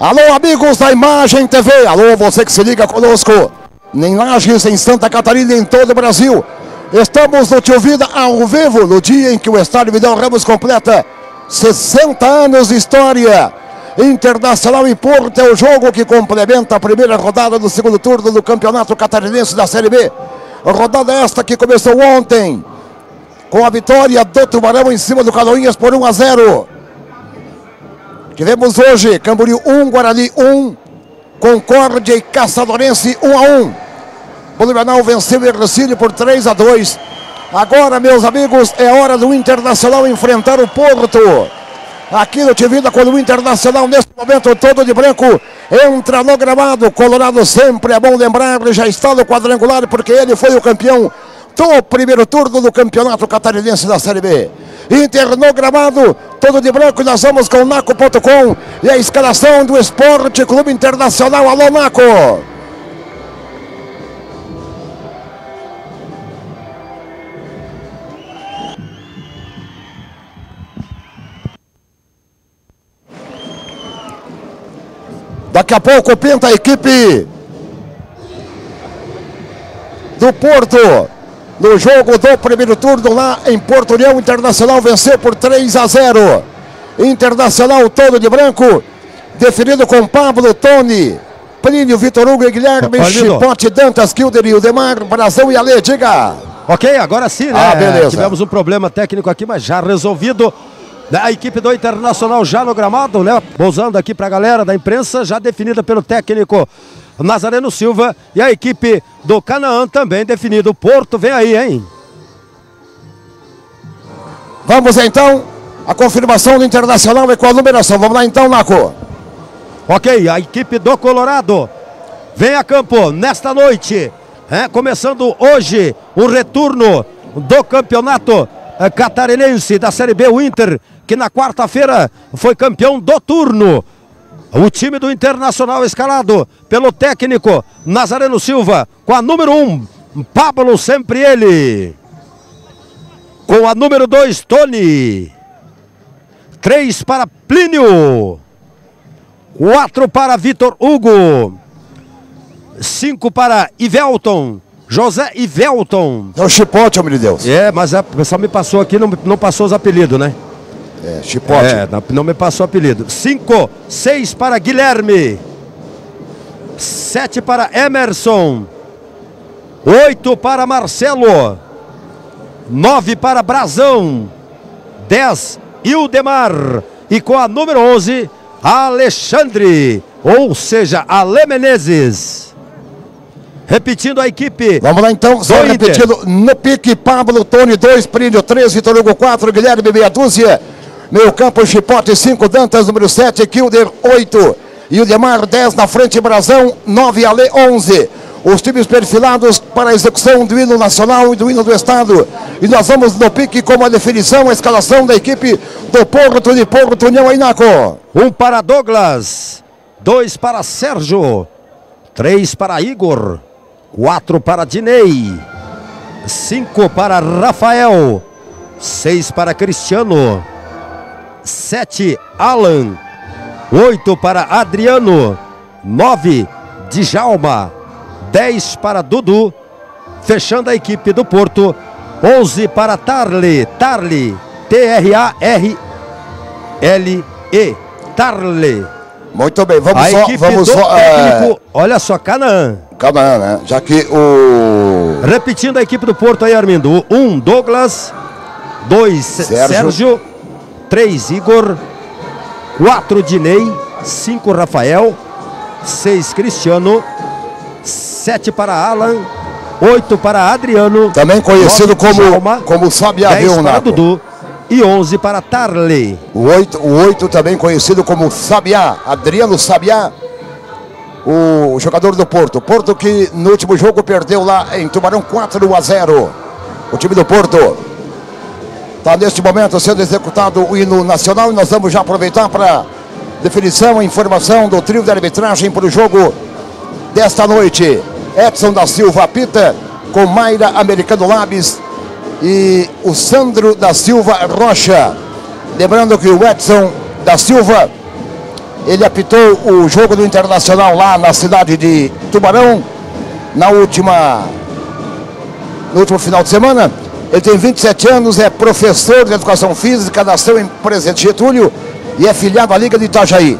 Alô, amigos da Imagem TV. Alô, você que se liga conosco. Em Lages, em Santa Catarina, em todo o Brasil. Estamos no Tio Vida ao vivo, no dia em que o Estádio Vidal Ramos completa 60 anos de história. Internacional em Porto é o jogo que complementa a primeira rodada do segundo turno do Campeonato Catarinense da Série B. Rodada esta que começou ontem com a vitória do Tubarão em cima do Canoinhas por 1 a 0. Tivemos hoje Camboriú 1, Guarani 1, Concórdia e Caçadorense 1 a 1. Blumenau venceu o Ercílio por 3 a 2. Agora, meus amigos, é hora do Internacional enfrentar o Porto. Aqui no Tivida, quando o Internacional, nesse momento todo de branco, entra no gramado. Colorado sempre é bom lembrar, já está no quadrangular, porque ele foi o campeão do primeiro turno do Campeonato Catarinense da Série B. Inter no gramado, todo de branco, nós vamos com o Naco.com e a escalação do Esporte Clube Internacional. Alô, Naco! Daqui a pouco pinta a equipe do Porto. No jogo do primeiro turno lá em Porto União, Internacional venceu por 3 a 0. Internacional todo de branco, definido com Pablo, Tony, Plínio, Vitor Hugo e Guilherme, Chipote, Dantas, Kilder e Udemar, Brasil e Ale, diga. Ok, agora sim, né? Ah, beleza. Tivemos um problema técnico aqui, mas já resolvido. A equipe do Internacional já no gramado, né? Pousando aqui para a galera da imprensa, já definida pelo técnico Nazareno Silva. E a equipe do Canaã também definido. Porto vem aí, hein? Vamos então, a confirmação do Internacional e com a numeração. Vamos lá então, Naco. Ok, a equipe do Colorado vem a campo nesta noite. É, começando hoje o retorno do campeonato eh, catarinense da Série B, o Inter, que na quarta-feira foi campeão do turno. O time do Internacional escalado pelo técnico Nazareno Silva, com a número 1, um, Pablo, sempre ele. Com a número 2, Tony. 3 para Plínio. 4 para Vitor Hugo. 5 para Ivelton. José Ivelton. É o Chipote, homem de Deus. É, mas a pessoa me passou aqui, não, não passou os apelidos, né? É, Chipote. É, não, me passou apelido. 5, 6 para Guilherme. 7 para Emerson. 8 para Marcelo. 9 para Brazão. 10, Ildemar. E com a número 11, Alexandre. Ou seja, Ale Menezes. Repetindo a equipe. Vamos lá então, só repetindo. No pique, Pablo, Tony 2, Prídio 3, Vitor Hugo 4, Guilherme meia dúzia. Meio campo, Chipote 5, Dantas número 7, Kilder 8. E o Demar 10 na frente, Brasão 9, Ale 11. Os times perfilados para a execução do hino nacional e do hino do estado. E nós vamos no pique com a definição, a escalação da equipe do Porto de Porto União Ainaco. Um para Douglas, dois para Sérgio, três para Igor, quatro para Dinei, cinco para Rafael, seis para Cristiano, sete Alan, oito para Adriano, nove Djalma, dez para Dudu, fechando a equipe do Porto, onze para Tarle, Tarle, T-R-A-R-L-E, Tarle. Muito bem, vamos a só. equipe Vamos do só. técnico, É, olha só, Canaã. Canaã, né? Já que o. Repetindo a equipe do Porto aí, Armindo. Um, Douglas. Dois, Sérgio. Sérgio. Três, Igor. Quatro, Dinei. Cinco, Rafael. Seis, Cristiano. Sete para Alan. Oito para Adriano. Também conhecido como, Djalma, como viu, para Naco? Dudu. E onze para Tarley. O 8, o 8 também conhecido como Sabiá, Adriano Sabiá, o jogador do Porto. Porto que no último jogo perdeu lá em Tubarão 4 a 0. O time do Porto está neste momento sendo executado o hino nacional e nós vamos já aproveitar para definição e informação do trio de arbitragem para o jogo desta noite. Edson da Silva apita com Mayra Americano Labs e o Sandro da Silva Rocha. Lembrando que o Edson da Silva Ele apitou o jogo do Internacional lá na cidade de Tubarão, na última, no último final de semana. Ele tem 27 anos, é professor de Educação Física, nasceu em Presidente Getúlio e é filiado à Liga de Itajaí.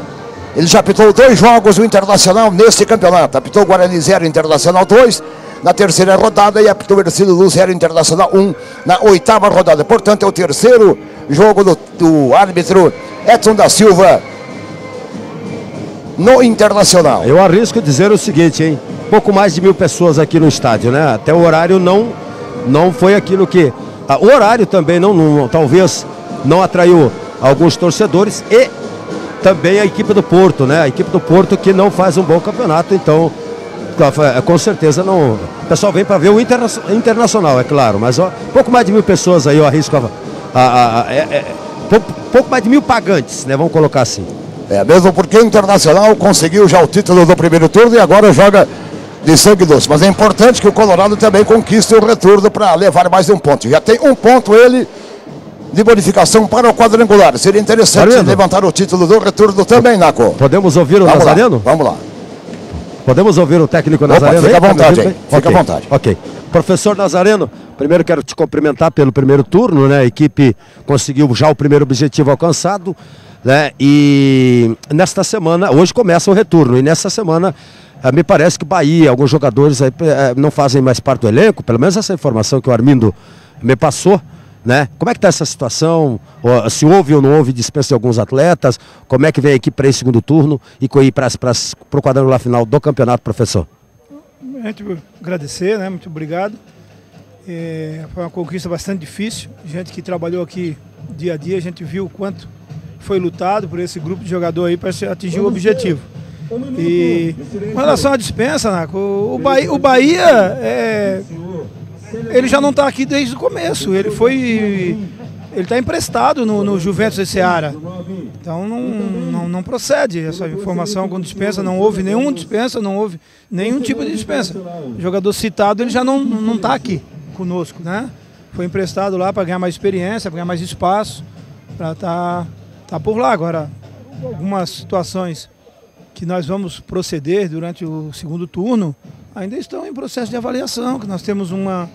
Ele já apitou dois jogos do Internacional neste campeonato. Apitou Guarani 0, Internacional 2 na terceira rodada e apitou Ercílio Luz 0, Internacional 1 na oitava rodada. Portanto, é o terceiro jogo do, do árbitro Edson da Silva no Internacional. Eu arrisco dizer o seguinte, hein? Pouco mais de mil pessoas aqui no estádio, né? Até o horário não, não foi aquilo que. Ah, o horário também não, não, talvez não atraiu alguns torcedores e também a equipe do Porto, né? A equipe do Porto que não faz um bom campeonato, então com certeza não. O pessoal vem para ver o interna internacional, é claro, mas ó, pouco mais de mil pessoas aí, eu arrisco a, a, a, a é, é, pouco, pouco mais de mil pagantes, né? Vamos colocar assim. É, mesmo porque o Internacional conseguiu já o título do primeiro turno e agora joga de sangue doce. Mas é importante que o Colorado também conquiste o retorno para levar mais um ponto. Já tem um ponto ele de bonificação para o quadrangular. Seria interessante Mariano. levantar o título do retorno também, Naco. Podemos ouvir o Vamos Nazareno? Lá. Vamos lá. Podemos ouvir o técnico Opa, Nazareno? Fica à vontade, Fica okay. à vontade. Ok. Professor Nazareno, primeiro quero te cumprimentar pelo primeiro turno, né? A equipe conseguiu já o primeiro objetivo alcançado, né? E nesta semana, hoje começa o retorno, e nesta semana me parece que Bahia, alguns jogadores aí, eh, não fazem mais parte do elenco, pelo menos essa informação que o Armindo me passou. Né? Como é que está essa situação? Se houve ou não houve dispensa de alguns atletas? Como é que vem aqui para esse segundo turno e para o quadrangular final do campeonato, professor? A gente agradecer, né? muito obrigado. É, foi uma conquista bastante difícil. Gente que trabalhou aqui dia a dia, a gente viu o quanto foi lutado por esse grupo de jogador aí para atingir o objetivo. E com relação à dispensa, Naco, o Bahia, o Bahia é, ele já não está aqui desde o começo. Ele foi. Ele está emprestado no, no Juventus de Seara. Então não, não, não, procede essa informação com dispensa, não houve nenhuma dispensa, não houve nenhum tipo de dispensa. O jogador citado ele já não está aqui conosco, né? Foi emprestado lá para ganhar mais experiência, para ganhar mais espaço, para estar tá, tá por lá. Agora, algumas situações que nós vamos proceder durante o segundo turno, ainda estão em processo de avaliação, que nós temos uma,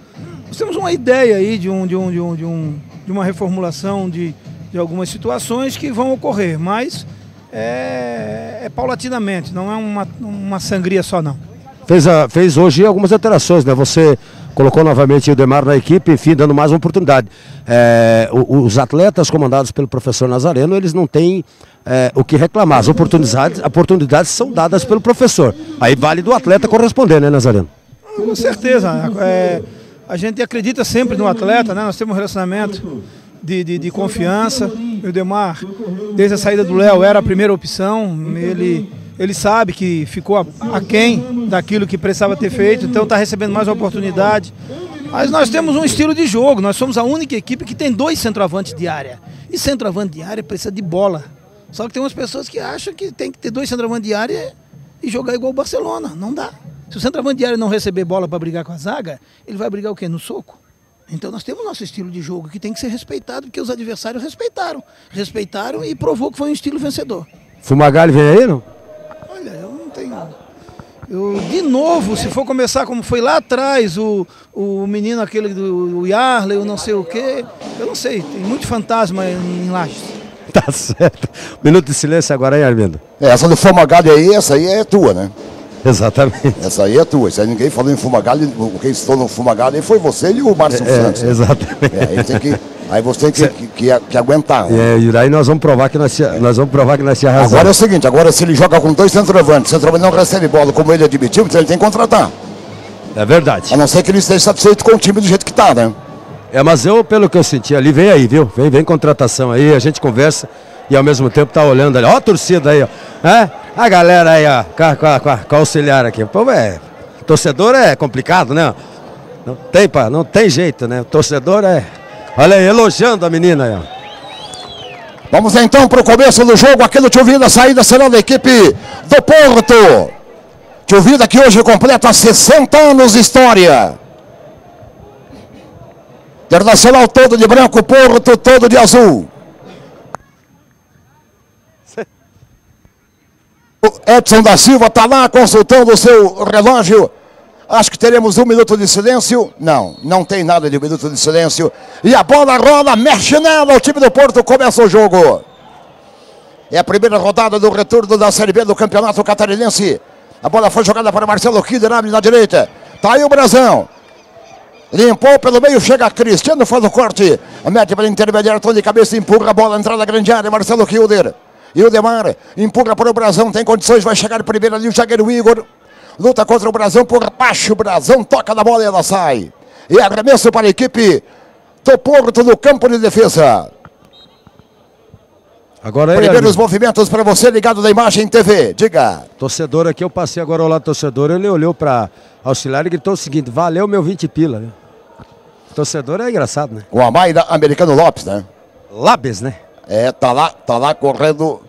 nós temos uma ideia aí de, um, de, um, de, um, de, um, de uma reformulação de, de algumas situações que vão ocorrer, mas é, é paulatinamente, não é uma, uma sangria só não. Fez, a, fez hoje algumas alterações, né? Você colocou novamente o Demar na equipe, enfim, dando mais uma oportunidade. É, os atletas comandados pelo professor Nazareno, eles não têm é, o que reclamar. As oportunidades, oportunidades são dadas pelo professor. Aí vale do atleta corresponder, né, Nazareno? Com certeza. É, a gente acredita sempre no atleta, né? Nós temos um relacionamento de, de, de confiança. O Demar, desde a saída do Léo, era a primeira opção. Ele, ele sabe que ficou aquém daquilo que precisava ter feito, então está recebendo mais oportunidade. Mas nós temos um estilo de jogo, nós somos a única equipe que tem dois centroavantes de área. E centroavante de área precisa de bola. Só que tem umas pessoas que acham que tem que ter dois centroavantes de área e jogar igual o Barcelona. Não dá. Se o centroavante de área não receber bola para brigar com a zaga, ele vai brigar o quê? No soco? Então nós temos nosso estilo de jogo que tem que ser respeitado, porque os adversários respeitaram. Respeitaram e provou que foi um estilo vencedor. Fumagalli vem aí, não? Olha, eu não tenho. Eu, de novo, se for começar como foi lá atrás, o, o menino aquele do o Yarley, o não sei o quê, eu não sei, tem muito fantasma em, em Lages. Tá certo. Minuto de silêncio agora, hein, Armindo? É, essa do Fumagalli aí, essa aí é tua, né? Exatamente. Essa aí é tua. Isso aí ninguém falou em Fumagalli, quem estou no Fumagalli foi você e o Márcio é, Santos. Né? Exatamente. É, aí, tem que, aí você tem que, que, que, aguentar. Né? É, e aí nós vamos provar que nós, nós vamos provar que nós tínhamos razão. Agora é o seguinte, agora se ele joga com dois centroavantes, o centroavante não recebe bola como ele admitiu, então ele tem que contratar. É verdade. A não ser que ele esteja satisfeito com o time do jeito que está, né? É, mas eu, pelo que eu senti ali, vem aí, viu? Vem, vem contratação aí, a gente conversa e ao mesmo tempo tá olhando ali. Ó a torcida aí, ó. É? A galera aí, ó, com a, com a, com a, com a auxiliar aqui. Pô, é. Torcedor é complicado, né? Não tem, pá, não tem jeito, né? Torcedor é. Olha aí, elogiando a menina. Vamos então para o começo do jogo aqui do Tio Vida, saída será da equipe do Porto. Tio Vida que hoje completa 60 anos de história. Internacional todo de branco, Porto todo de azul. Edson da Silva está lá consultando o seu relógio. Acho que teremos um minuto de silêncio. Não, não tem nada de um minuto de silêncio. E a bola rola, mexe nela. O time do Porto começa o jogo. É a primeira rodada do retorno da Série B do Campeonato Catarinense. A bola foi jogada para Marcelo Kider na direita. Tá aí o Brasão. Limpou pelo meio, chega Cristiano, faz o corte. Mete para intermediário, tom de cabeça, empurra a bola, entrada grande área, Marcelo Kilder. E o Demar empurra para o Brasão, tem condições, vai chegar primeiro ali o zagueiro Igor. Luta contra o Brasão por baixo, o Brasão toca na bola e ela sai. E arremesso para a equipe do Porto no campo de defesa. Agora aí, Primeiros amigo. movimentos para você ligado da imagem TV. Diga. torcedor aqui, eu passei agora ao lado do torcedor, ele olhou para auxiliar e gritou o seguinte: valeu meu 20 pila. Né? Torcedor é engraçado, né? Com a Maida Americano Lopes, né? Labes, né? É, tá lá, tá lá correndo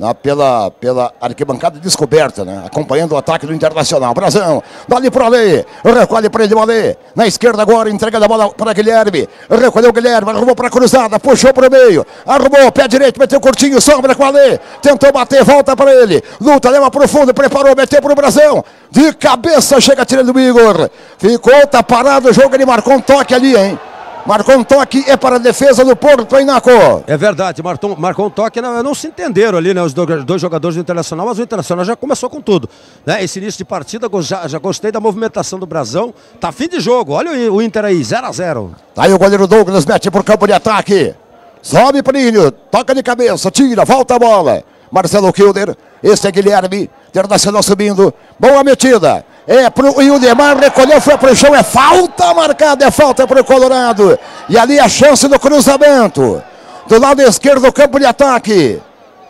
né, pela, pela arquibancada descoberta, né? Acompanhando o ataque do Internacional. Brasão, dali para ali, recolhe para ele, ali. Na esquerda agora, entrega a bola para Guilherme. Recolheu o Guilherme, arrumou para a cruzada, puxou para o meio, arrumou, pé direito, meteu curtinho, sobra com ali. Tentou bater, volta para ele. Luta, leva pro fundo, preparou, meteu pro Brasão. De cabeça, chega tirando o Igor. Ficou, tá parado o jogo, ele marcou um toque ali, hein? Marcou um toque, é para a defesa do Porto, hein, Naco? É verdade, marcou, marcou um toque, não, não se entenderam ali, né? Os do- dois jogadores do Internacional, mas o Internacional já começou com tudo. Né? Esse início de partida, já, já gostei da movimentação do Brasão. Tá fim de jogo, olha o, o Inter aí, 0 a 0 Tá aí o goleiro Douglas mete pro campo de ataque. Sobe Plínio, toca de cabeça, tira, volta a bola. Marcelo Kilder, esse é Guilherme, Internacional subindo. Boa metida. É pro Ildemar, recolheu, foi pro chão, é falta marcada, é falta pro Colorado. E ali a chance do cruzamento. Do lado esquerdo do campo de ataque.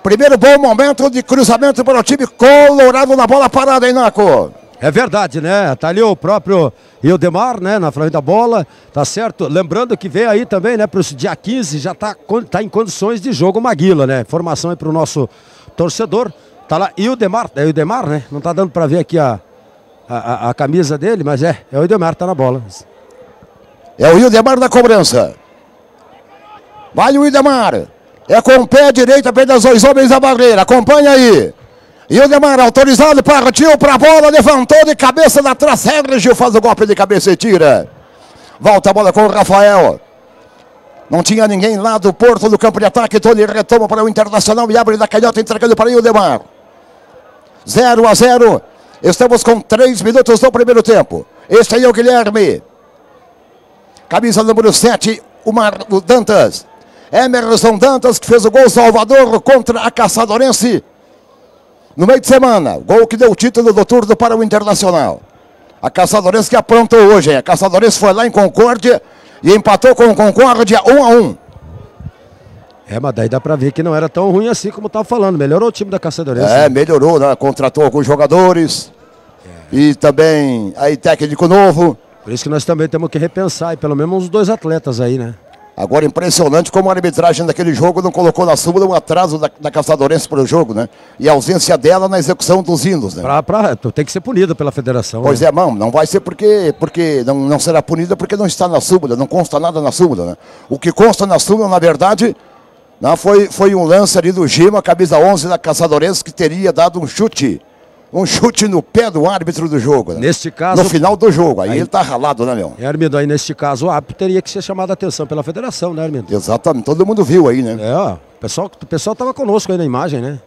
Primeiro bom momento de cruzamento para o time colorado na bola parada, hein, Naco? É verdade, né? Tá ali o próprio Ildemar, né? Na frente da bola, tá certo? Lembrando que vem aí também, né? Para o dia 15, já tá, tá em condições de jogo o Maguila, né? Informação aí pro nosso torcedor. Tá lá Ildemar, é o Ildemar, né? Não tá dando para ver aqui a, a, a- a camisa dele, mas é, é o Ildemar, tá na bola. É o Ildemar na cobrança. Vai o Ildemar. É com o pé direito apenas dois homens da barreira. Acompanha aí. Ildemar autorizado, partiu para a bola, levantou de cabeça da trás. Sérgio faz o golpe de cabeça e tira. Volta a bola com o Rafael. Não tinha ninguém lá do Porto do campo de ataque. Tony retoma para o Internacional e abre da canhota entregando para Ildemar. 0 a 0. Estamos com 3 minutos do primeiro tempo. Este aí é o Guilherme. Camisa número 7, o, Mar, o Dantas. Emerson Dantas, que fez o gol Salvador contra a Caçadorense no meio de semana. Gol que deu o título do turno para o Internacional. A Caçadorense que aprontou hoje. A Caçadorense foi lá em Concórdia e empatou com o Concórdia 1 a 1. É, mas daí dá pra ver que não era tão ruim assim como tava falando. Melhorou o time da Caçadorense. É, melhorou, né? Contratou alguns jogadores. E também aí técnico novo. Por isso que nós também temos que repensar, e pelo menos uns dois atletas aí, né? Agora, impressionante como a arbitragem daquele jogo não colocou na súmula um atraso da, da Caçadorense para o jogo, né? E a ausência dela na execução dos hinos, né? Pra, pra, tem que ser punida pela federação. Pois né? é, não, não vai ser porque, porque não, não será punida porque não está na súmula, não consta nada na súmula, né? O que consta na súmula, na verdade, não, foi, foi um lance ali do Gima, camisa 11 da Caçadorense, que teria dado um chute, um chute no pé do árbitro do jogo, né? Neste caso- No final do jogo, aí, Aí- ele tá ralado, né, meu? É, Armindo, aí neste caso o árbitro teria que ser chamado a atenção pela federação, né, Armindo? Exatamente, todo mundo viu aí, né? É, ó, o pessoal, o pessoal tava conosco aí na imagem, né?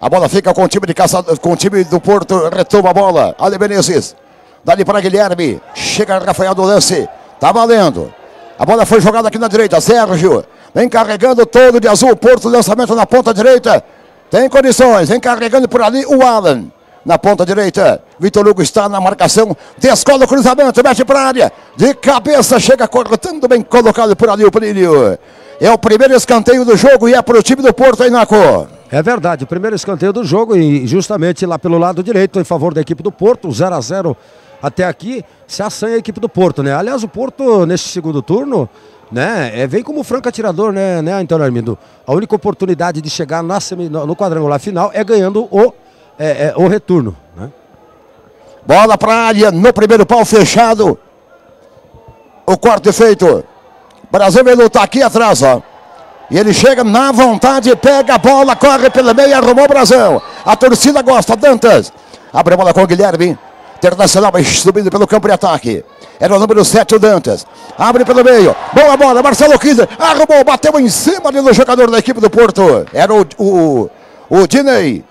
A bola fica com o time de caça, com o time do Porto, retoma a bola. Ale Menezes. Dali para Guilherme. Chega Rafael do lance. Tá valendo. A bola foi jogada aqui na direita. Sérgio. Vem carregando todo de azul. Porto, lançamento na ponta direita. Tem condições. Vem carregando por ali o Alan. Na ponta direita. Vitor Hugo está na marcação. Descola o cruzamento. Mete para a área. De cabeça. Chega cortando bem colocado por ali o Plínio. É o primeiro escanteio do jogo e é para o time do Porto, aí, Naco. É verdade, o primeiro escanteio do jogo e justamente lá pelo lado direito em favor da equipe do Porto, 0 a 0 até aqui, se assanha a equipe do Porto, né? Aliás, o Porto neste segundo turno, né, é, vem como franco atirador, né, né, Antônio Armindo? A única oportunidade de chegar na semi, no quadrangular final é ganhando o, é, é, o retorno, né? Bola para a área, no primeiro pau fechado. O corte feito. Brasil vai lutar aqui atrás, ó. E ele chega na vontade, pega a bola, corre pelo meio, arrumou o Brasão. A torcida gosta. Dantas. Abre a bola com o Guilherme. Internacional vai subindo pelo campo de ataque. Era o número 7, o Dantas. Abre pelo meio. Boa bola, Marcelo Kinder. Arrumou, bateu em cima ali do jogador da equipe do Porto. Era o, o, o Diney.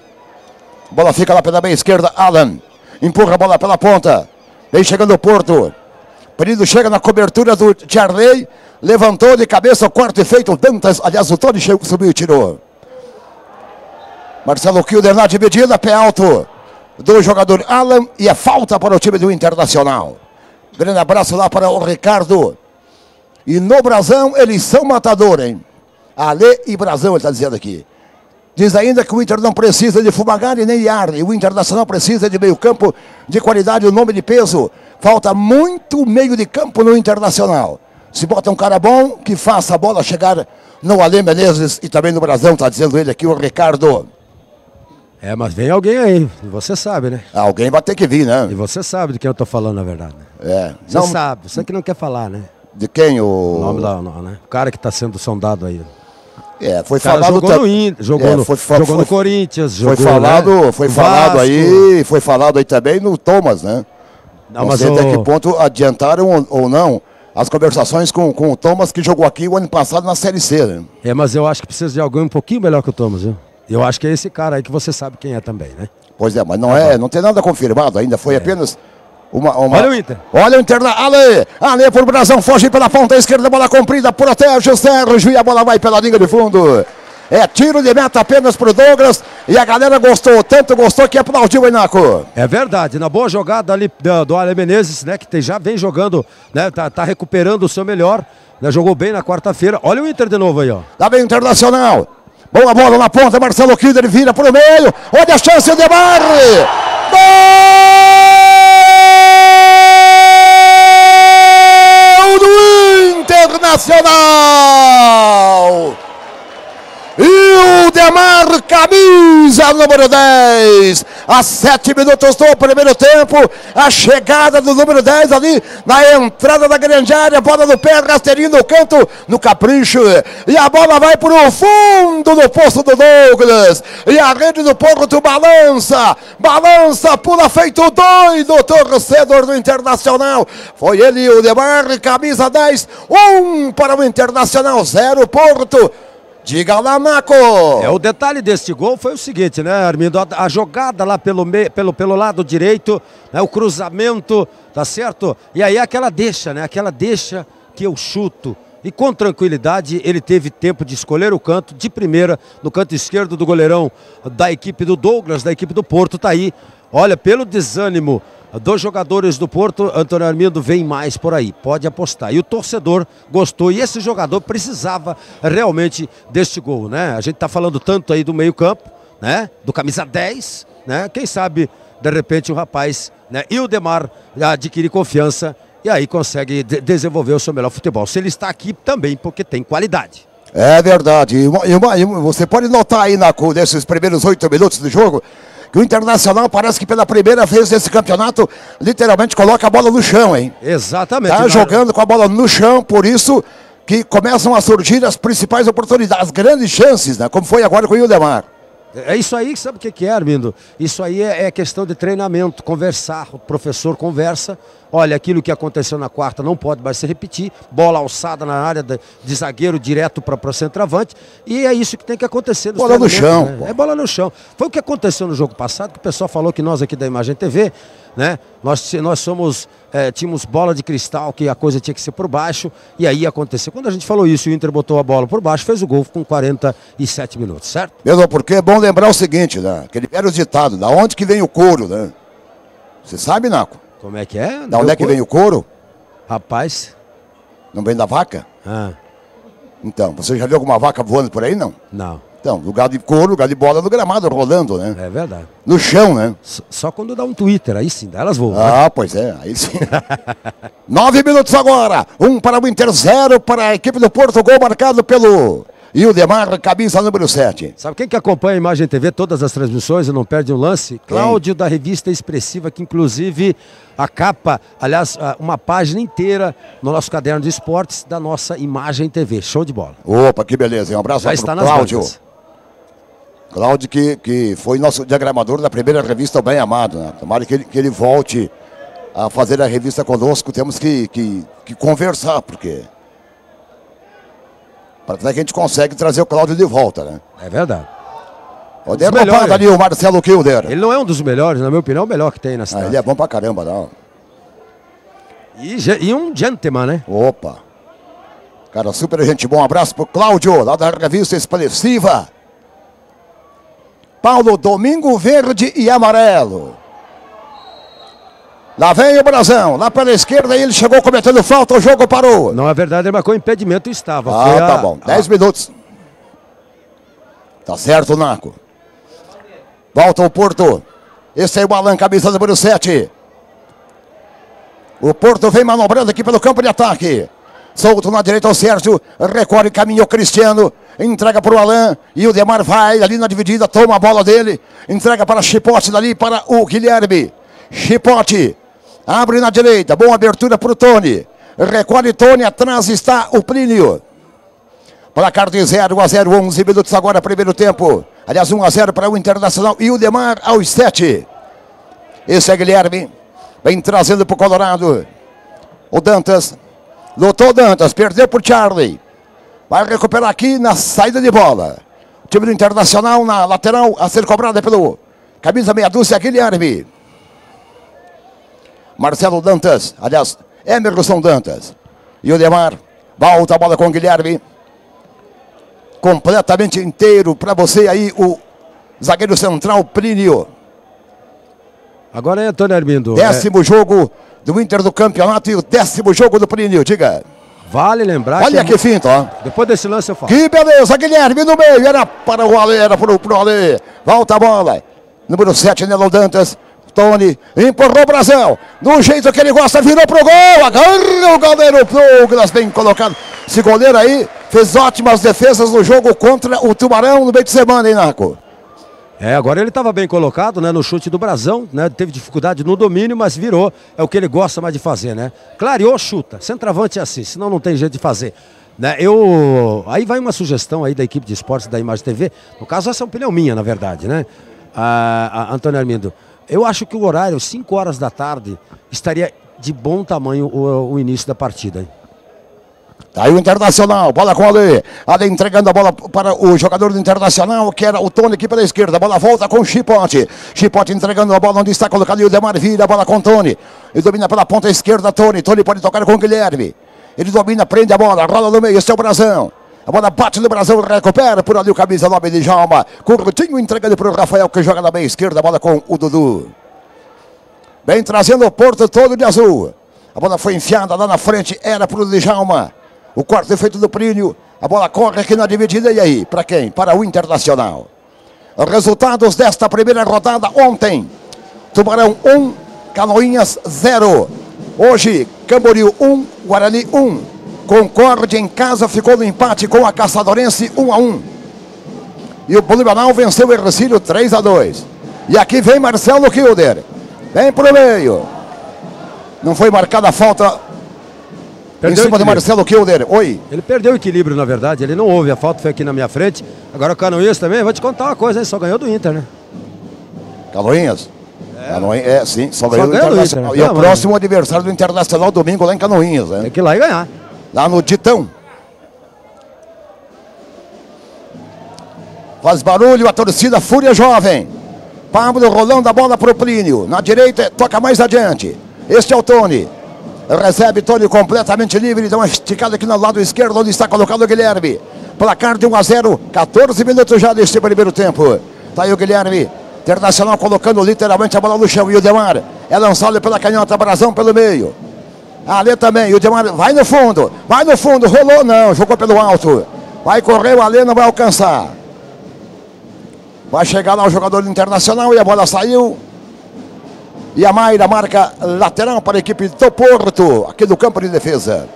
Bola fica lá pela meia esquerda, Alan. Empurra a bola pela ponta. Vem chegando o Porto. Penido chega na cobertura do Charley. Levantou de cabeça o quarto e feito. Dantas, aliás, o Tony chegou, subiu e tirou. Marcelo Kilder na dividida, pé alto do jogador Alan. E é falta para o time do Internacional. Grande abraço lá para o Ricardo. E no Brasão, eles são matador, hein? Ale e Brasão, ele está dizendo aqui. Diz ainda que o Inter não precisa de Fumagari nem de Arne. O Internacional precisa de meio campo de qualidade, o nome de peso. Falta muito meio de campo no Internacional. Se bota um cara bom, que faça a bola chegar no Ale Menezes e também no Brasão, está dizendo ele aqui, o Ricardo. É, mas vem alguém aí, você sabe, né? Alguém vai ter que vir, né? E você sabe de quem eu tô falando, na verdade. É. Você Não, sabe, você que não quer falar, né? de quem O o. nome lá, não, né? O cara que tá sendo sondado aí. É, foi falado. jogou no Inter, jogou, É, no, foi fa- jogou no foi- Corinthians, Foi jogou, falado, né? foi no falado aí, foi falado aí também no Thomas, né? Não, Não, mas sei até o- que ponto adiantaram ou, ou não as conversações com, com o Thomas que jogou aqui o ano passado na Série C, né? É, mas eu acho que precisa de alguém um pouquinho melhor que o Thomas, viu? Eu acho que é esse cara aí que você sabe quem é também, né? Pois é, mas não é, não tem nada confirmado ainda, foi apenas uma, uma- Olha o Inter. Olha o Inter lá, Ale, Ale por Brasão, foge pela ponta esquerda, bola comprida, protege o Sérgio e a bola vai pela linha de fundo. É tiro de meta apenas pro Douglas e a galera gostou, tanto gostou que aplaudiu o Inaco. É verdade, na boa jogada ali do, do Ale Menezes, né? Que tem- já vem jogando, né? Tá, tá recuperando o seu melhor, né? Jogou bem na quarta-feira. Olha o Inter de novo aí, ó. Lá vem o Internacional. Boa bola na ponta, Marcelo Kinder vira pro meio. Olha a chance de barre. Gol do Internacional. E o Demar, camisa número 10. A sete minutos do primeiro tempo. A chegada do número 10 ali na entrada da grande área. Bola no pé, rasteirinho no canto, no capricho. E a bola vai para o fundo do posto do Douglas. E a rede do Porto balança. Balança, pula feito doido. Torcedor do Internacional. Foi ele, o Demar, camisa 10. Um para o Internacional, zero Porto. Diga lá, Naco. É, o detalhe deste gol foi o seguinte, né, Armindo? A, a jogada lá pelo, me, pelo, pelo lado direito, né, o cruzamento, tá certo? E aí aquela deixa, né? Aquela deixa que eu chuto. E com tranquilidade ele teve tempo de escolher o canto de primeira, no canto esquerdo do goleirão da equipe do Douglas, da equipe do Porto, tá aí. Olha, pelo desânimo dos jogadores do Porto, Antônio Armindo vem mais por aí, pode apostar. E o torcedor gostou, e esse jogador precisava realmente deste gol, né? A gente tá falando tanto aí do meio-campo, né? Do camisa 10, né? Quem sabe, de repente, o rapaz, né? E o Demar adquirir confiança e aí consegue de- desenvolver o seu melhor futebol. Se ele está aqui também, porque tem qualidade. É verdade. E uma- e uma- você pode notar aí, Naco, nesses primeiros oito minutos do jogo, que o Internacional parece que pela primeira vez nesse campeonato, literalmente coloca a bola no chão, hein? Exatamente. Tá Na- jogando com a bola no chão, por isso que começam a surgir as principais oportunidades, as grandes chances, né? Como foi agora com o Ildemar. É isso aí, sabe o que é, Armindo? Isso aí é, é questão de treinamento, conversar. O professor conversa. Olha, aquilo que aconteceu na quarta não pode mais se repetir. Bola alçada na área de, de zagueiro direto para o centroavante. E é isso que tem que acontecer. Bola no chão, né? É bola no chão. Foi o que aconteceu no jogo passado, que o pessoal falou que nós aqui da Imagem TV, né? Nós, nós somos, é, tínhamos bola de cristal, que a coisa tinha que ser por baixo. E aí aconteceu. Quando a gente falou isso, o Inter botou a bola por baixo, fez o gol com 47 minutos, certo? Mesmo porque é bom lembrar o seguinte, né? Aquele velho ditado, da onde que vem o couro, né? Você sabe, Naco? Como é que é? Da onde é que vem o couro? Rapaz. Não vem da vaca? Ah, Então, você já viu alguma vaca voando por aí? Não. não, Então, lugar de couro, lugar de bola no gramado, rolando, né? é verdade. No chão, né? S- Só quando dá um Twitter, aí sim, elas voam. né? Ah, pois é, aí sim. Nove minutos agora. Um para o Inter, zero para a equipe do Porto. Gol marcado pelo E o Demar, camisa número 7. Sabe quem que acompanha a Imagem TV, todas as transmissões e não perde um lance? Cláudio da revista Expressiva, que inclusive a capa, aliás, uma página inteira no nosso caderno de esportes da nossa Imagem TV. Show de bola. Opa, que beleza. Um abraço para o Cláudio. Cláudio, que, que foi nosso diagramador da primeira revista o Bem Amado. Né? Tomara que ele, que ele volte a fazer a revista conosco. Temos que, que, que conversar, porque para que a gente consegue trazer o Cláudio de volta, né? É verdade. O um ali o Marcelo Kilder. Ele não é um dos melhores, na minha opinião, é o melhor que tem na cidade. Ah, ele é bom pra caramba, não. E, e um gentleman, né? Opa. Cara, super gente bom. Um abraço pro Cláudio, lá da revista Expressiva. Paulo, Domingo Verde e Amarelo. Lá vem o Brasão, lá pela esquerda ele chegou cometendo falta, o jogo parou. Não é verdade, ele marcou impedimento e estava. Ah, tá bom. 10 minutos. Tá certo, Naco. Volta o Porto. Esse é o Alan, camisa número 7. O Porto vem manobrando aqui pelo campo de ataque. Solto na direita o Sérgio. Recorre, caminho o Cristiano. Entrega para o Alain. E o Demar vai ali na dividida. Toma a bola dele. Entrega para Chipote dali para o Guilherme. Chipote. Abre na direita. Boa abertura para o Tony. Recolhe Tony. Atrás está o Plínio. Placar de 0 a 0, 11 minutos agora, primeiro tempo. Aliás, 1 a 0 para o Internacional e o Demar aos 7. Esse é Guilherme. Vem trazendo para o Colorado. O Dantas. Lutou Dantas, perdeu por Charlie. Vai recuperar aqui na saída de bola. O time do Internacional na lateral a ser cobrada pelo camisa meia dúzia Guilherme. Marcelo Dantas, aliás, Emerson Dantas. E o Demar volta a bola com o Guilherme. Completamente inteiro para você aí, o zagueiro central Plínio. Agora é Antônio Armindo. Décimo é... jogo do Inter do campeonato e o décimo jogo do Plínio, diga. Vale lembrar Olha que, que finta, ó. Depois desse lance eu falo. Que beleza, Guilherme no meio. Era para o Ale, era para o, para o Ale. Volta a bola. Número 7, Nelo Dantas. Tony empurrou o Brasil. Do jeito que ele gosta, virou pro gol. Agarra o goleiro Douglas, bem colocado. Esse goleiro aí fez ótimas defesas no jogo contra o Tubarão no meio de semana, hein, Naco? É, agora ele estava bem colocado, né, no chute do Brasão, né, teve dificuldade no domínio, mas virou, é o que ele gosta mais de fazer, né? Clareou, chuta, centroavante é assim, senão não tem jeito de fazer. Né, eu, aí vai uma sugestão aí da equipe de esportes da Imagem TV, no caso essa é uma opinião minha, na verdade, né? A, a Antônio Armindo, eu acho que o horário, 5 horas da tarde, estaria de bom tamanho o, o início da partida. Hein? Aí o Internacional, bola com o Ale. Ale entregando a bola para o jogador do Internacional, que era o Tony aqui pela esquerda. Bola volta com o Chipote. Chipote entregando a bola onde está colocado o Demar vira bola com o Tony. Ele domina pela ponta esquerda, Tony. Tony pode tocar com o Guilherme. Ele domina, prende a bola, rola no meio, esse é o Brasão. A bola bate no Brasil, recupera por ali o camisa 9 de Jalma. Curtinho entregando para o Rafael que joga na meia esquerda. A bola com o Dudu. Vem trazendo o Porto todo de azul. A bola foi enfiada lá na frente, era para o Djalma. O quarto efeito do Plínio. A bola corre aqui na dividida. E aí? Para quem? Para o Internacional. Resultados desta primeira rodada ontem. Tubarão 1, Canoinhas 0. Hoje, Camboriú 1, Guarani 1. Concorde em casa ficou no empate com a Caçadorense 1 a 1. E o Blumenau venceu o Ercílio 3 a 2. E aqui vem Marcelo Kilder. Vem pro meio. Não foi marcada a falta perdeu em cima do Marcelo Kilder. Oi. Ele perdeu o equilíbrio, na verdade. Ele não houve. A falta foi aqui na minha frente. Agora o Canoinhas também. Vou te contar uma coisa, hein? Só ganhou do Inter, né? Canoinhas? É, Canoinhas, é sim. Só ganhou só do Internacional. Inter, né? E o próximo adversário do Internacional domingo lá em Canoinhas, né? Tem que ir lá e ganhar lá no Titão. Faz barulho a torcida Fúria Jovem. Pablo rolando a bola para o Plínio. Na direita, toca mais adiante. Este é o Tony. Recebe Tony completamente livre. Dá uma esticada aqui no lado esquerdo, onde está colocado o Guilherme. Placar de 1 a 0. 14 minutos já deste primeiro tempo. Tá aí o Guilherme. Internacional colocando literalmente a bola no chão. E o Demar é lançado pela canhota. Brasão pelo meio. Ali também, o Demar vai no fundo, vai no fundo, rolou não, jogou pelo alto. Vai correr, o Alê não vai alcançar. Vai chegar lá o jogador internacional e a bola saiu. E a Mayra marca lateral para a equipe do Porto, aqui do campo de defesa.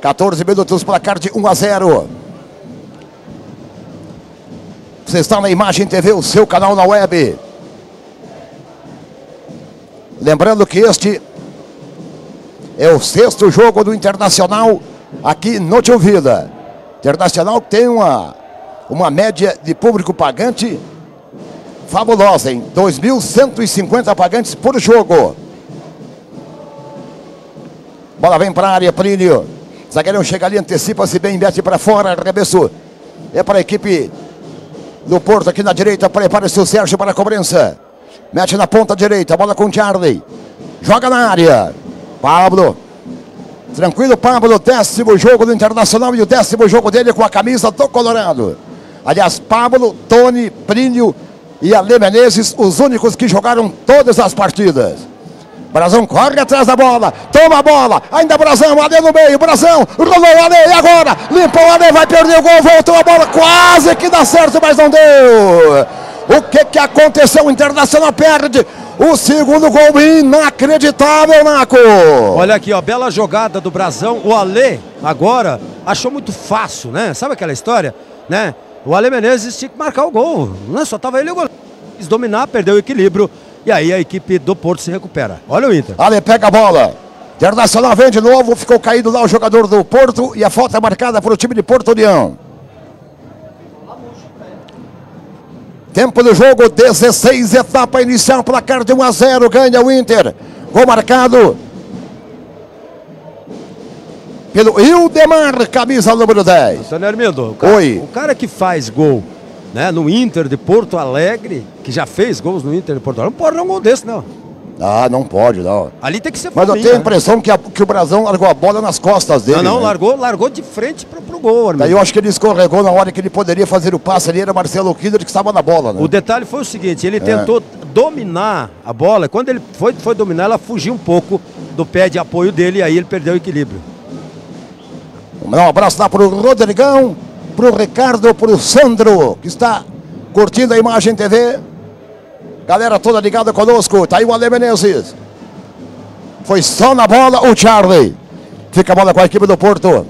14 minutos, placar de 1 a 0. Você está na Imagem TV, o seu canal na web. Lembrando que este é o sexto jogo do Internacional aqui no Tio Vida. Internacional tem uma, uma média de público pagante fabulosa, hein? 2.150 pagantes por jogo. Bola vem para a área, Plínio. Zagueirão chega ali, antecipa-se bem, mete para fora, arremesso. É para a equipe do Porto aqui na direita. Prepara-se o Sérgio para a cobrança. Mete na ponta direita, bola com Charlie. Joga na área. Pablo. Tranquilo, Pablo. Décimo jogo do Internacional e o décimo jogo dele com a camisa do Colorado. Aliás, Pablo, Tony, Plínio e Ale Menezes, os únicos que jogaram todas as partidas. Brazão corre atrás da bola, toma a bola, ainda Brazão, Ale no meio, Brazão, rolou Ale, e agora? Limpou Ale, vai perder o gol, voltou a bola, quase que dá certo, mas não deu. O que que aconteceu? O Internacional perde o segundo gol inacreditável, Naco. Olha aqui, ó, bela jogada do Brazão. O Ale, agora, achou muito fácil, né? Sabe aquela história, né? O Ale Menezes tinha que marcar o gol, não? Só tava ele o goleiro. Quis dominar, perdeu o equilíbrio. E aí a equipe do Porto se recupera. Olha o Inter. Ale pega a bola. Internacional vem de novo, ficou caído lá o jogador do Porto e a falta é marcada para o time de Porto União. Tempo do jogo, 16, etapa inicial, placar de 1 a 0, ganha o Inter. Gol marcado pelo Ildemar, camisa número 10. Antônio Armindo, o cara, Oi. o cara que faz gol né, no Inter de Porto Alegre, que já fez gols no Inter de Porto Alegre, não pode dar um gol desse, não. Ah, não pode, não. Ali tem que ser Mas eu fominha, tenho a né? impressão que, a- que o Brasão largou a bola nas costas dele. Não, não, né? largou, largou de frente pro, pro gol, Armindo. Daí eu acho que ele escorregou na hora que ele poderia fazer o passe ali, era Marcelo Kinder que estava na bola, né? O detalhe foi o seguinte, ele tentou dominar a bola, quando ele foi, foi dominar, ela fugiu um pouco do pé de apoio dele e aí ele perdeu o equilíbrio. Um abraço lá pro Rodrigão, pro Ricardo, pro Sandro, que está curtindo a Imagem TV. Galera toda ligada conosco, tá aí o Ale Menezes. Foi só na bola o Charlie. Fica a bola com a equipe do Porto.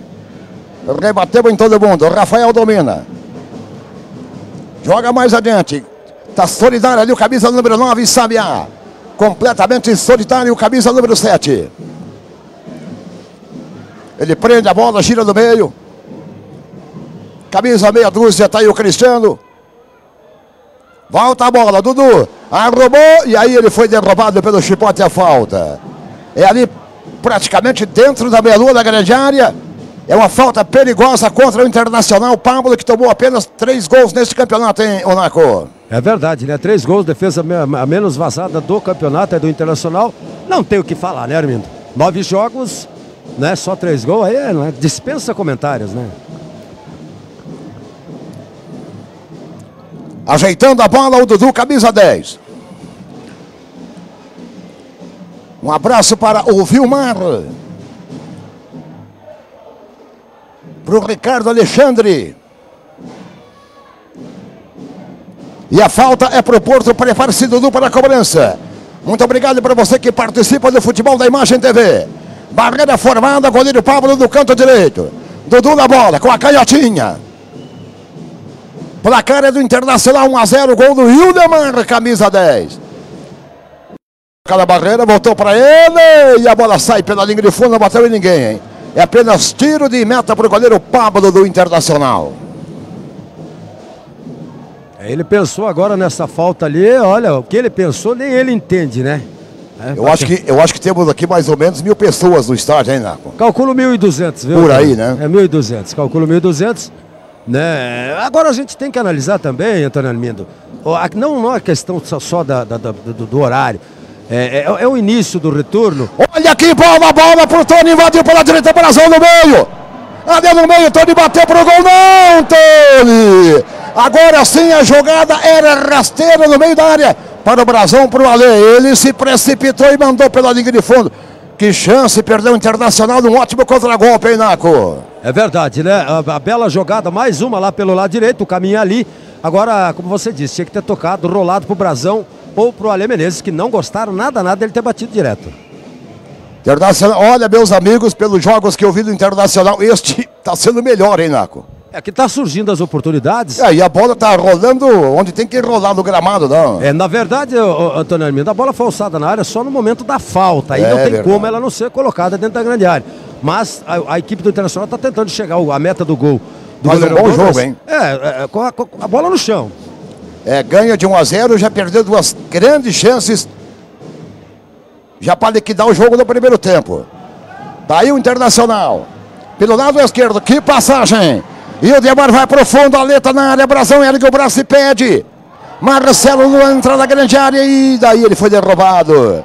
Rebateu em todo mundo. Rafael domina. Joga mais adiante. Tá solidário ali o camisa número 9, Sabiá. Completamente solitário o camisa número 7. Ele prende a bola, gira no meio. Camisa meia dúzia, tá aí o Cristiano. Volta a bola, Dudu. Arrumou e aí ele foi derrubado pelo chipote a falta. É ali praticamente dentro da meia-lua da grande área. É uma falta perigosa contra o Internacional. Pablo que tomou apenas três gols neste campeonato, hein, Onaco? É verdade, né? Três gols, defesa a menos vazada do campeonato, é do Internacional. Não tem o que falar, né, Armindo? Nove jogos, né? Só três gols, aí é, não é? dispensa comentários, né? Ajeitando a bola, o Dudu, camisa 10. Um abraço para o Vilmar. Para o Ricardo Alexandre. E a falta é para o Porto. Prepare-se, Dudu, para a cobrança. Muito obrigado para você que participa do futebol da Imagem TV. Barreira formada, goleiro Pablo do canto direito. Dudu na bola, com a canhotinha. Placar é do Internacional 1 a 0, gol do Hildemar, camisa 10. Cada barreira voltou para ele e a bola sai pela linha de fundo, não bateu em ninguém, hein? É apenas tiro de meta para o goleiro Pablo do Internacional. É, Ele pensou agora nessa falta ali, olha, o que ele pensou nem ele entende, né? É, Eu acho que, eu acho que temos aqui mais ou menos mil pessoas no estádio, hein, Naco? Calculo 1.200, viu? Por aí, né? É 1.200, calculo 1.200. Né? Agora a gente tem que analisar também, Antônio Armindo, a- não, não é questão só, da, da- da- do, do horário, é, é- é o início do retorno. Olha aqui, bola, bola pro Tony, invadiu pela direita, Brasil no meio. Ali no meio, Tony bateu pro gol, não, Tony! Agora sim a jogada era rasteira no meio da área para o Brasão, para o Alê. Ele se precipitou e mandou pela linha de fundo. Que chance, perdeu o Internacional num ótimo contragolpe, hein, Naco? É verdade, né? A, a bela jogada, mais uma lá pelo lado direito, o caminho é ali. Agora, como você disse, tinha que ter tocado, rolado pro Brasão ou pro Ale Menezes, que não gostaram nada, nada dele ter batido direto. Internacional, olha, meus amigos, pelos jogos que eu vi do Internacional, este está sendo melhor, hein, Naco? É que tá surgindo as oportunidades. É, e a bola tá rolando onde tem que rolar no gramado, não. É, na verdade, ô, Antônio Armindo, a bola foi alçada na área só no momento da falta. Aí É não tem verdade. como ela não ser colocada dentro da grande área. Mas a, a equipe do Internacional está tentando chegar à meta do gol. Do Faz um bom Douglas. jogo, hein? É, é, com, a, com a bola no chão. É, ganha de 1 a 0, já perdeu duas grandes chances. Já para liquidar o jogo no primeiro tempo. Tá aí o Internacional. Pelo lado esquerdo, que passagem. E o Demar vai pro fundo, a letra na área, Brasão ergue o braço e pede. Marcelo não entra na grande área e daí ele foi derrubado.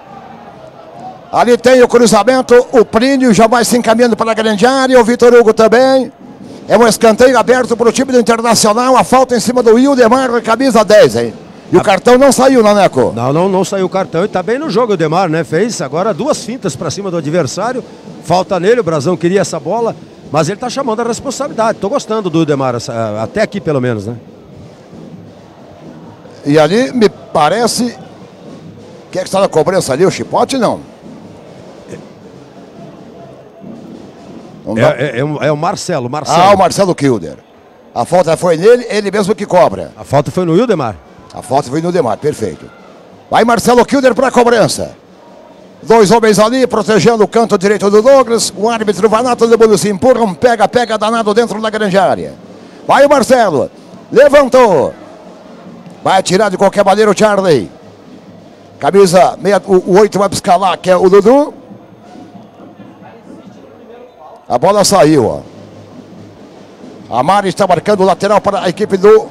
Ali tem o cruzamento, o Plínio já vai se encaminhando para a grande área, o Vitor Hugo também. É um escanteio aberto para o time do Internacional, a falta em cima do Wildemar, camisa 10, hein? E o cartão não saiu, Naneco. Não, não, não saiu o cartão e tá bem no jogo o Demar, né? Fez agora duas fintas para cima do adversário. Falta nele, o Brasão queria essa bola, mas ele tá chamando a responsabilidade. Tô gostando do Demar, essa- até aqui pelo menos, né? E ali me parece. Quem é que está na cobrança ali? O Chipote não. Não É, é- é o- é o Marcelo, Marcelo. Ah, o Marcelo Kilder. A falta foi nele, ele mesmo que cobra. A falta foi no Wildemar. A falta foi no Demar, perfeito. Vai Marcelo Kilder para a cobrança. Dois homens ali protegendo o canto direito do Douglas. O árbitro Vanato de Bolo se empurram, pega, pega danado dentro da grande área. Vai o Marcelo. Levantou. Vai atirar de qualquer maneira o Charlie. Camisa meia, o, o 8 vai buscar lá, que é o Dudu. A bola saiu, ó. A Mari está marcando o lateral para a equipe do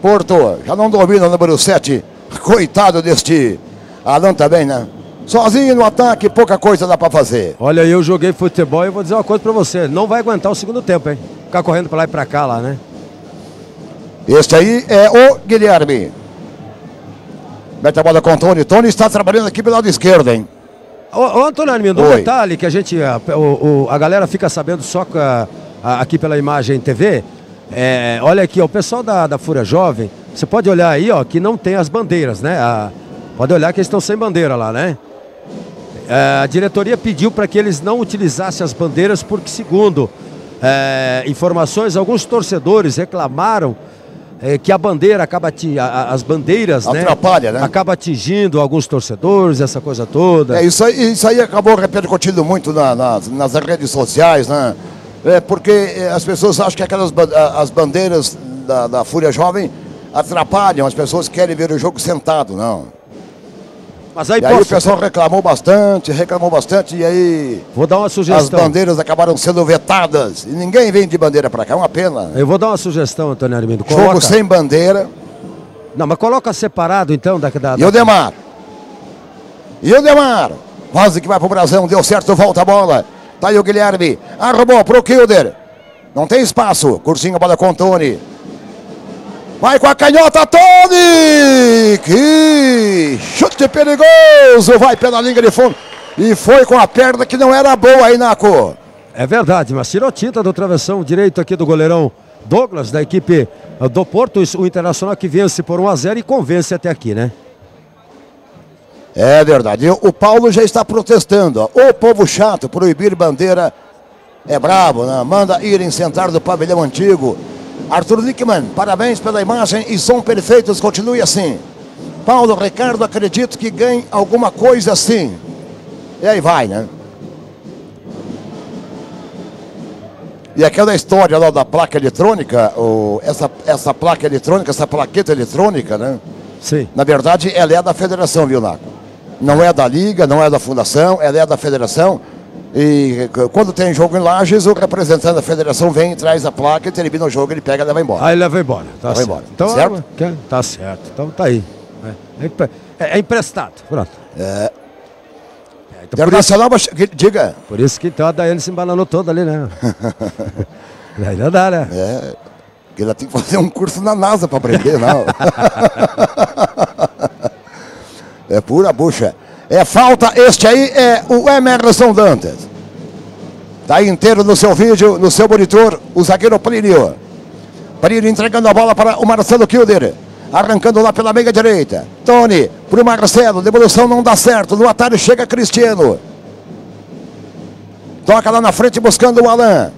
Porto. Já não domina o número 7. Coitado deste Alan também, né? Sozinho no ataque, pouca coisa dá para fazer. Olha, eu joguei futebol e vou dizer uma coisa pra você. Não vai aguentar o segundo tempo, hein? Ficar correndo pra lá e pra cá lá, né? Este aí é o Guilherme. Mete a bola com o Tony. Tony está trabalhando aqui pelo lado esquerdo, hein? Ô, ô Antônio um detalhe que a gente, a, o- a galera fica sabendo só a- a- aqui pela imagem TV. É, olha aqui, ó, o pessoal da, da Fúria Jovem, você pode olhar aí, ó, que não tem as bandeiras, né? A- pode olhar que eles estão sem bandeira lá, né? É, a diretoria pediu para que eles não utilizassem as bandeiras porque, segundo é, informações, alguns torcedores reclamaram é, que a bandeira acaba a- as bandeiras, né? Atrapalha, né? Acaba atingindo alguns torcedores, essa coisa toda. É, isso aí, isso aí acabou repercutindo muito na- nas, nas redes sociais, né? É, porque é, as pessoas acham que aquelas as bandeiras da, da Fúria Jovem atrapalham, as pessoas querem ver o jogo sentado, não. Mas aí, E aí o posso, pessoal reclamou bastante, reclamou bastante, e aí vou dar uma as sugestão. bandeiras acabaram sendo vetadas. E ninguém vem de bandeira pra cá, é uma pena. Eu vou dar uma sugestão, Antônio Armindo. Jogo Coloca... sem bandeira. Não, mas coloca separado então da, da, E o Demar. E o Demar. Quase que vai pro Brasão, deu certo, volta a bola. Tá aí o Guilherme. Arrumou pro Kilder. Não tem espaço. Cursinho a bola com o Tony. Vai com a canhota, Tony! Que chute perigoso! Vai pela linha de fundo. E foi com a perna que não era boa aí, Naco. É verdade, mas tirou tinta do travessão direito aqui do goleirão Douglas, da equipe do Porto, o Internacional que vence por 1 a 0 e convence até aqui, né? É verdade. O Paulo já está protestando. ó. O povo chato, proibir bandeira é brabo, né? Manda irem sentar do pavilhão antigo. Arthur Lickman, parabéns pela imagem e som perfeitos. Continue assim. Paulo Ricardo, acredito que ganhe alguma coisa assim. E aí vai, né? E aquela história lá da placa eletrônica, o, essa, essa placa eletrônica, essa plaqueta eletrônica, né? Sim. Na verdade, ela é da federação, viu, Naco? Não é da liga, não é da fundação, ela é da federação. E c- quando tem jogo em Lages, o representante da federação vem, traz a placa, e termina o jogo, ele pega e leva embora. Aí leva embora. Tá Leva certo. embora. Então, Certo? é- Tá certo. Então tá aí. É, é é- é emprestado. Pronto. É. É, então, isso, Internacional, que- diga. por isso que então a Daiane se embananou toda ali, né? Aí não dá, né? É, que ela tem que fazer um curso na NASA para aprender, não. é pura bucha. É falta, este aí é o Emerson Dantas. Tá aí inteiro no seu vídeo, no seu monitor, o zagueiro Plínio. Plínio entregando a bola para o Marcelo Kilder. Arrancando lá pela meia direita. Tony, pro Marcelo, devolução não dá certo. No atalho chega Cristiano. Toca lá na frente buscando o Alain.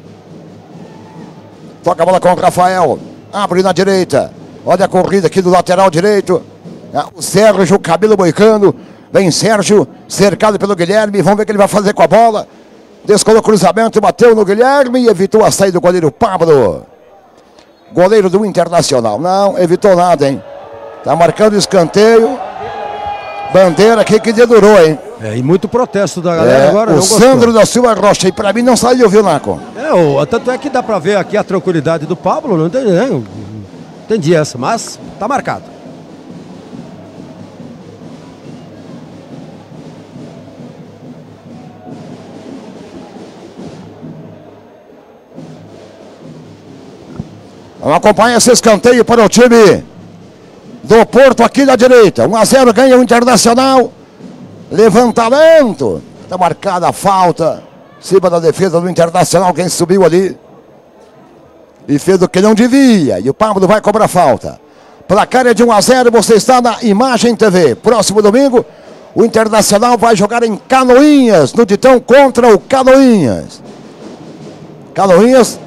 Toca a bola com o Rafael. Abre na direita. Olha a corrida aqui do lateral direito. Ah, o Sérgio, cabelo boicando. Vem Sérgio, cercado pelo Guilherme. Vamos ver o que ele vai fazer com a bola. Descolou o cruzamento, bateu no Guilherme e evitou a saída do goleiro Pablo. Goleiro do Internacional. Não, evitou nada, hein? Tá marcando escanteio. Bandeira aqui que dedurou, hein? É, e muito protesto da galera É, agora. o. Sandro da Silva Rocha. E pra mim não saiu, viu, Naco? É, o- tanto é que dá pra ver aqui a tranquilidade do Pablo, não entendi, né? Não entendi essa, mas tá marcado. Vamos acompanhar esse escanteio para o time do Porto aqui na direita. 1 a 0 ganha o Internacional. Levantamento. Está marcada a falta. Cima da defesa do Internacional. Quem subiu ali. E fez o que não devia. E o Pablo vai cobrar falta. Placar é de 1 a 0. Você está na Imagem TV. Próximo domingo, o Internacional vai jogar em Canoinhas. No Titão contra o Canoinhas. Canoinhas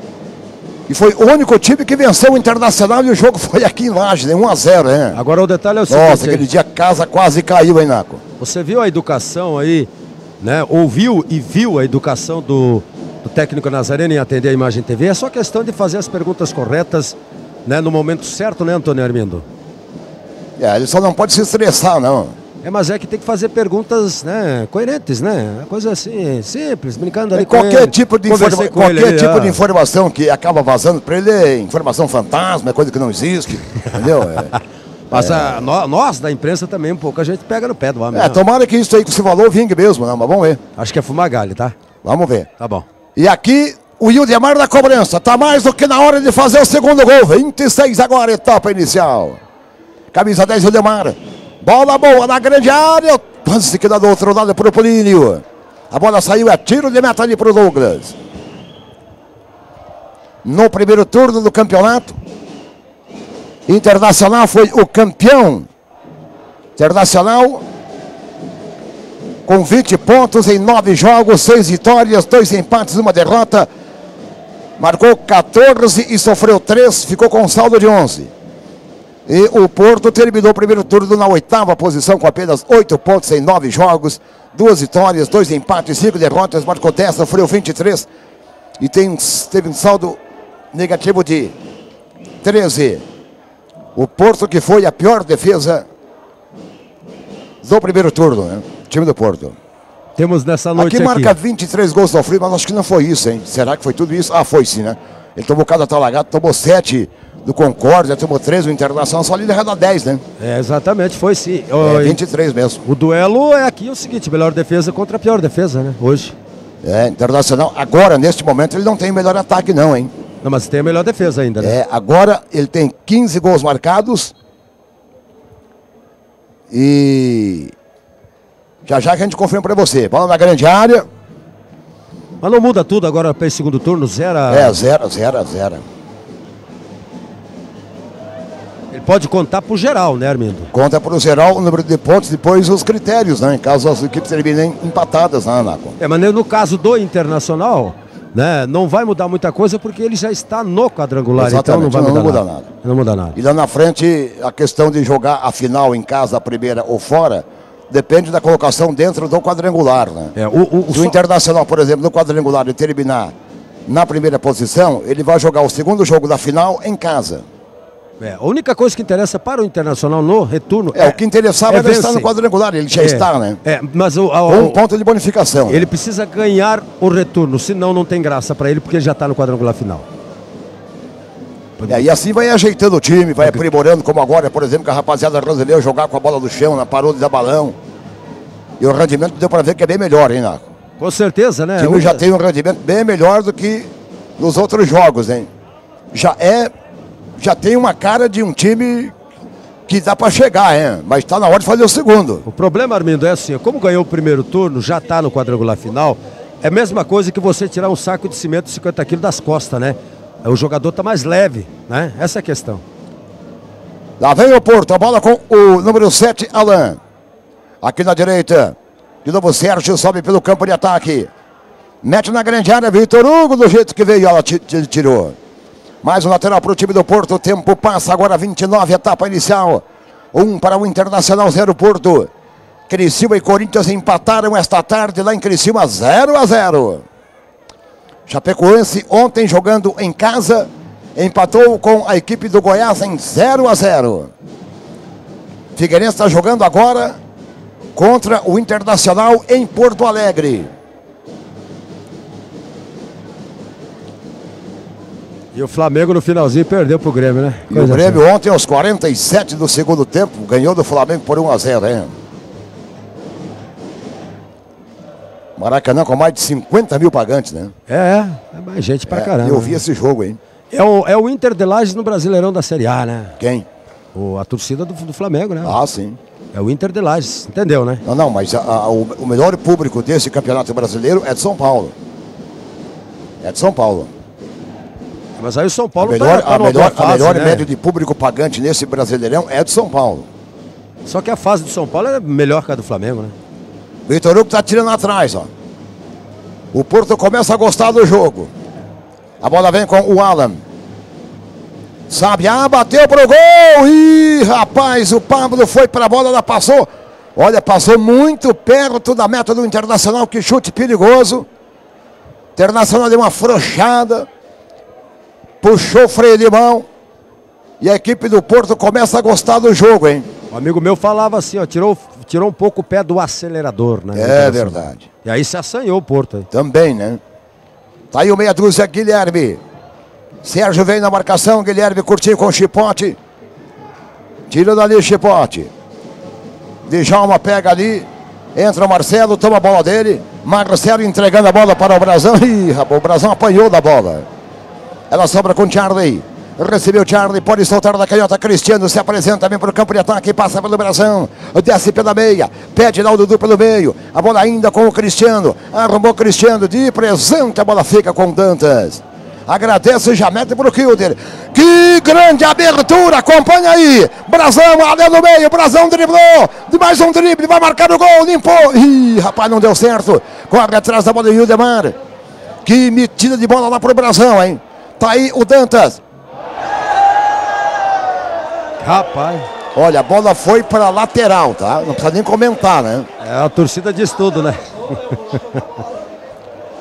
e foi o único time que venceu o Internacional e o jogo foi aqui em Lages, 1 a 0 né? Agora o detalhe é o Nossa, seguinte, aquele aí, dia a casa quase caiu, hein, Naco? você viu a educação aí, né? Ouviu e viu a educação do, do técnico Nazareno em atender a Imagem TV. É só questão de fazer as perguntas corretas, né? No momento certo, né, Antônio Armindo? É, ele só não pode se estressar, não. É, mas é que tem que fazer perguntas, né, coerentes, né? Coisa assim, simples, brincando ali com qualquer ele. tipo, de, informa qualquer ele tipo ah. de informação que acaba vazando para ele é informação fantasma, é coisa que não existe, entendeu? É, Mas a- nó- nós da imprensa também, um pouco, a gente pega no pé do homem. é, né? tomara que isso aí que você falou vingue mesmo, não, mas vamos ver, Acho que é fumagalho, tá? vamos ver. Tá bom. E aqui o Ildemar da cobrança. Tá mais do que na hora de fazer o segundo gol. 26 agora, etapa inicial. Camisa 10, Ildemar. Bola boa na grande área. Passe que dá do outro lado pro Polínio. A bola saiu, é tiro de meta ali pro Douglas. No primeiro turno do campeonato, Internacional foi o campeão. Internacional com 20 pontos em 9 jogos, 6 vitórias, 2 empates, uma derrota. Marcou 14 e sofreu 3, ficou com um saldo de 11. E o Porto terminou o primeiro turno na oitava posição com apenas 8 pontos em 9 jogos, 2 vitórias, 2 empates, 5 derrotas, marcou 10, sofreu 23 e tem, teve um saldo negativo de 13. O Porto que foi a pior defesa do primeiro turno, né? Time do Porto. Temos nessa noite Aqui aqui. marca 23 gols sofridos, mas acho que não foi isso, hein? Será que foi tudo isso? Ah, foi sim, né? Ele tomou cada talagado, tomou 7 do Concórdia, tomou 3 do Internacional, só ele errado 10, né? É, exatamente, foi sim. É, Oi. 23 mesmo. O duelo é aqui o seguinte, melhor defesa contra a pior defesa, né? Hoje. É, Internacional, agora, neste momento, ele não tem o melhor ataque, não, hein? Não, mas tem a melhor defesa ainda, né? É, agora ele tem 15 gols marcados. E. Já já que a gente confirma pra você. Bola na grande área. Mas não muda tudo agora para esse segundo turno, zero. É, 0, 0, 0. Ele pode contar pro geral, né, Armindo? Conta pro geral o número de pontos, depois os critérios, né? Em caso as equipes terminem empatadas, né, Naco? É, mas no caso do Internacional, né, não vai mudar muita coisa porque ele já está no quadrangular, então não Exatamente, vai não mudar, muda nada. nada. Não muda nada. E lá na frente, a questão de jogar a final em casa, a primeira ou fora, depende da colocação dentro do quadrangular, né? É, o, o, o Se o Internacional, por exemplo, no quadrangular ele terminar na primeira posição, ele vai jogar o segundo jogo da final em casa. É, a única coisa que interessa para o Internacional no retorno É, o que interessava é era estar no quadrangular, ele já É, está, né? É, mas o, a- um ponto de bonificação. ele precisa ganhar o retorno, senão não tem graça para ele porque ele já está no quadrangular final. É, e assim vai ajeitando o time, vai aprimorando, como agora, por exemplo, que a rapaziada brasileira jogar com a bola do chão, na parou de dar balão. E o rendimento deu para ver que é bem melhor, hein, Naco? Com certeza, né? O time já tem um rendimento bem melhor do que nos outros jogos, hein? Já é. Já tem uma cara de um time que dá para chegar, hein? Mas está na hora de fazer o segundo. O problema, Armindo, é assim, como ganhou o primeiro turno, já está no quadrangular final, é a mesma coisa que você tirar um saco de cimento de 50 quilos das costas, né? O jogador está mais leve, né? Essa é a questão. Lá vem o Porto, a bola com o número 7, Alan. Aqui na direita. De novo, Sérgio sobe pelo campo de ataque. Mete na grande área, Vitor Hugo, do jeito que veio, ela ti- ti- tirou. Mais um lateral para o time do Porto. O tempo passa agora 29, etapa inicial. Um para o Internacional, zero Porto. Criciúma e Corinthians empataram esta tarde lá em Criciúma, 0 a 0. Chapecoense ontem jogando em casa, empatou com a equipe do Goiás em 0 a 0. Figueirense está jogando agora contra o Internacional em Porto Alegre. E o Flamengo no finalzinho perdeu pro Grêmio, né? E o Grêmio assim. ontem, aos 47 do segundo tempo, ganhou do Flamengo por 1 a 0, hein? Maracanã com mais de 50 mil pagantes, né? É, é mais gente pra é, caramba. Eu vi esse jogo, hein? É o, é o Inter de Lages no Brasileirão da Série A, né? Quem? O, a torcida do, do Flamengo, né? Ah, sim. É o Inter de Lages, entendeu, né? Não, não, mas a, a, o, o melhor público desse campeonato brasileiro é de São Paulo. É de São Paulo. Mas aí o São Paulo a melhor, tá, tá a melhor, fase, a melhor né? média de público pagante nesse Brasileirão é de São Paulo. Só que a fase do São Paulo é melhor que a do Flamengo, né? Vitor Hugo tá tirando atrás, ó. O Porto começa a gostar do jogo. A bola vem com o Alan. Sabiá bateu pro gol. Ih, rapaz, o Pablo foi para a bola, ela passou. Olha, passou muito perto da meta do Internacional. Que chute perigoso. Internacional deu uma frouxada puxou o freio de mão e a equipe do Porto começa a gostar do jogo, hein? Um amigo meu falava assim, ó, tirou, tirou um pouco o pé do acelerador, né? É verdade. E aí se assanhou o Porto. Aí. Também, né? Tá aí o meia dúzia, Guilherme. Sérgio vem na marcação, Guilherme curtiu com o chipote. Tira dali chipote. Djalma pega ali. Entra o Marcelo, toma a bola dele. Marcelo entregando a bola para o Brasão. Ih, rapaz, o Brasão apanhou da bola. Ela sobra com Charlie. Recebeu Charlie, pode soltar da canhota. Cristiano se apresenta também para o campo de ataque. Passa pelo Brasão. Desce pela meia. Pede lá o Dudu pelo meio. A bola ainda com o Cristiano. Arrumou Cristiano de presente. A bola fica com Dantas. Agradece já mete para o Kilder. Que grande abertura. Acompanha aí. Brasão ali no meio. Brasão driblou. De mais um drible. Vai marcar o gol. Limpou. Ih, rapaz, não deu certo. Corre atrás da bola de Hildemar. Que metida de bola lá para o Brasão, hein? Tá aí o Dantas. Rapaz. Olha, a bola foi para lateral, tá? Não precisa nem comentar, né? É, a torcida diz tudo, né?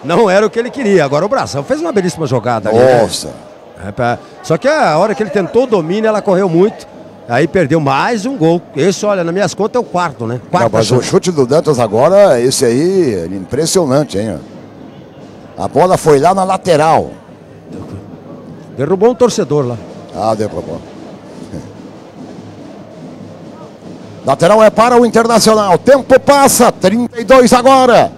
Não era o que ele queria. Agora o Brasil fez uma belíssima jogada ali. Né? Nossa. Né? É pra... Só que a hora que ele tentou o domínio, ela correu muito. Aí perdeu mais um gol. Esse, olha, nas minhas contas é o quarto, né? Quarto Não, mas o chute do Dantas agora, esse aí, é impressionante, hein? A bola foi lá na lateral. Derrubou um torcedor lá. Ah, derrubou. Lateral é para o Internacional. Tempo passa, 32 agora.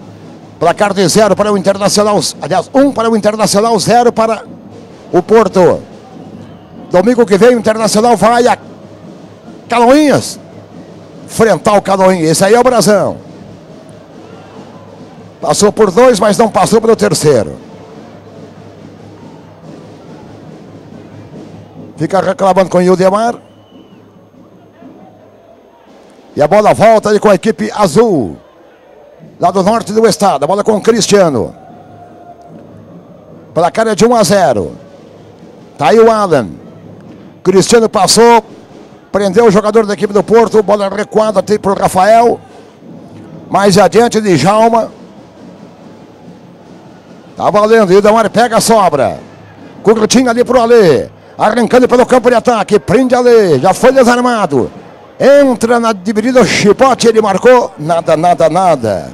Placar de zero para o Internacional. Aliás, um para o Internacional, zero para o Porto. Domingo que vem o Internacional vai a Canoinhas. Enfrentar o Canoinhas. Esse aí é o Brasão. Passou por dois, mas não passou pelo terceiro. Fica reclamando com o Ildemar. E a bola volta ali com a equipe azul. Lá do norte do estado. A bola com o Cristiano. Placar é de 1 a 0. Tá aí o Alan. Cristiano passou. Prendeu o jogador da equipe do Porto. Bola recuada para o Rafael. Mais adiante de Jalma. Tá valendo. Ildemar pega a sobra. Curtinho ali pro Alê. Arrancando pelo campo de ataque. Prende ali. Já foi desarmado. Entra na dividida. Chipote. Ele marcou. Nada, nada, nada.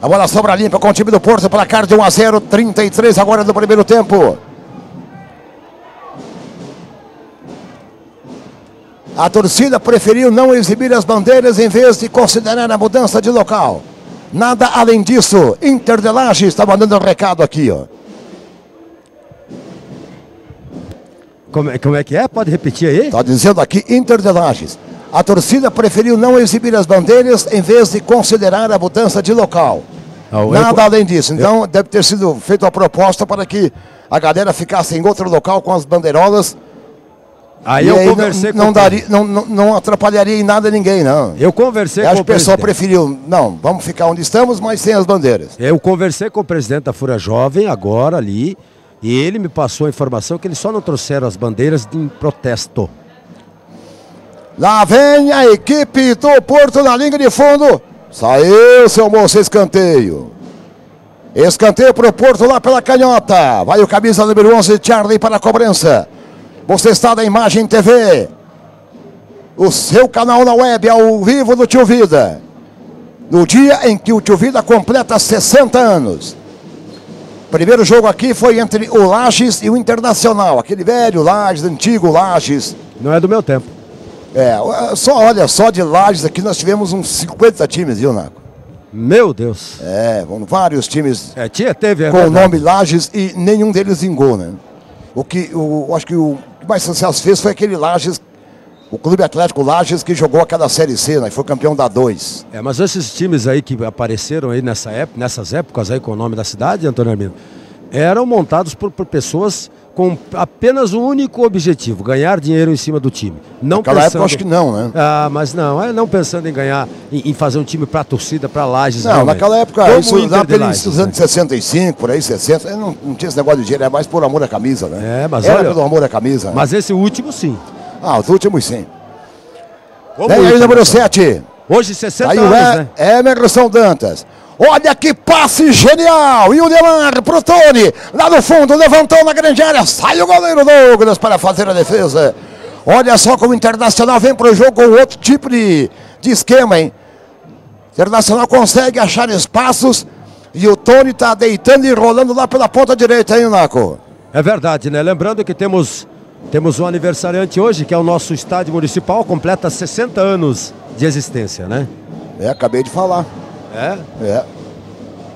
A bola sobra limpa com o time do Porto. Placar de 1 a 0. 33 agora do primeiro tempo. A torcida preferiu não exibir as bandeiras em vez de considerar a mudança de local. Nada além disso. Inter de Lages está mandando um recado aqui, ó. Como, é, como é que é? Pode repetir aí? Está dizendo aqui Inter de Lages. A torcida preferiu não exibir as bandeiras em vez de considerar a mudança de local. Ah, Nada eu... além disso. Então eu... deve ter sido feita a proposta para que a galera ficasse em outro local com as bandeirolas. Aí e eu aí conversei não, não, daria, não, não, não, atrapalharia em nada ninguém, não. Eu conversei com o pessoal preferiu, não, vamos ficar onde estamos, mas sem as bandeiras. Eu conversei com o presidente da Fura Jovem agora ali E ele me passou a informação que eles só não trouxeram as bandeiras em protesto. Lá vem a equipe do Porto na linha de fundo. Saiu, seu moço, escanteio. Escanteio para o Porto lá pela canhota. Vai o camisa número 11, Charlie, para a cobrança. Você está na Imagem TV. O seu canal na web, ao vivo do Tio Vida. No dia em que o Tio Vida completa 60 anos. Primeiro jogo aqui foi entre o Lages e o Internacional. Aquele velho Lages, antigo Lages. Não é do meu tempo. É, só olha, só de Lages aqui nós tivemos uns 50 times, viu, Naco? Meu Deus. É, vários times É, tinha, teve, é com o nome Lages e nenhum deles vingou, né? O que o, acho que o que mais sucesso fez foi aquele Lages, o Clube Atlético Lages que jogou aquela Série C, né? Foi campeão da 2. É, mas esses times aí que apareceram aí nessa época, nessas épocas aí com o nome da cidade, Antônio Armino, eram montados por, por pessoas com apenas um único objetivo, ganhar dinheiro em cima do time. Não Naquela pensando... época eu acho que não, né? Ah, mas não, é não pensando em ganhar, em, em fazer um time para a torcida, para Lages. Não, realmente. naquela época, Como isso lá pelos anos 65, por aí, 60, não, não tinha esse negócio de dinheiro, é mais por amor à camisa, né? É, mas Era olha- pelo amor à camisa. né? Mas esse último sim. Ah, os últimos sim. Como Vem o aí, número 7. Hoje 60 Aí anos, é, né? Emerson Dantas. Olha que passe genial! E o Demar pro Tony, lá no fundo, levantou na grande área. Sai o goleiro Douglas para fazer a defesa. Olha só como o Internacional vem pro jogo com outro tipo de, de esquema, hein? Internacional consegue achar espaços e o Tony tá deitando e rolando lá pela ponta direita, hein, Naco? É verdade, né? Lembrando que temos, temos um aniversariante hoje, que é o nosso estádio municipal, completa 60 anos de existência, né? É, acabei de falar. É? É.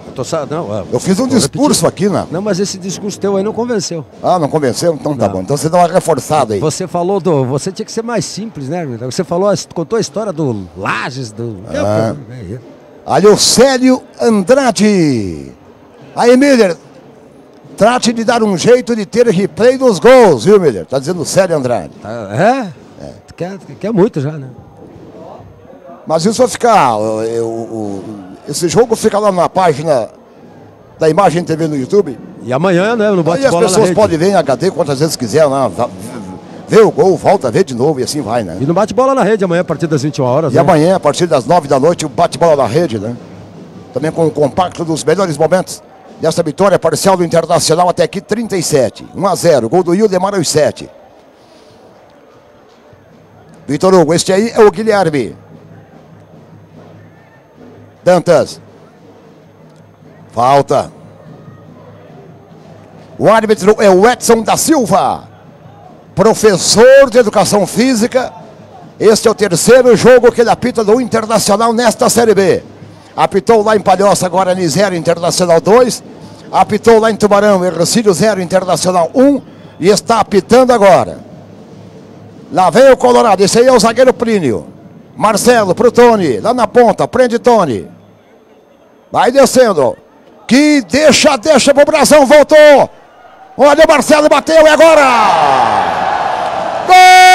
Eu, tô, não, é, Eu fiz um discurso repetindo. aqui, Naco. Não, mas esse discurso teu aí não convenceu. Ah, não convenceu? Então tá Não. bom. Então você dá uma reforçada aí. Você falou do. Você tinha que ser mais simples, né? Você falou, contou a história do Lages, do. Ah. É, é. Ali o Célio Andrade. Aí, Miller, trate de dar um jeito de ter replay dos gols, viu, Miller? Tá dizendo o Célio Andrade. Tá- é? Tu Quer, quer muito já, né? Mas isso vai ficar. o- o- o- esse jogo fica lá na página da Imagem TV no YouTube. E amanhã, né? No Aí as pessoas podem ver em HD quantas vezes quiser lá. va- Vê o gol, volta, vê de novo e assim vai, né? E no bate-bola na rede amanhã, a partir das 21 horas. E né? amanhã, a partir das nove da noite, o bate-bola na rede, né? Também com o compacto dos melhores momentos dessa vitória parcial do Internacional até aqui, 37. 1 a 0. Gol do Ildemar aos 7. Vitor Hugo, este aí é o Guilherme. Dantas. Falta. O árbitro é o Edson da Silva. Professor de Educação Física. Este é o terceiro jogo que ele apita do Internacional nesta Série B. Apitou lá em Palhoça, Guarani 0, Internacional 2. Apitou lá em Tubarão, Ercílio 0, Internacional 1. E está apitando agora. Lá vem o Colorado, esse aí é o zagueiro Plínio. Marcelo pro Tony, lá na ponta, prende Tony. Vai descendo. Que deixa, deixa pro Brasão, voltou. Olha o Marcelo, bateu e agora! Gol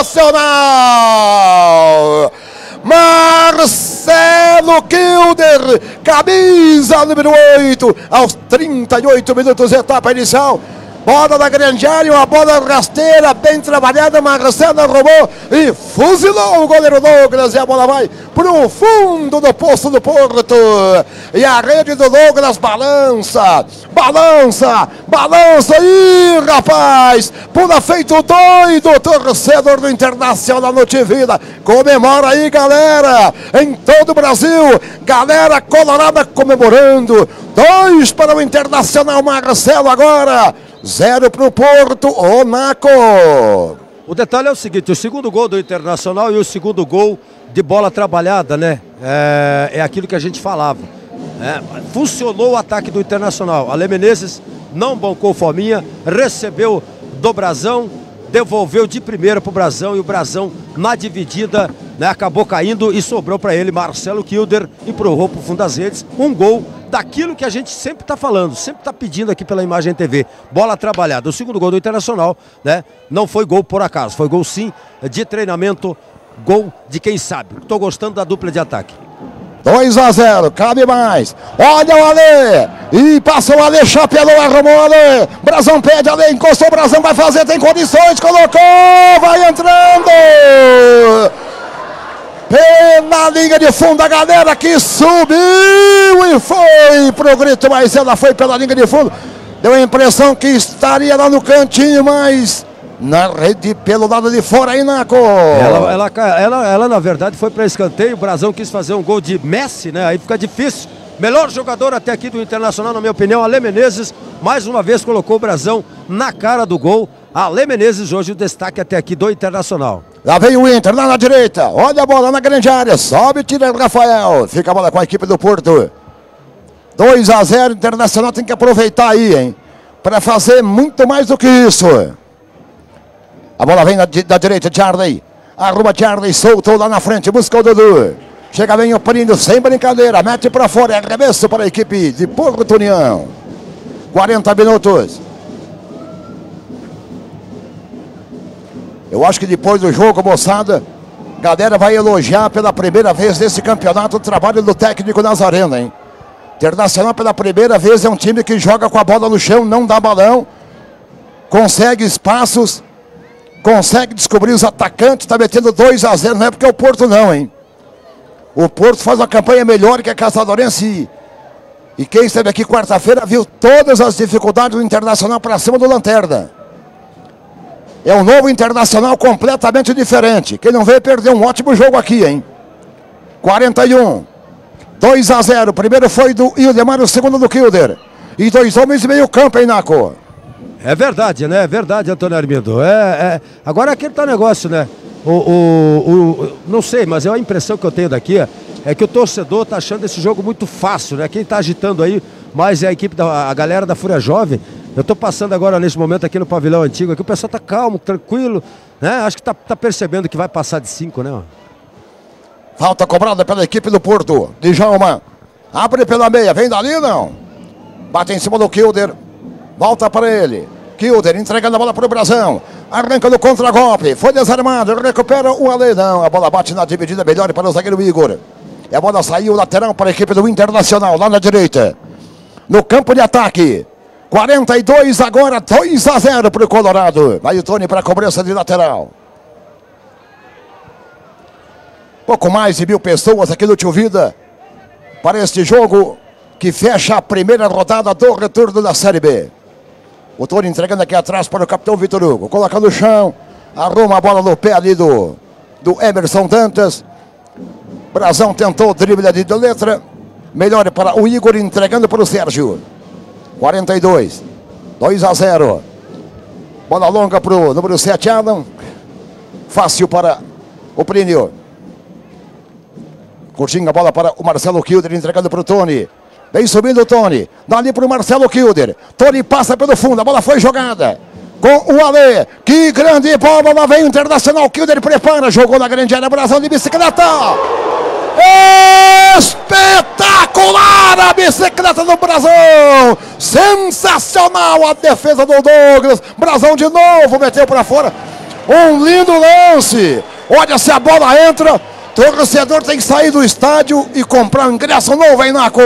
Internacional! Marcelo Kilder, camisa número 8, aos 38 minutos, etapa inicial. Bola da grande área, uma bola rasteira, bem trabalhada, Marcelo roubou e fuzilou o goleiro Douglas. E a bola vai pro fundo do poço do Porto. E a rede do Douglas balança, balança, balança. Ih, rapaz, pula feito doido, torcedor do Internacional no Tivida. Comemora aí, galera, em todo o Brasil. Galera colorada comemorando. Dois para o Internacional, Marcelo agora. Zero para o Porto, o Naco. O detalhe é o seguinte: o segundo gol do Internacional e o segundo gol de bola trabalhada, né? É, é aquilo que a gente falava. É, funcionou o ataque do Internacional. Ale Menezes não bancou fominha, recebeu do devolveu de primeira pro Brasão e o Brasão na dividida né, acabou caindo e sobrou para ele Marcelo Kilder empurrou pro fundo das redes um gol daquilo que a gente sempre está falando, sempre está pedindo aqui pela Imagem TV. Bola trabalhada. O segundo gol do Internacional, né? Não foi gol por acaso, foi gol sim de treinamento gol de quem sabe. Estou gostando da dupla de ataque. 2 a 0, cabe mais. Olha o Ale. E passou o Ale, chapelou, arrumou o Ale. Brasão pede, Ale encostou, o Brasão vai fazer, tem condições, colocou, vai entrando. Pela linha de fundo, a galera que subiu e foi pro grito, mas ela foi pela linha de fundo. Deu a impressão que estaria lá no cantinho, mas na rede pelo lado de fora aí, Naco. Ela, ela, ela, ela, na verdade, foi para escanteio. O Brasão quis fazer um gol de Messi, né? Aí fica difícil. Melhor jogador até aqui do Internacional, na minha opinião, Ale Menezes. Mais uma vez colocou o Brasão na cara do gol. Ale Menezes, hoje o destaque até aqui do Internacional. Lá vem o Inter, lá na direita. Olha a bola na grande área. Sobe, tira o Rafael. Fica a bola com a equipe do Porto. 2 a 0, Internacional tem que aproveitar aí, hein? Para fazer muito mais do que isso. A bola vem da, da direita, Charlie. Arruma Charlie, soltou lá na frente, busca o Dudu. Chega bem o Prino, sem brincadeira, mete para fora, é arremesso para a equipe de Porto União. 40 minutos. Eu acho que depois do jogo, moçada, galera vai elogiar pela primeira vez nesse campeonato o trabalho do técnico Nazareno, hein? Internacional pela primeira vez é um time que joga com a bola no chão, não dá balão, consegue espaços, consegue descobrir os atacantes, está metendo 2 a 0 não é porque é o Porto não, hein? O Porto faz uma campanha melhor que a Caçadorense. E quem esteve aqui quarta-feira viu todas as dificuldades do Internacional para cima do Lanterna. É um novo Internacional completamente diferente. Quem não veio perdeu um ótimo jogo aqui, hein? 41. 2 a 0. O primeiro foi do Ildemar, o segundo do Kilder. E dois homens e meio campo, hein, Naco? É verdade, né? É verdade, Antônio Armindo. É, é... Agora aquele tá negócio, né? O, o, o, não sei, mas é a impressão que eu tenho daqui é que o torcedor tá achando esse jogo muito fácil, né? Quem tá agitando aí mais é a equipe da a galera da Fúria Jovem. Eu tô passando agora nesse momento aqui no pavilhão antigo, aqui o pessoal tá calmo, tranquilo, né? Acho que tá, tá percebendo que vai passar de cinco, né? Falta cobrada pela equipe do Porto. Djalma. Abre pela meia, vem dali não. Bate em cima do Kilder. Volta para ele. Kilder entregando a bola para o Brasão. Arranca no contra-golpe. Foi desarmado. Recupera o Aledão. A bola bate na dividida melhor para o zagueiro Igor. E a bola saiu lateral para a equipe do Internacional, lá na direita. No campo de ataque. 42 agora, 2 a 0 para o Colorado. Vai o Tony para a cobrança de lateral. Pouco mais de mil pessoas aqui no Tio Vida para este jogo que fecha a primeira rodada do retorno da Série B. O Tony entregando aqui atrás para o capitão Vitor Hugo. Coloca no chão. Arruma a bola no pé ali do, do Emerson Dantas. Brazão tentou o drible de letra. Melhor para o Igor entregando para o Sérgio. 42. 2 a 0. Bola longa para o número 7, Adam. Fácil para o Plínio. Curtinho a bola para o Marcelo Kilder entregando para o Tony. Vem subindo o Tony. Dali para o Marcelo Kilder. Tony passa pelo fundo. A bola foi jogada. Com o Ale. Que grande bola. Lá vem o Internacional. Kilder prepara. Jogou na grande área. Brasão de bicicleta. Espetacular a bicicleta do Brasão. Sensacional a defesa do Douglas. Brasão de novo. Meteu para fora. Um lindo lance. Olha se a bola entra. Torcedor tem que sair do estádio e comprar um ingresso novo, hein, Naco?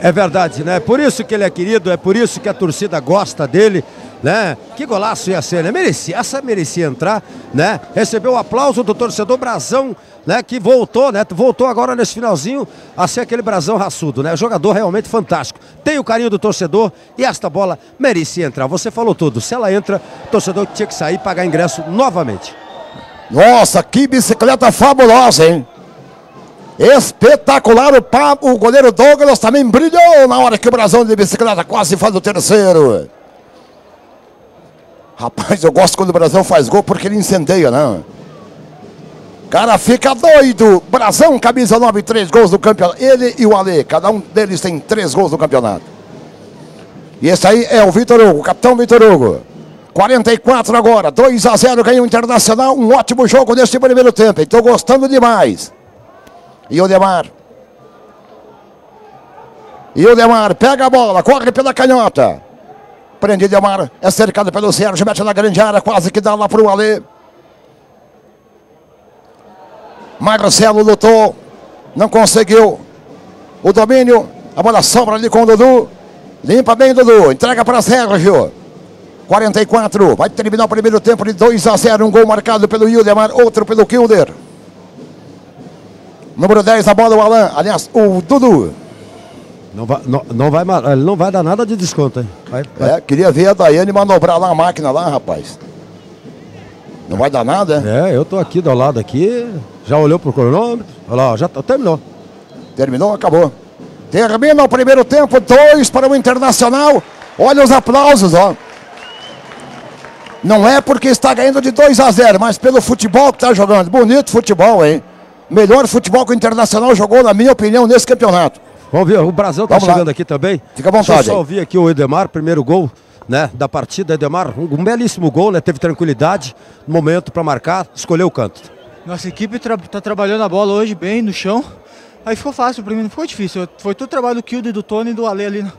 É verdade, né? Por isso que ele é querido, é por isso que a torcida gosta dele, né? Que golaço ia ser, né? Merecia, essa merecia entrar, né? Recebeu o aplauso do torcedor Brasão, né? Que voltou, né? Voltou agora nesse finalzinho a ser aquele Brasão raçudo, né? Jogador realmente fantástico. Tem o carinho do torcedor e esta bola merecia entrar. Você falou tudo. Se ela entra, o torcedor tinha que sair e pagar ingresso novamente. Nossa, que bicicleta fabulosa, hein? Espetacular o, papo, o goleiro Douglas também brilhou na hora que o Brasão de bicicleta quase faz o terceiro. Rapaz, eu gosto quando o Brasão faz gol porque ele incendeia, né? Cara fica doido. Brasão, camisa 9, três gols do campeonato. Ele e o Ale, cada um deles tem três gols no campeonato. E esse aí é o Vitor Hugo, o capitão Vitor Hugo. 44 agora, 2 a 0 ganhou o Internacional. Um ótimo jogo neste primeiro tempo. Estou gostando demais. E o Demar. E o Demar pega a bola, corre pela canhota. Prende Demar, é cercado pelo Sérgio, mete na grande área, quase que dá lá para o Alê. Marcelo lutou, não conseguiu. O domínio, a bola sobra ali com o Dudu. Limpa bem, Dudu. Entrega para Sérgio. 44. Vai terminar o primeiro tempo de 2 a 0. Um gol marcado pelo Hildemar, outro pelo Kilder. Número 10, a bola, o Alan. Aliás, o Dudu. Não vai, não, não vai, ele não vai dar nada de desconto, hein? Vai, vai. É, queria ver a Daiane manobrar lá a máquina lá, rapaz. Não vai dar nada, é? É, eu tô aqui do lado aqui. Já olhou pro cronômetro. Olha lá, já tá, terminou. Terminou, acabou. Termina o primeiro tempo, dois para o Internacional. Olha os aplausos, ó. Não é porque está ganhando de 2 a 0, mas pelo futebol que está jogando. Bonito futebol, hein? Melhor futebol que o Internacional jogou, na minha opinião, nesse campeonato. Vamos ver, o Brasil está chegando lá. aqui também. Fica à vontade. Deixa eu só ouvir aqui o Edemar, primeiro gol né, da partida. Edemar, um, belíssimo gol, né? Teve tranquilidade, momento para marcar, escolheu o canto. Nossa equipe está tra trabalhando a bola hoje bem no chão. Aí ficou fácil para mim, não ficou difícil. Foi todo o trabalho do Kildo e do Tony e do Ale ali na,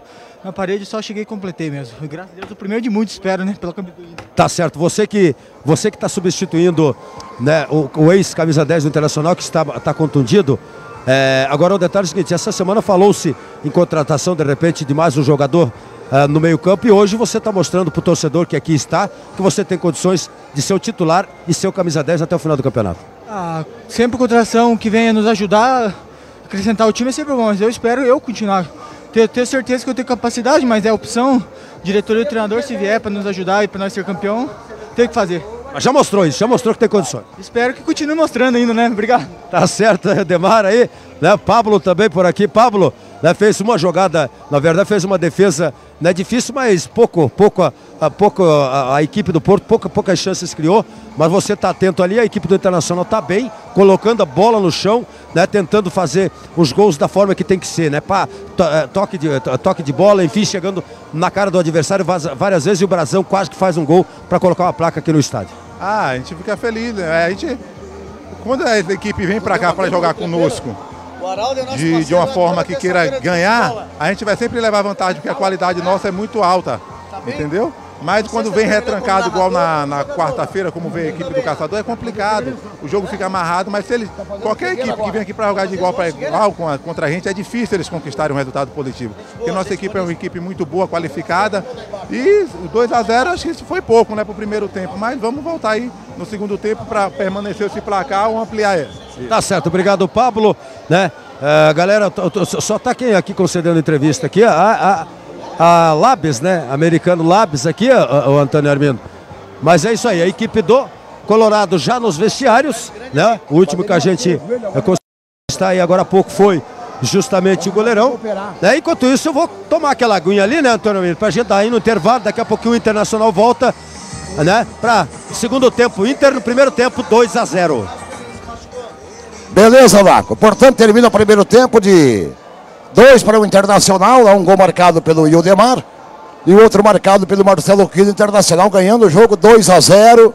na, parede, só cheguei e completei mesmo. E, graças a Deus, o primeiro de muitos, espero, né? Pela campeonato. Tá certo. Você que você que está substituindo né, o, o ex-camisa 10 do Internacional, que está, está contundido. É, agora o detalhe é o seguinte, essa semana falou-se em contratação, de repente, de mais um jogador Uh, no meio-campo. E hoje você está mostrando para o torcedor que aqui está que você tem condições de ser o titular e ser o camisa 10 até o final do campeonato. Ah, sempre contratação que venha nos ajudar, acrescentar o time é sempre bom, mas eu espero eu continuar. Tenho, tenho certeza que eu tenho capacidade, mas é opção. Diretoria e treinador, se vier para nos ajudar e para nós ser campeão, tem que fazer. Mas já mostrou isso, já mostrou que tem condições. Espero que continue mostrando ainda, né? Obrigado. Tá certo, Demar aí, né? Pablo também por aqui. Pablo, né, fez uma jogada, na verdade fez uma defesa né, difícil, mas pouco, pouco, a, pouco a, a, equipe do Porto, pouca, poucas chances criou, mas você está atento ali, a equipe do Internacional está bem, colocando a bola no chão, né, tentando fazer os gols da forma que tem que ser, né, pá, to, é, toque, de, toque de bola, enfim, chegando na cara do adversário várias vezes e o Brasão quase que faz um gol para colocar uma placa aqui no estádio. Ah, a gente fica feliz, né? A gente, quando a equipe vem para cá para jogar conosco, de, de uma forma que queira ganhar, a gente vai sempre levar vantagem, porque a qualidade nossa é muito alta. Entendeu? Mas quando vem retrancado igual na, na quarta-feira, como veio a equipe do Caçador, é complicado. O jogo fica amarrado, mas se eles. Qualquer equipe que vem aqui para jogar de igual para igual contra a gente, é difícil eles conquistarem um resultado positivo. Porque nossa equipe é uma equipe muito boa, qualificada. E o 2 a 0 acho que isso foi pouco, né, para o primeiro tempo. Mas vamos voltar aí no segundo tempo para permanecer esse placar ou ampliar ele. Tá certo, obrigado Pablo, né? Uh, galera, só tá quem aqui concedendo entrevista aqui, a, a, a Labs, né? Americano Labs aqui, o Antônio Armindo. Mas é isso aí, a equipe do Colorado já nos vestiários, né? O último que a gente está aí agora há pouco foi justamente o goleirão. Né? Enquanto isso, eu vou tomar aquela aguinha ali, né, Antônio Armindo? Pra gente dar aí no intervalo, daqui a pouquinho o Internacional volta, né? Para segundo tempo, Inter no primeiro tempo, 2 a 0. Beleza, Laco. Portanto, termina o primeiro tempo de dois para o Internacional. um gol marcado pelo Ildemar. E outro marcado pelo Marcelo Quino Internacional, ganhando o jogo 2 a 0.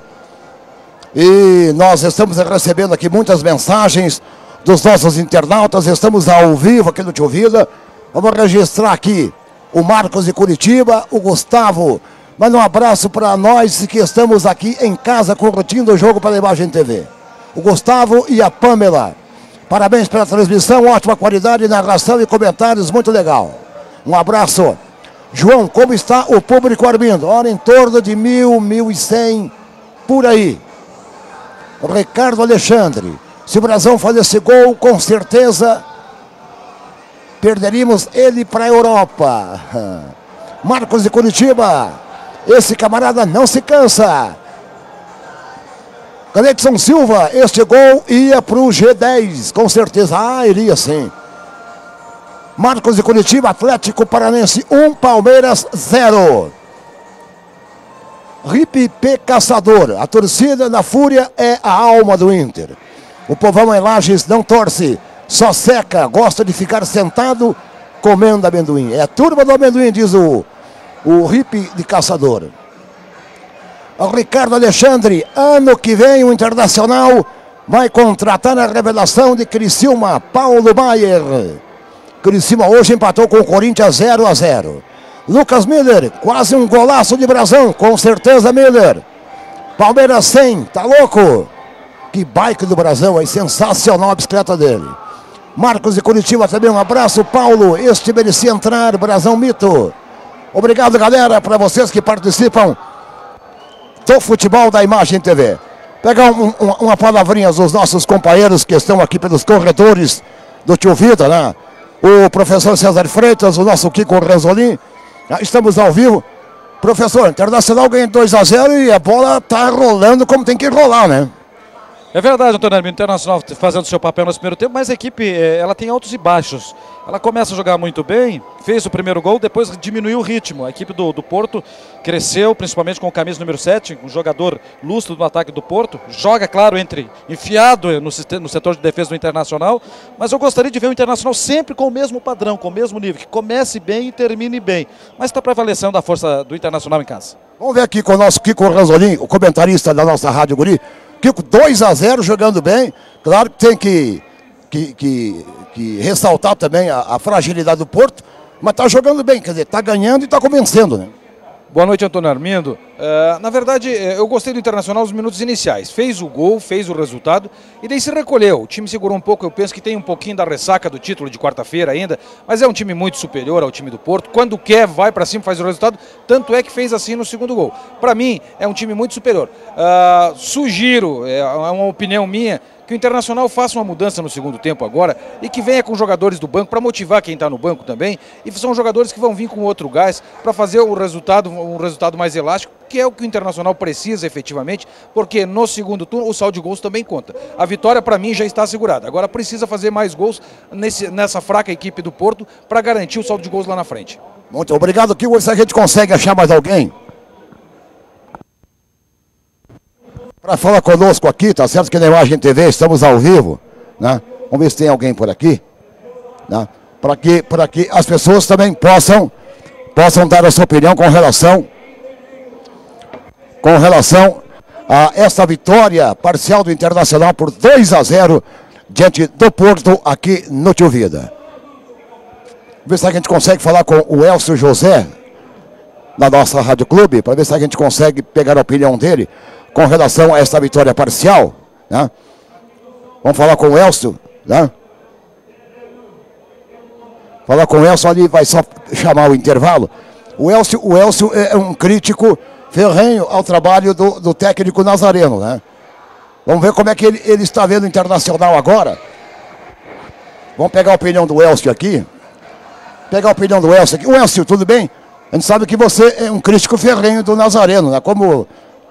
E nós estamos recebendo aqui muitas mensagens dos nossos internautas. Estamos ao vivo aqui no Tio Vida. Vamos registrar aqui o Marcos de Curitiba, o Gustavo. Manda um abraço para nós que estamos aqui em casa curtindo o jogo pela Imagem TV o Gustavo e a Pamela. Parabéns pela transmissão, ótima qualidade, narração e comentários, muito legal. Um abraço. João, como está o público Armindo? Ora, em torno de mil, mil e cem, por aí. Ricardo Alexandre, se o Brasão fazer esse gol, com certeza perderíamos ele para a Europa. Marcos de Curitiba, esse camarada não se cansa. Gleidson Silva, este gol ia para o G10, com certeza. Ah, iria sim. Marcos de Curitiba, Atlético Paranense 1, um, Palmeiras 0. Ripe P Caçador, a torcida na fúria é a alma do Inter. O povão em Lages não torce, só seca, gosta de ficar sentado comendo amendoim. É a turma do amendoim, diz o, o Ripe de Caçador. Ricardo Alexandre, ano que vem o Internacional vai contratar a revelação de Criciúma, Paulo Baier. Criciúma hoje empatou com o Corinthians 0 a 0. Lucas Miller, quase um golaço de brasão, com certeza Miller. Palmeiras 100, tá louco? Que bike do Brasil, é sensacional a bicicleta dele. Marcos de Curitiba também, um abraço. Paulo, este merecia entrar, Brasão Mito. Obrigado, galera, para vocês que participam do futebol da Imagem TV. Pegar um, um, uma palavrinha dos nossos companheiros que estão aqui pelos corredores do Tio Vida, né? O professor César Freitas, o nosso Kiko Ranzolin. Ah, estamos ao vivo. Professor, Internacional ganha 2 a 0 e a bola está rolando como tem que rolar, né? É verdade, Antônio Hermínio, Internacional fazendo seu papel no primeiro tempo, mas a equipe eh, ela tem altos e baixos. Ela começa a jogar muito bem, fez o primeiro gol, depois diminuiu o ritmo. A equipe do, do Porto cresceu, principalmente com o camisa número 7, um jogador lustro do ataque do Porto. Joga, claro, entre enfiado no, no setor de defesa do Internacional, mas eu gostaria de ver o Internacional sempre com o mesmo padrão, com o mesmo nível, que comece bem e termine bem. Mas está prevalecendo a força do Internacional em casa. Vamos ver aqui com o nosso Kiko Ranzolin, o comentarista da nossa Rádio Guri. Kiko 2 a 0 jogando bem. Claro que tem que, que, que, que ressaltar também a, a, fragilidade do Porto, mas está jogando bem, quer dizer, está ganhando e está convencendo, né? Boa noite, Antônio Armindo. Uh, na verdade, eh, eu gostei do Internacional nos minutos iniciais. Fez o gol, fez o resultado e daí se recolheu. O time segurou um pouco, eu penso que tem um pouquinho da ressaca do título de quarta-feira ainda, mas é um time muito superior ao time do Porto. Quando quer, vai para cima, faz o resultado. Tanto é que fez assim no segundo gol. Para mim, é um time muito superior. Uh, sugiro, é uma opinião minha, que o Internacional faça uma mudança no segundo tempo agora e que venha com jogadores do banco para motivar quem está no banco também. E são jogadores que vão vir com outro gás para fazer o resultado, um resultado mais elástico, que é o que o Internacional precisa efetivamente, porque no segundo turno o saldo de gols também conta. A vitória para mim já está assegurada. Agora precisa fazer mais gols nesse, nessa fraca equipe do Porto para garantir o saldo de gols lá na frente. Muito obrigado, que se a gente consegue achar mais alguém. Para falar conosco aqui, tá certo que na Imagem TV estamos ao vivo, né? Vamos ver se tem alguém por aqui, né? Para que, que as pessoas também possam, possam dar a sua opinião com relação, com relação a essa vitória parcial do Internacional por 2 a 0 diante do Porto aqui no Tio Vida. Vamos ver se a gente consegue falar com o Elcio José, da nossa Rádio Clube, para ver se a gente consegue pegar a opinião dele com relação a essa vitória parcial. Né? Vamos falar com o Elcio. Né? Falar com o Elcio ali, vai só chamar o intervalo. O Elcio, o Elcio é um crítico ferrenho ao trabalho do, do técnico Nazareno. Né? Vamos ver como é que ele, ele está vendo o Internacional agora. Vamos pegar a opinião do Elcio aqui. Pegar a opinião do Elcio aqui. O Elcio, tudo bem? A gente sabe que você é um crítico ferrenho do Nazareno, né? Como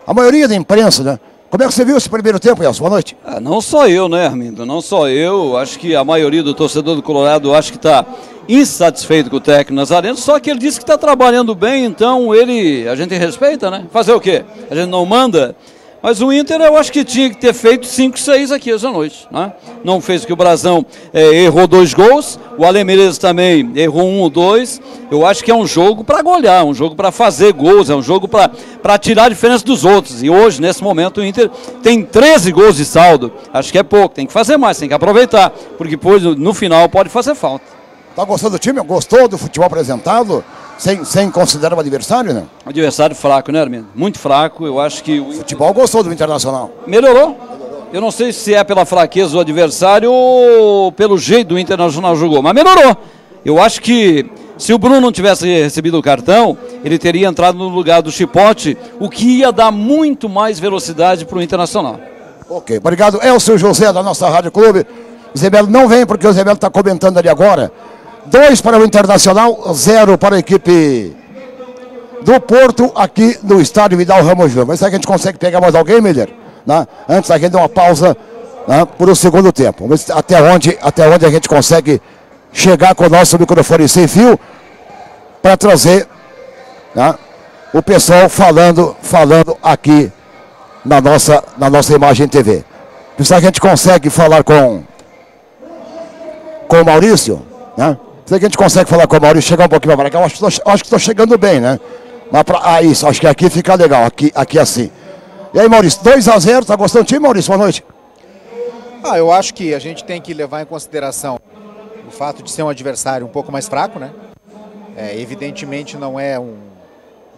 a maioria da imprensa, né? Como é que você viu esse primeiro tempo, Elson? Boa noite. Ah, não só eu, né, Armindo? Não só eu. Acho que a maioria do torcedor do Colorado acho que está insatisfeito com o técnico Nazareno, só que ele disse que está trabalhando bem, então ele. A gente respeita, né? Fazer o quê? A gente não manda. Mas o Inter eu acho que tinha que ter feito 5, 6 aqui essa noite. Né? Não fez que o Brasão é, errou dois gols, o Ale também errou um ou dois. Eu acho que é um jogo para golear, um jogo para fazer gols, é um jogo para tirar a diferença dos outros. E hoje, nesse momento, o Inter tem 13 gols de saldo. Acho que é pouco, tem que fazer mais, tem que aproveitar, porque depois no final pode fazer falta. Tá gostando do time? Gostou do futebol apresentado? Sem, sem considerar o adversário, né? Adversário fraco, né, Armindo? Muito fraco. Eu acho que. O futebol gostou do Internacional. Melhorou. Eu não sei se é pela fraqueza do adversário ou pelo jeito do Internacional jogou, mas melhorou. Eu acho que se o Bruno não tivesse recebido o cartão, ele teria entrado no lugar do Chipote, o que ia dar muito mais velocidade para o Internacional. Ok, obrigado. É o seu José da nossa Rádio Clube. Zebelo não vem porque o Zebelo está comentando ali agora. Dois para o Internacional, zero para a equipe do Porto aqui no estádio Vidal Ramos Júnior. Mas será que a gente consegue pegar mais alguém, Miller? Né? Antes a gente dar uma pausa né, por o segundo tempo. Vamos ver até onde, até onde a gente consegue chegar com o nosso microfone sem fio para trazer né, o pessoal falando, falando aqui na nossa, na nossa imagem TV. Se a gente consegue falar com, com o Maurício, né? Será que a gente consegue falar com o Maurício, chegar um pouquinho para cá? Eu acho, que estou chegando bem, né? Mas pra, ah, isso, acho que aqui fica legal, aqui, aqui assim. E aí, Maurício, 2 a 0 tá gostando do time, Maurício? Boa noite. Ah, eu acho que a gente tem que levar em consideração o fato de ser um adversário um pouco mais fraco, né? É, evidentemente não é um,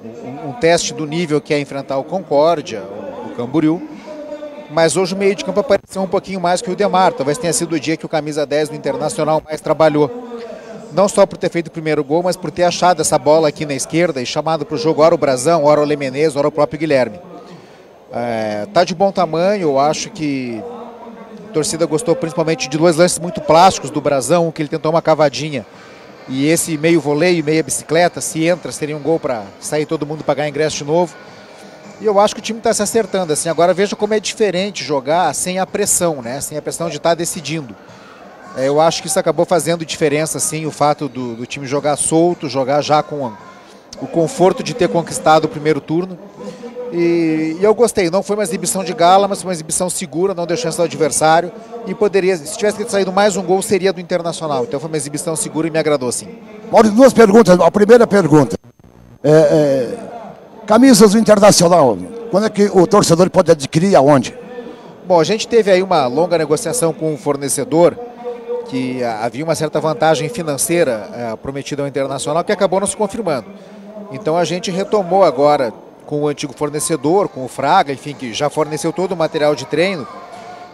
um, um, teste do nível que é enfrentar o Concórdia, o, o Camboriú. mas hoje o meio de campo apareceu um pouquinho mais que o Demar. Talvez tenha sido o dia que o camisa 10 do Internacional mais trabalhou. Não só por ter feito o primeiro gol, mas por ter achado essa bola aqui na esquerda e chamado para o jogo ora o Brazão, ora o Lemenez, ora o próprio Guilherme. É, tá de bom tamanho, eu acho que a torcida gostou principalmente de dois lances muito plásticos do Brazão, que ele tentou uma cavadinha. E esse meio voleio, meia bicicleta, se entra, seria um gol para sair todo mundo pagar ingresso de novo. E eu acho que o time está se acertando. assim. Agora veja como é diferente jogar sem a pressão, né? sem a pressão de estar tá decidindo. É, eu acho que isso acabou fazendo diferença, sim, o fato do, do time jogar solto, jogar já com o conforto de ter conquistado o primeiro turno. E, e, eu gostei, não foi uma exibição de gala, mas foi uma exibição segura, não deu chance ao adversário. E poderia, se tivesse saído mais um gol, seria do Internacional. Então foi uma exibição segura e me agradou sim. Maurício, duas perguntas. A primeira pergunta. É, é, camisas do Internacional, quando é que o torcedor pode adquirir e aonde? Bom, a gente teve aí uma longa negociação com o fornecedor, que havia uma certa vantagem financeira é, prometida ao Internacional, que acabou não se confirmando. Então a gente retomou agora com o antigo fornecedor, com o Fraga, enfim, que já forneceu todo o material de treino.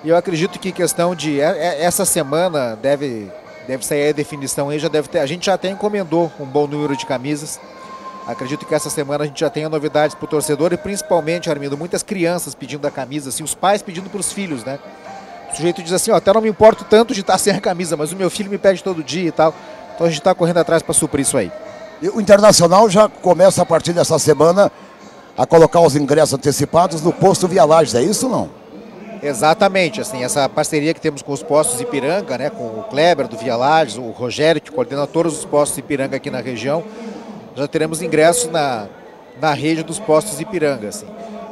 E eu acredito que questão de é, é, essa semana deve deve sair a definição aí, já deve ter, a gente já até encomendou um bom número de camisas. Acredito que essa semana a gente já tenha novidades para o torcedor e principalmente, Armindo, muitas crianças pedindo a camisa, assim, os pais pedindo para os filhos, né? O sujeito diz assim, ó, até não me importo tanto de estar sem a camisa, mas o meu filho me pede todo dia e tal. Então a gente está correndo atrás para suprir isso aí. E o Internacional já começa a partir dessa semana a colocar os ingressos antecipados no posto Via Lages, é isso ou não? Exatamente, assim, essa parceria que temos com os postos Ipiranga, né, com o Kleber do Via Lages, o Rogério que coordena todos os postos Ipiranga aqui na região, já teremos ingressos na, na rede dos postos Ipiranga, assim.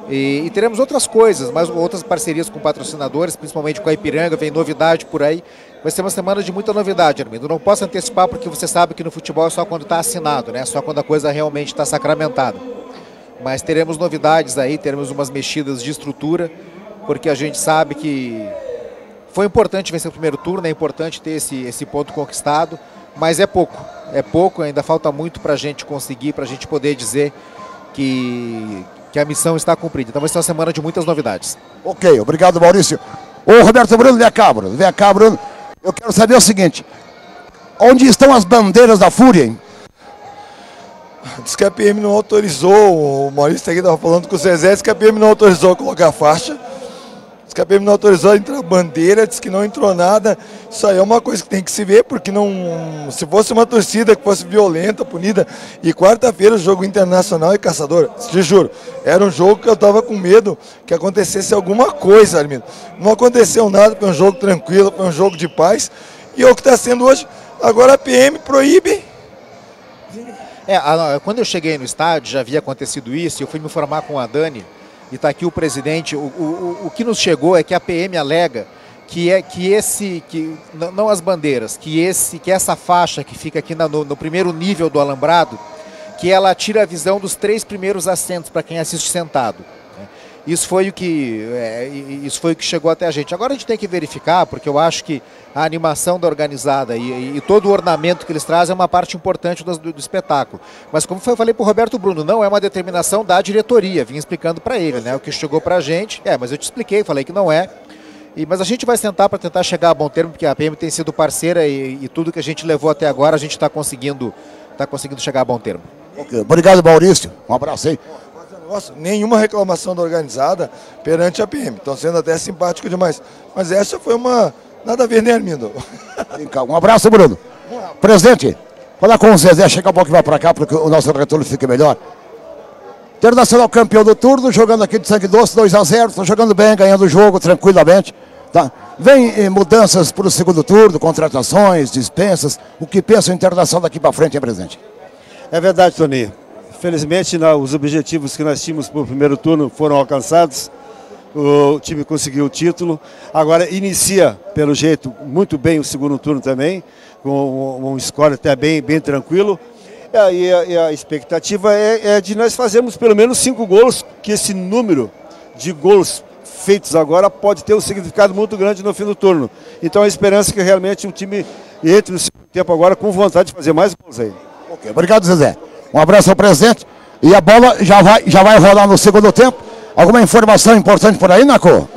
E, e, teremos outras coisas, mas outras parcerias com patrocinadores, principalmente com a Ipiranga, vem novidade por aí. Vai ser uma semana de muita novidade, Armindo. Não posso antecipar porque você sabe que no futebol é só quando está assinado, né? Só quando a coisa realmente está sacramentada. Mas teremos novidades aí, teremos umas mexidas de estrutura, porque a gente sabe que foi importante vencer o primeiro turno, é importante ter esse, esse ponto conquistado, mas é pouco. É pouco, ainda falta muito para a gente conseguir, para a gente poder dizer que, que a missão está cumprida. Então vai ser uma semana de muitas novidades. Ok, obrigado Maurício. Ô Roberto Bruno, vem cá, Bruno. Vem cá, Bruno. Eu quero saber o seguinte: onde estão as bandeiras da Fúria, hein? Diz que a PM não autorizou, o Maurício aqui estava falando com o Zezé, diz que a PM não autorizou colocar a faixa. A PM não autorizou entrar bandeira, diz que não entrou nada. Isso aí é uma coisa que tem que se ver, porque não. Se fosse uma torcida que fosse violenta, punida. E quarta-feira o jogo internacional e caçador, te juro, era um jogo que eu estava com medo que acontecesse alguma coisa, Armindo. Não aconteceu nada, foi um jogo tranquilo, foi um jogo de paz. E é o que está sendo hoje. Agora a PM proíbe é, a, quando eu cheguei no estádio, já havia acontecido isso, eu fui me informar com a Dani, e está aqui o presidente. O, o, o que nos chegou é que a PM alega que é que esse que não as bandeiras que esse que essa faixa que fica aqui no, no primeiro nível do alambrado que ela tira a visão dos três primeiros assentos para quem assiste sentado isso foi o que é, isso foi o que chegou até a gente. Agora a gente tem que verificar, porque eu acho que a animação da organizada e, e todo o ornamento que eles trazem é uma parte importante do, do, espetáculo. Mas como eu falei para o Roberto Bruno, não é uma determinação da diretoria. Vim explicando para ele, né? O que chegou para a gente. É, mas eu te expliquei, falei que não é. E, mas a gente vai sentar para tentar chegar a bom termo, porque a PM tem sido parceira e, e tudo que a gente levou até agora a gente está conseguindo, tá conseguindo chegar a bom termo. Obrigado, Maurício. Um abraço aí nossa, nenhuma reclamação da organizada perante a PM. Estão sendo até simpático demais. Mas essa foi uma. Nada a ver, né, Armindo? Um abraço, Bruno. Presidente, fala com o Zezé, chega um pouco e vai para cá, para que o nosso retorno fique melhor. Internacional campeão do turno, jogando aqui de sangue doce, 2 a 0 Estão jogando bem, ganhando o jogo tranquilamente. Tá? Vem eh, mudanças para o segundo turno, contratações, dispensas. O que pensa o Internacional daqui para frente, hein, presidente? É verdade, Toninho. Felizmente, os objetivos que nós tínhamos para o primeiro turno foram alcançados. O time conseguiu o título. Agora inicia, pelo jeito, muito bem o segundo turno também, com um score até bem, bem tranquilo. E a, e a expectativa é, é de nós fazermos pelo menos cinco gols, que esse número de gols feitos agora pode ter um significado muito grande no fim do turno. Então a esperança é que realmente o time entre no segundo tempo agora com vontade de fazer mais gols aí. Okay, obrigado, Zezé. Um abraço ao presidente. E a bola já vai, já vai rolar no segundo tempo. Alguma informação importante por aí, Naco?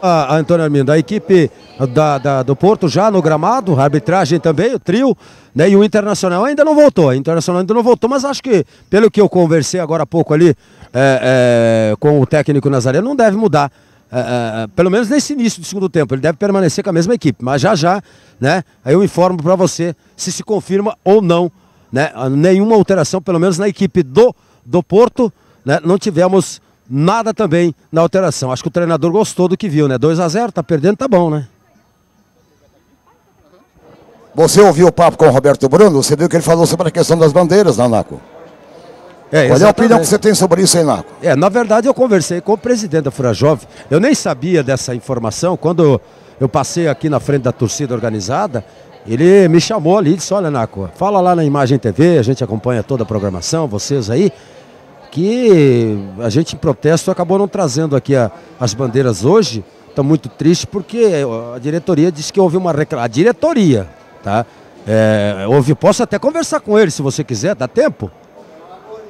Ah, Antônio Armindo, a equipe da, da, do Porto já no gramado, arbitragem também, o trio, né? E o Internacional ainda não voltou, o Internacional ainda não voltou, mas acho que, pelo que eu conversei agora há pouco ali é, é, com o técnico Nazaré, não deve mudar é, é, pelo menos nesse início do segundo tempo, ele deve permanecer com a mesma equipe, mas já já, né? Eu informo para você se se confirma ou não, né? Nenhuma alteração, pelo menos na equipe do, do Porto, né? Não tivemos nada também na alteração. Acho que o treinador gostou do que viu, né? 2 a 0 tá perdendo, tá bom, né? Você ouviu o papo com o Roberto Bruno? Você viu que ele falou sobre a questão das bandeiras, Nanaco? É, Qual é a opinião que você tem sobre isso aí, Naco? É, na verdade eu conversei com o presidente da Furajov. Eu nem sabia dessa informação. Quando eu passei aqui na frente da torcida organizada, ele me chamou ali e disse, olha, Naco, fala lá na Imagem TV, a gente acompanha toda a programação, vocês aí, que a gente em protesto acabou não trazendo aqui a, as bandeiras hoje. Está muito triste porque a diretoria disse que houve uma reclamação. A diretoria, tá? É, houve, posso até conversar com ele se você quiser, dá tempo?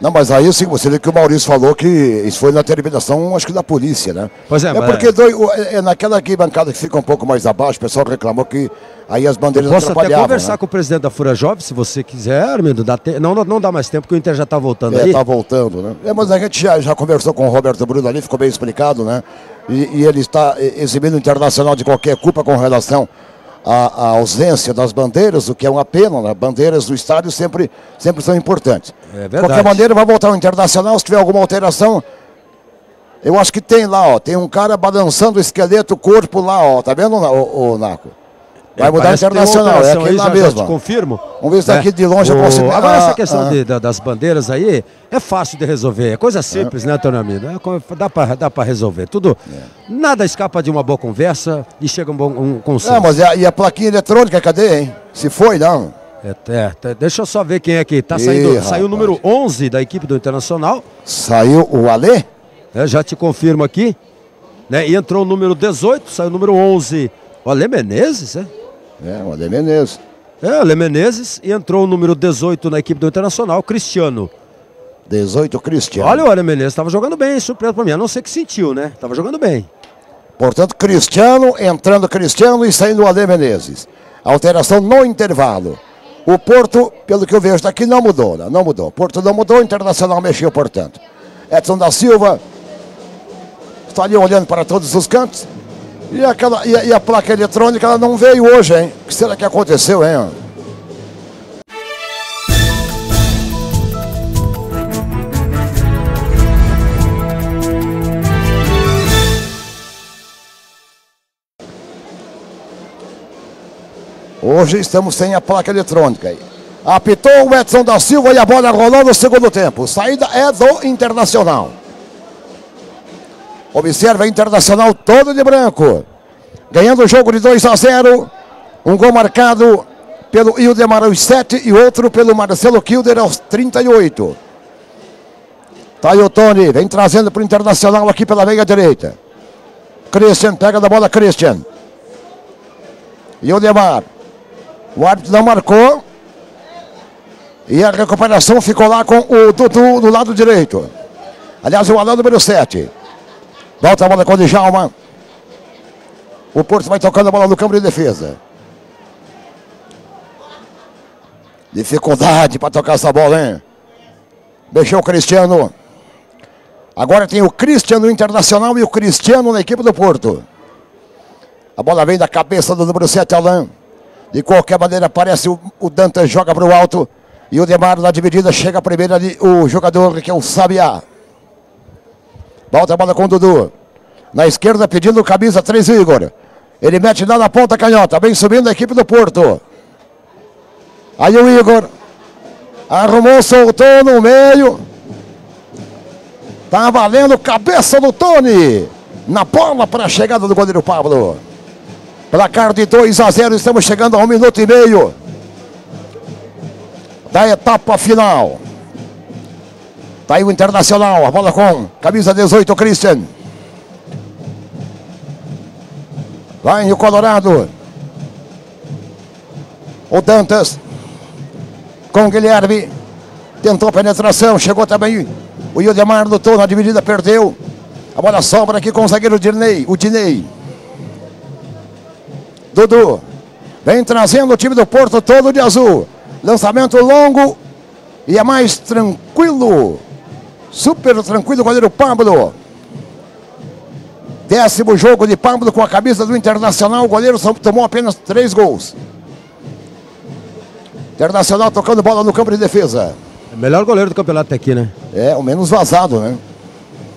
Não, mas aí sim, você vê que o Maurício falou que isso foi na terminação, acho que da polícia, né? Pois é, é mas- porque dois- é, é naquela aqui bancada que fica um pouco mais abaixo, o pessoal reclamou que aí as bandeiras Posso até atrapalhavam. conversar né? com o presidente da Fura Jovem, se você quiser, Armindo. Dá te- não, não, dá mais tempo, porque o Inter já está voltando É, aí. tá voltando, né? É, mas a gente já, já conversou com o Roberto Bruno ali, ficou bem explicado, né? E, e ele está exibindo o internacional de qualquer culpa com relação à, à ausência das bandeiras, o que é uma pena, né? Bandeiras do estádio sempre, sempre são importantes. É De qualquer maneira, vai voltar o internacional, se tiver alguma alteração. Eu acho que tem lá, ó. Tem um cara balançando o esqueleto, o corpo lá, ó. Tá vendo, o, o Naco? Vai É, mudar uma internacional, é aquele aí, lá mesmo. te confirmo. Vamos ver se daqui de longe eu O- posso... Agora, Ah, essa questão ah. de- da- das bandeiras aí é fácil de resolver. É coisa simples, né, Antônio Armindo? É dá para dá pra resolver. Tudo. Nada escapa de uma boa conversa e chega um bom um consenso. É, mas e a, e a plaquinha eletrônica, cadê, hein? Se foi, não. É, é, tá- deixa eu só ver quem é que tá saindo. Ih, saiu o número 11 da equipe do Internacional. Saiu o Alê? É, já te confirmo aqui. Né? E entrou o número 18, saiu o número 11. O Ale Menezes, é? É, o Alê Menezes. É, Ale Menezes. E entrou o número 18 na equipe do Internacional, Cristiano. 18, Cristiano. Olha o Ale Menezes, estava jogando bem, surpresa pra mim. A não ser que sentiu, né? Tava jogando bem. Portanto, Cristiano, entrando Cristiano e saindo o Alê Menezes. Alteração no intervalo. O Porto, pelo que eu vejo daqui, não mudou, né? Não mudou. Porto não mudou, o Internacional mexeu, portanto. Edson da Silva está ali olhando para todos os cantos. E, aquela, e, a- e a placa eletrônica ela não veio hoje, hein? O que será que aconteceu, hein? Hoje estamos sem a placa eletrônica. Apitou o Edson da Silva e a bola rolou no segundo tempo. Saída é do Internacional. Observa a Internacional todo de branco. Ganhando o jogo de 2 a 0. Um gol marcado pelo Ildemar aos 7 e outro pelo Marcelo Kilder aos 38. Tá aí o Tony, vem trazendo para o Internacional aqui pela meia direita. Christian pega da bola, Christian. E o. O árbitro não marcou. E a recuperação ficou lá com o Dudu do lado direito. Aliás, o Alan número 7. Volta a bola com o Djalma. O Porto vai tocando a bola no campo de defesa. Dificuldade para tocar essa bola, hein? Deixou o Cristiano. Agora tem o Cristiano Internacional e o Cristiano na equipe do Porto. A bola vem da cabeça do número 7, Alain. De qualquer maneira, parece o, o Dantas joga para o alto. E o Demar na dividida chega primeiro ali o jogador que é o Sabiá. Volta a bola com o Dudu. Na esquerda pedindo camisa 3, Igor. Ele mete lá na ponta canhota. Vem subindo a equipe do Porto. Aí o Igor. Arrumou, soltou no meio. Tá valendo cabeça do Tony. Na bola para a chegada do goleiro Pablo. Placar de 2 a 0. Estamos chegando a um minuto e meio da etapa final. Tá aí o Internacional. A bola com camisa 18, Christian. Vai o Colorado. O Dantas. Com o Guilherme. Tentou a penetração. Chegou também o Ildemar lutou na dividida, perdeu. A bola sobra aqui com o zagueiro Dinei. O Dinei. Dudu. Vem trazendo o time do Porto todo de azul. Lançamento longo e é mais tranquilo. Super tranquilo o goleiro Pablo. Décimo jogo de Pablo com a camisa do Internacional. O goleiro só tomou apenas três gols. Internacional tocando bola no campo de defesa. É melhor goleiro do campeonato até aqui, né? É, o menos vazado, né?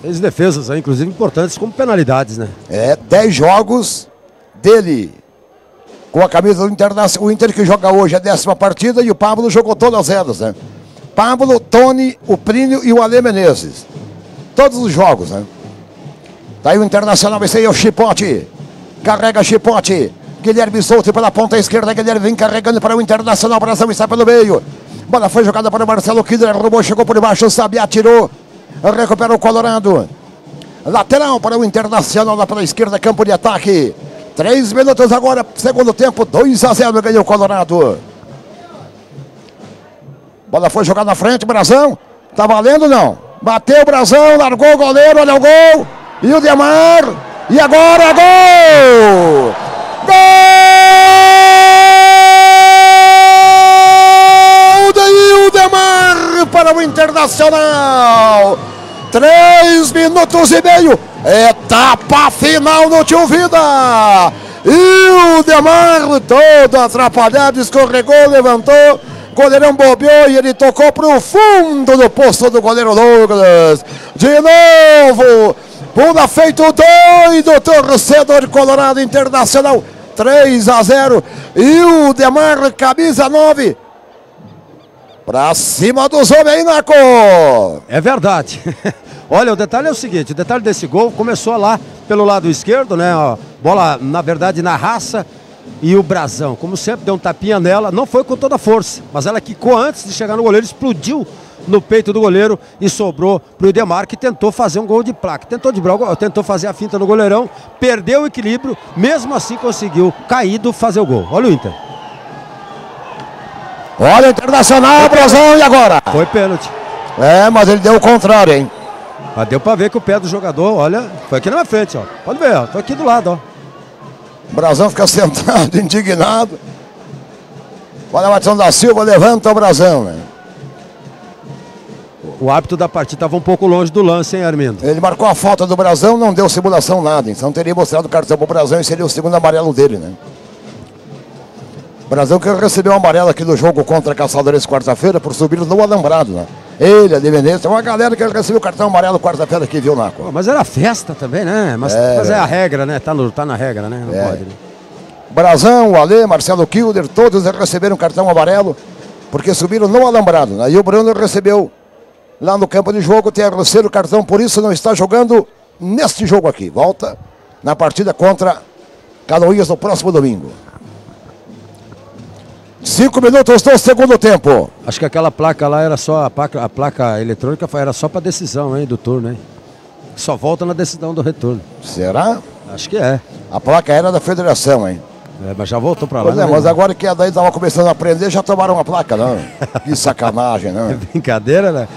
Fez defesas aí, inclusive importantes, como penalidades, né? É, 10 jogos dele com a camisa do Internacional. O Inter que joga hoje a décima partida e o Pablo jogou todas elas, né? Pablo, Tony, o Prínio e o Ale Menezes. Todos os jogos, né? Tá aí o Internacional, aí é o Chipote. Carrega Chipote. Guilherme Souto pela ponta esquerda. Guilherme vem carregando para o Internacional. Brasil está pelo meio. Bola foi jogada para o Marcelo Kider. Roubou, chegou por baixo. O Sabiá tirou. Recupera o Colorado. Lateral para o Internacional lá pela esquerda. Campo de ataque. Três minutos agora, segundo tempo. 2 a 0 ganhou o Colorado. Bola foi jogada na frente. Brasão. Tá valendo não? Bateu o Brasão. Largou o goleiro. Olha o gol. E o Demar. E agora gol! Gol de Ildemar para o Internacional. Três minutos e meio. Etapa final no Tio Vida. E o Demar todo atrapalhado, escorregou, levantou. Goleirão bobeou e ele tocou para o fundo do posto do goleiro Douglas. De novo, Pula feito doido, torcedor colorado internacional. 3 a 0. E o Demar, camisa 9. Pra cima dos homens aí, Naco. É verdade. Olha, o detalhe é o seguinte: o detalhe desse gol começou lá pelo lado esquerdo, né? Ó, bola, na verdade, na raça. E o Brasão, como sempre, deu um tapinha nela. Não foi com toda a força, mas ela quicou antes de chegar no goleiro, explodiu no peito do goleiro e sobrou para o Idemar, que tentou fazer um gol de placa. Tentou, de, tentou fazer a finta no goleirão, perdeu o equilíbrio, mesmo assim conseguiu, caído, fazer o gol. Olha o Inter. Olha o Internacional, Brasão, e agora? Foi pênalti. É, mas ele deu o contrário, hein? Mas deu para ver que o pé do jogador, olha, foi aqui na minha frente, ó. Pode ver, ó. Tô aqui do lado, ó. Brasão fica sentado, indignado. Olha a Matão da Silva, levanta o Brasão, né? O hábito da partida estava um pouco longe do lance, hein, Armindo? Ele marcou a falta do Brasão, não deu simulação nada. Então teria mostrado o cartão para o Brasão e seria o segundo amarelo dele, né? Brasão que recebeu o amarelo aqui no jogo contra Caçadores quarta-feira por subir no alambrado, né? Ele, a de Veneza, uma galera que recebeu o cartão amarelo quarta-feira aqui, viu, Naco? Pô, mas era festa também, né? Mas é, mas é a regra, né? Tá, no, tá na regra, né? Não é. pode. Né? Brasão, o Alê, Marcelo Kilder, todos receberam cartão amarelo porque subiram no alambrado. Né? E o Bruno recebeu lá no campo de jogo, tem o terceiro cartão, por isso não está jogando neste jogo aqui. Volta na partida contra Canoinhas no próximo domingo. Cinco minutos do segundo tempo. Acho que aquela placa lá era só, a placa, a placa eletrônica era só para decisão hein, do turno, hein? Só volta na decisão do retorno. Será? Acho que é. A placa era da federação, hein? É, mas já voltou para lá. Pois é, né? mas agora que a daí estava começando a aprender, já tomaram uma placa, não. que sacanagem, não. É brincadeira, né?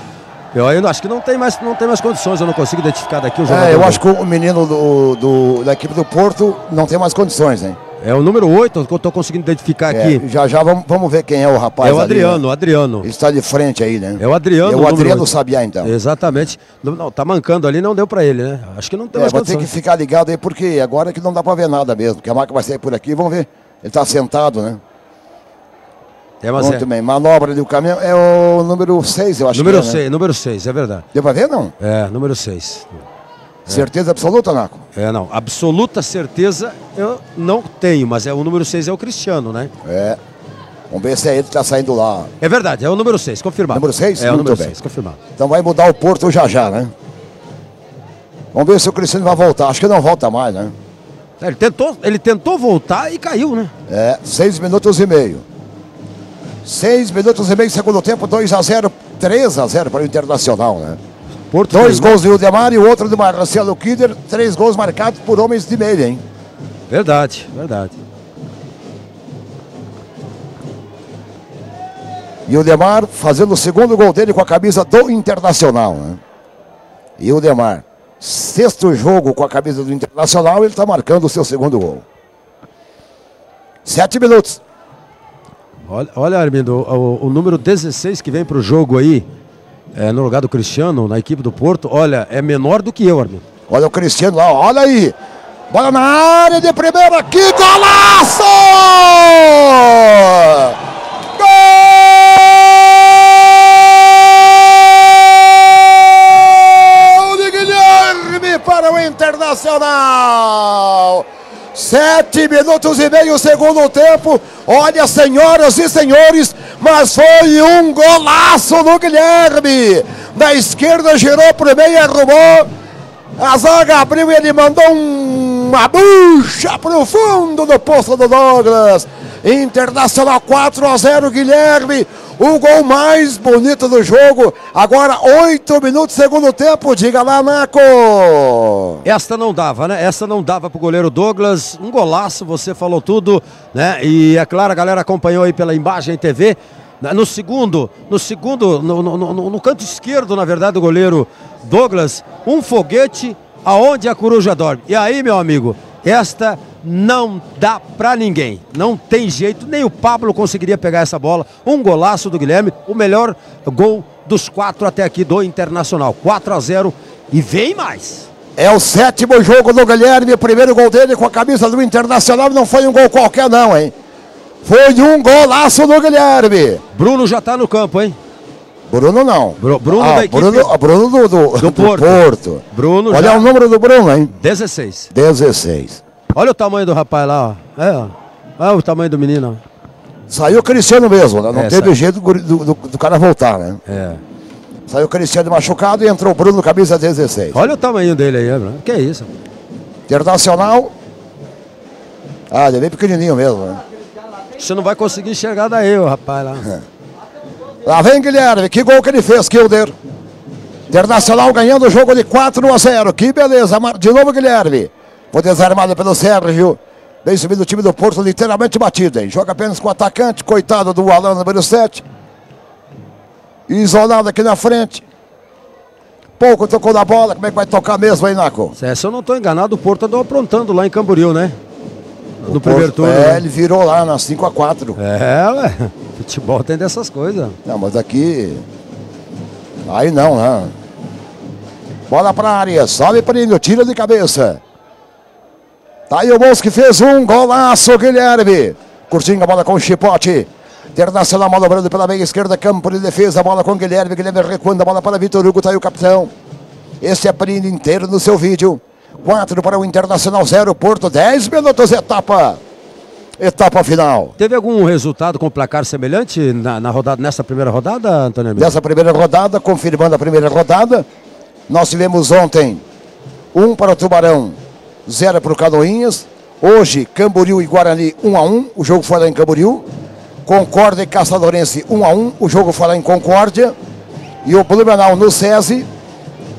Eu, eu acho que não tem, mais, não tem mais condições, eu não consigo identificar daqui o jogador. É, eu acho que o menino do, do, da equipe do Porto não tem mais condições, hein? É o número 8 que eu estou conseguindo identificar é, aqui. Já já vamos, vamos ver quem é o rapaz. É o Adriano, ali, né? Adriano. Ele está de frente aí, né? É o Adriano. É o Adriano Sabiá, então. Exatamente. Não, não, tá mancando ali, não deu para ele, né? Acho que não tem é, mais Vai ter que ficar ligado aí, porque agora é que não dá para ver nada mesmo. Porque a máquina vai sair por aqui, vamos ver. Ele está sentado, né? É, mas Muito é. bem, manobra do caminhão é o número 6, eu acho número que é, 6, né? Número 6, é verdade. Deu para ver, não? É, número 6. É. Certeza absoluta, Naco? É, não. Absoluta certeza eu não tenho, mas é o número 6 é o Cristiano, né? É. Vamos ver se é ele que está saindo lá. É verdade, é o número 6, confirmado. Número 6? É o número 6, confirmado. Então vai mudar o Porto já já, né? Vamos ver se o Cristiano vai voltar. Acho que não volta mais, né? Ele tentou, ele tentou voltar e caiu, né? É, seis minutos e meio. Seis minutos e meio, segundo tempo, 2 a 0 3 a 0 para o Internacional, né? Porto Dois gols de Udemar e o outro de Marcelo Kider, três gols marcados por homens de meia, hein? Verdade, verdade. E o Demar fazendo o segundo gol dele com a camisa do Internacional, né? E o Demar, sexto jogo com a camisa do Internacional, ele está marcando o seu segundo gol. Sete minutos. Olha, olha Armindo, o, o, número 16 que vem para o jogo aí, é, no lugar do Cristiano, na equipe do Porto, olha, é menor do que eu, Armindo. Olha o Cristiano lá, olha aí. Bola na área de primeira, que golaço! Gol de Guilherme para o Internacional! Sete minutos e meio, segundo tempo. Olha, senhoras e senhores, mas foi um golaço do Guilherme. Na esquerda girou para o meio arrumou. A zaga abriu e ele mandou uma bucha para o fundo do posto do Douglas. Internacional 4 a 0, Guilherme. O gol mais bonito do jogo. Agora, oito minutos, segundo tempo. Diga lá, Naco. Esta não dava, né? Essa não dava pro goleiro Douglas. Um golaço, você falou tudo, né? E é claro, a galera acompanhou aí pela imagem TV. No segundo, no segundo, no, no, no, no canto esquerdo, na verdade, do goleiro Douglas, um foguete aonde a coruja dorme. E aí, meu amigo, esta não dá para ninguém. Não tem jeito, nem o Pablo conseguiria pegar essa bola. Um golaço do Guilherme, o melhor gol dos quatro até aqui do Internacional. 4 a 0 e vem mais. É o sétimo jogo do Guilherme, o primeiro gol dele com a camisa do Internacional. Não foi um gol qualquer, não, hein? Foi um golaço do Guilherme. Bruno já tá no campo, hein? Bruno não. Bru Bruno ah, da equipe. Bruno, Bruno do, do, do, Porto. Porto. Bruno Olha já... o número do Bruno, hein? 16. 16. Olha o tamanho do rapaz lá, ó. É, ó. Olha o tamanho do menino. Saiu Cristiano mesmo, né? Não é, teve jeito do, do, do, cara voltar, né? É. Saiu Cristiano machucado e entrou o Bruno, camisa 16. Olha o tamanho dele aí, Bruno. Que isso? Internacional. Ah, ele é bem pequenininho mesmo, né? Você não vai conseguir enxergar daí, o rapaz lá. É. Lá vem Guilherme, que gol que ele fez, Kilder. Internacional ganhando o jogo de 4 a 0. Que beleza, de novo Guilherme. Foi desarmado pelo Sérgio. Bem subido o time do Porto, literalmente batido, hein? Joga apenas com o atacante, coitado do Alan número 7. Isolado aqui na frente. Pouco tocou na bola, como é que vai tocar mesmo aí, Naco? É, se eu não estou enganado, o Porto andou aprontando lá em Camboriú, né? no primeiro turno. É, né? ele virou lá na 5 x 4 É, ué. Futebol tem dessas coisas. Não, mas aqui. Aí não, né? Bola pra área, sobe Perinho, tira de cabeça. Tá aí o Mosque fez um golaço, Guilherme. Curtinho a bola com o Chipote. Internacional manobrando pela meia esquerda, campo de defesa, bola com Guilherme. Guilherme recuando a bola para Vitor Hugo, tá aí o capitão. Esse é Perinho inteiro no seu vídeo. 4 para o Internacional 0, Porto 10 minutos, etapa. Etapa final. Teve algum resultado com placar semelhante na, na rodada, nessa primeira rodada, Antônio? Nessa primeira rodada, confirmando a primeira rodada, nós tivemos ontem um para o Tubarão, zero para o Canoinhas. Hoje, Camboriú e Guarani 1 um a 1 um, o jogo foi lá em Camboriú. Concórdia e Caçadorense 1 um a 1 o jogo foi lá em Concórdia. E o Blumenau no SESI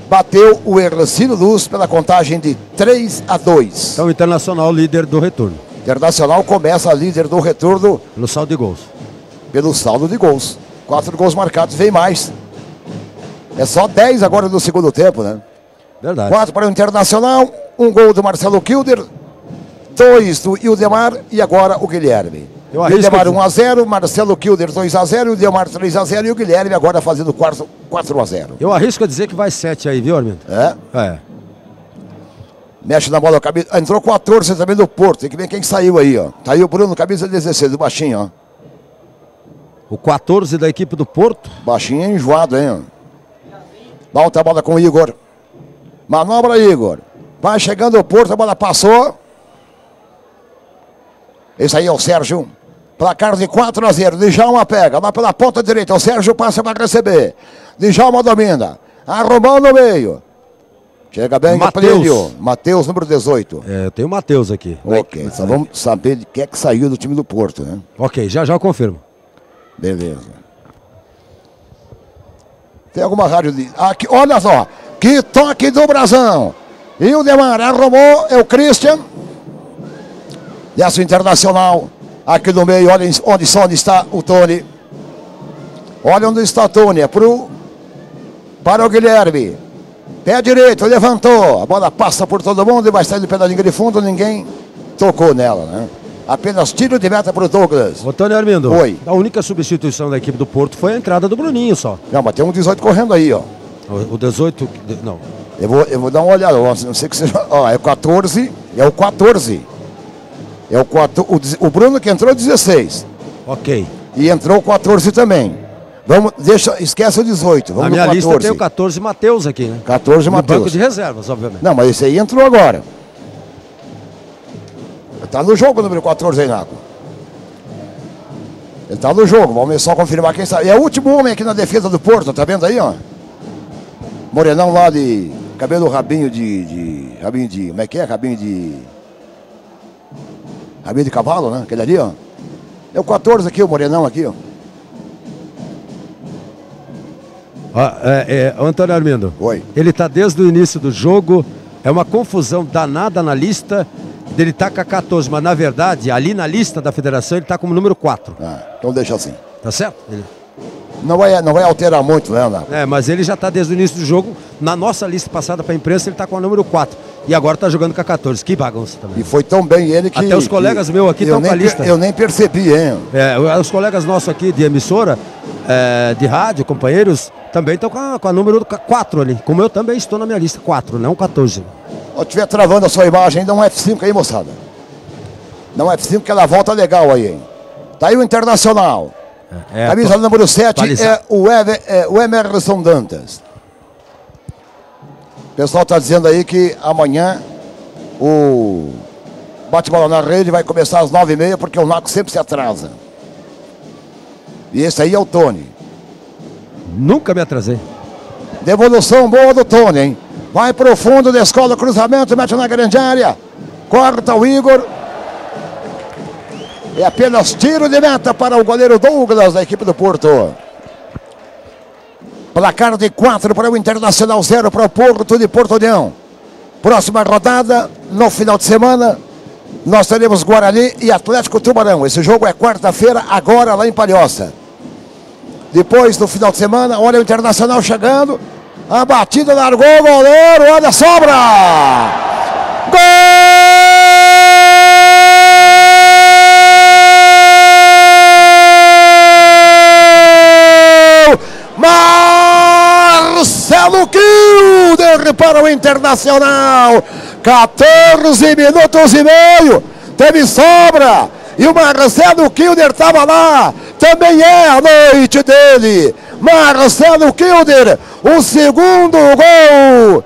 bateu o Ercílio Luz pela contagem de 3 a 2. Então, o Internacional líder do retorno. Internacional começa a líder do retorno. Pelo saldo de gols. Pelo saldo de gols. Quatro gols marcados, vem mais. É só 10 agora no segundo tempo, né? Verdade. Quatro para o Internacional, um gol do Marcelo Kilder, dois do Ildemar e agora o Guilherme. Ildemar 1 a 0, Marcelo Kilder 2 a 0, Ildemar 3 a 0 e o Guilherme agora fazendo 4, 4 a 0. Eu arrisco a dizer que vai 7 aí, viu, Armindo? É? É. Mexe na bola, cabeça. Entrou 14 também do Porto. Tem que ver quem saiu aí, ó. Tá aí o Bruno, camisa 16, do baixinho, ó. O 14 da equipe do Porto. Baixinho é enjoado, hein? Volta a bola com o Igor. Manobra, Igor. Vai chegando o Porto, a bola passou. Esse aí é o Sérgio. Placar de 4 a 0. Djalma pega. Lá pela ponta direita. O Sérgio passa para receber. Djalma domina. Arrumou no meio. Chega bem Matheus. Matheus, número 18. É, tenho o Matheus aqui. Ok, então vamos saber de quem é que saiu do time do Porto, né? Ok, já já eu confirmo. Beleza. Tem alguma rádio de. Aqui, olha só. Que toque do Brasão. E o Demar arrumou, é o Christian. Dessa Internacional. Aqui no meio, olha onde, onde está o Tony. Olha onde está o Tony. É pro, para o Guilherme. Pé direito, levantou. A bola passa por todo mundo e vai sair do pé da linha de fundo. Ninguém tocou nela, né? Apenas tiro de meta para o Douglas. Tony Armindo. Oi. A única substituição da equipe do Porto foi a entrada do Bruninho só. Não, mas tem um 18 correndo aí, ó. O, o 18. Não. Eu vou, eu vou dar uma olhada, ó, não sei que seja. Ó, é o 14. É o 14. É o, 14, o, o Bruno que entrou 16. Ok. E entrou o 14 também. Vamos, deixa, esquece o 18. Vamos Na minha no lista 14. tem o 14 Matheus aqui, né? 14 No Matheus. banco de reservas, obviamente. Não, mas esse aí entrou agora. Tá no jogo o número 14 aí, Naco. Ele tá no jogo, vamos só confirmar quem está. É o último homem aqui na defesa do Porto, tá vendo aí, ó? Morenão lá de. Cabelo rabinho de, de. Rabinho de. Como é que é? Rabinho de. Rabinho de cavalo, né? Aquele ali, ó. É o 14 aqui, o Morenão aqui, ó. Ah, é, é, Antônio Armindo. Oi. Ele tá desde o início do jogo. É uma confusão danada na lista. Ele tá com a 14, mas na verdade, ali na lista da federação, ele tá como número 4. Ah, então deixa assim. Tá certo? Ele- Não vai, não vai alterar muito, né, Naco? É, mas ele já tá desde o início do jogo. Na nossa lista passada para a imprensa, ele tá com a número 4. E agora tá jogando com a 14. Que bagunça também. E foi tão bem ele que. Até os colegas meus aqui estão com a lista. Eu nem percebi, hein? É, os colegas nossos aqui de emissora, é, de rádio, companheiros, também estão com a, com a número 4 ali. Como eu também estou na minha lista 4, não 14. Se estiver travando a sua imagem, dá um F5 aí, moçada. Dá um F5 que ela volta legal aí, hein? Tá aí o Internacional. É, Camisa to- número 7 atualizado. é o, Ever, é o Emerson Dantas. O pessoal está dizendo aí que amanhã o bate-bola na rede vai começar às 9h30 porque o Naco sempre se atrasa. E esse aí é o Tony. Nunca me atrasei. Devolução boa do Tony, hein? Vai pro fundo, descola o cruzamento, mete na grande área. Corta o Igor. É apenas tiro de meta para o goleiro Douglas da equipe do Porto. Placar de 4 para o Internacional, 0 para o Porto de Porto União. Próxima rodada, no final de semana, nós teremos Guarani e Atlético Tubarão. Esse jogo é quarta-feira, agora lá em Palhoça. Depois do final de semana, olha o Internacional chegando. A batida largou o goleiro, olha a sobra! Gol! Marcelo Kilder para o Internacional. 14 minutos e meio. Teve sobra. E o Marcelo Kilder estava lá. Também é a noite dele. Marcelo Kilder, o segundo gol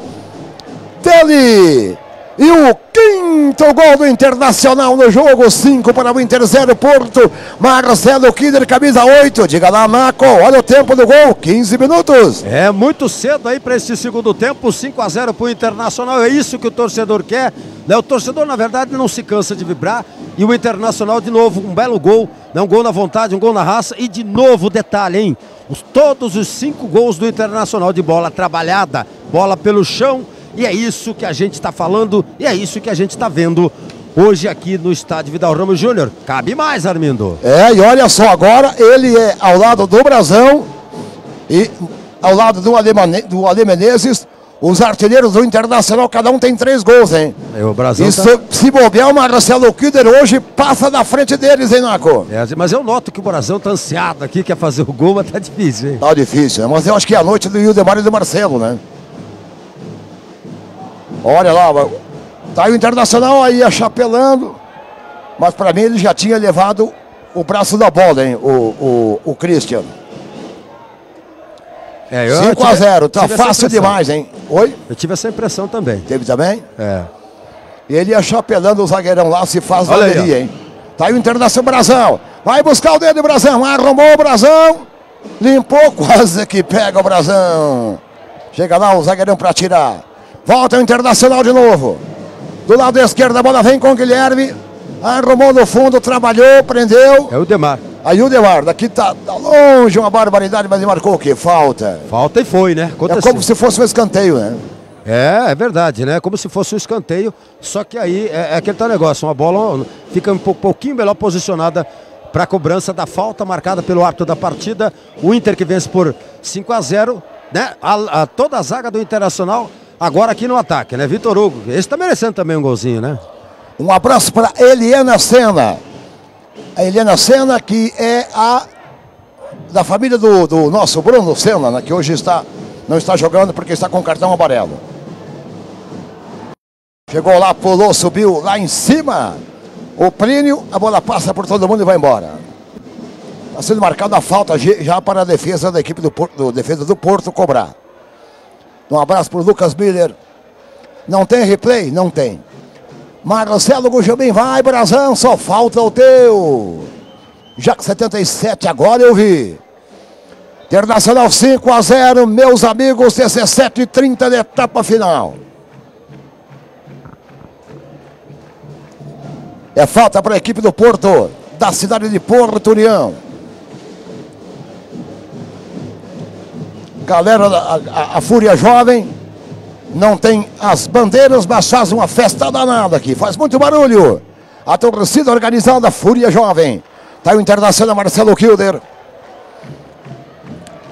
dele. E o quinto gol do Internacional no jogo, 5 para o Inter 0 Porto. Marcelo Kilder, camisa 8. Diga lá, Marco, olha o tempo do gol, 15 minutos. É muito cedo aí para esse segundo tempo, 5 a 0 para o Internacional. É isso que o torcedor quer. Né? O torcedor, na verdade, não se cansa de vibrar. E o Internacional, de novo, um belo gol. Né? Um gol na vontade, um gol na raça. E de novo, detalhe, hein? Os- todos os cinco gols do Internacional de bola trabalhada, bola pelo chão. E é isso que a gente está falando e é isso que a gente está vendo hoje aqui no estádio Vidal Ramos Júnior. Cabe mais, Armindo. É, e olha só, agora ele é ao lado do Brasão e ao lado do Ale, Mane- do Ale Menezes. Os artilheiros do Internacional, cada um tem três gols, hein? É, o Brasil tá- se, se bobear, o Marcelo Kilder hoje passa na frente deles, hein, Naco? É, mas eu noto que o Brasil tá ansiado aqui, quer fazer o gol, mas tá difícil, hein? Tá difícil, né? mas eu acho que é a noite do Ildemar e do Marcelo, né? Olha lá, tá aí o Internacional aí achapelando, mas para mim ele já tinha levado o braço da bola, hein, o, o, o Christian. É, 5 a 0 tá fácil demais, hein? Oi? Eu tive essa impressão também. Teve também? É. Ele achapelando o zagueirão lá, se faz Olha aí, valeria, hein? Tá aí o Internacional Brasão. Vai buscar o dedo, Brasão. Arrumou o Brasão. Limpou, quase que pega o Brasão. Chega lá o zagueirão para tirar. Volta o Internacional de novo. Do lado esquerdo a bola vem com o Guilherme. Arrumou no fundo, trabalhou, prendeu. É o Demar. Aí o Demar, daqui tá, tá longe uma barbaridade, mas ele marcou o quê? Falta. Falta e foi, né? É Aconteceu. como se fosse um escanteio, né? É, é verdade, né? Como se fosse um escanteio. Só que aí é, é aquele tal negócio, uma bola fica um pou- pouquinho melhor posicionada para a cobrança da falta marcada pelo árbitro da partida. O Inter que vence por 5 a 0, né? A, a- toda a zaga do Internacional agora aqui no ataque, né? Vitor Hugo, esse tá merecendo também um golzinho, né? Um abraço para Eliana Sena. a Helena Senna, que é a da família do, do nosso Bruno Senna, né, que hoje está, não está jogando porque está com cartão amarelo. Chegou lá, pulou, subiu lá em cima. O Plínio, a bola passa por todo mundo e vai embora. Está sendo marcada a falta já para a defesa da equipe do, Porto, do defesa do Porto cobrar. Um abraço para o Lucas Miller. Não tem replay? Não tem. Marcelo Gujabim, vai, Brasão, só falta o teu. Já que 77 agora eu vi. Internacional 5 a 0, meus amigos, 17 e 30 de etapa final. É falta para a equipe do Porto, da cidade de Porto União. Galera, a, a, Fúria Jovem não tem as bandeiras, mas faz uma festa danada aqui. Faz muito barulho. A torcida organizada Fúria Jovem. Tá o Internacional Marcelo Kilder.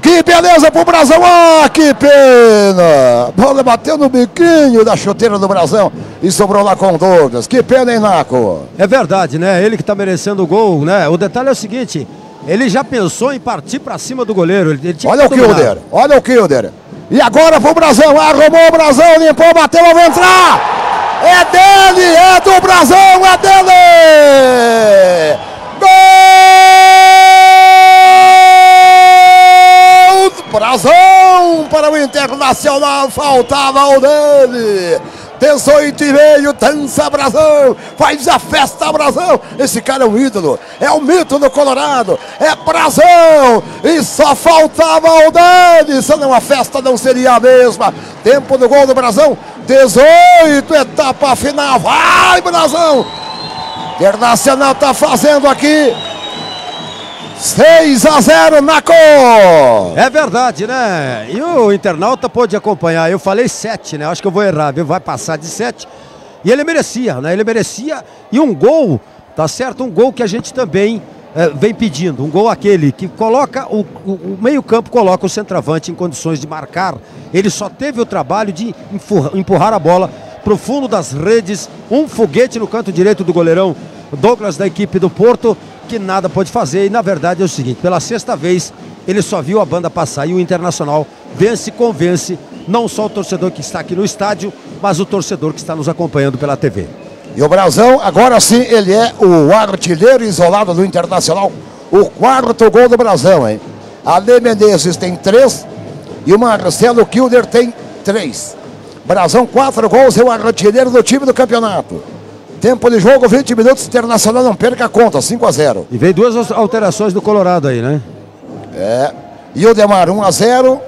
Que beleza pro Brasão! Ah, que pena! Bola bateu no biquinho da chuteira do Brasão e sobrou lá com Douglas. Que pena, hein, Naco? É verdade, né? Ele que tá merecendo o gol, né? O detalhe é o seguinte: ele já pensou em partir para cima do goleiro. Ele, olha o Kilder, olha o Kilder. E agora pro Brasão, arrumou o Brasão, limpou, bateu, vai entrar! É dele, é do Brasão, é dele! Brasão para o Internacional, faltava o dele. 18 e meio, dança Brasão, faz a festa Brasão. Esse cara é um ídolo, é o um mito do Colorado, é Brasão. E só faltava o Dani, senão a festa não seria a mesma. Tempo do gol do Brasão, 18, etapa final, vai Brasão. Internacional está fazendo aqui 6 a 0 na cor. É verdade, né? E o internauta pôde acompanhar. Eu falei 7, né? Acho que eu vou errar, viu? Vai passar de 7. E ele merecia, né? Ele merecia. E um gol, tá certo? Um gol que a gente também é, vem pedindo. Um gol aquele que coloca o, o, o meio-campo, coloca o centroavante em condições de marcar. Ele só teve o trabalho de empurrar a bola para o fundo das redes. Um foguete no canto direito do goleirão Douglas da equipe do Porto que nada pode fazer. E na verdade é o seguinte: pela sexta vez ele só viu a banda passar e o Internacional vence, convence não só o torcedor que está aqui no estádio, mas o torcedor que está nos acompanhando pela TV. E o Brasão, agora sim, ele é o artilheiro isolado do Internacional. O quarto gol do Brasão, hein? Ale Menezes tem três e o Marcelo Kilder tem três. Brasão, quatro gols, é o artilheiro do time do campeonato. Tempo de jogo, 20 minutos, Internacional não perca a conta, 5 a 0. E veio duas alterações do Colorado aí, né? É. Ildemar 1 a 0.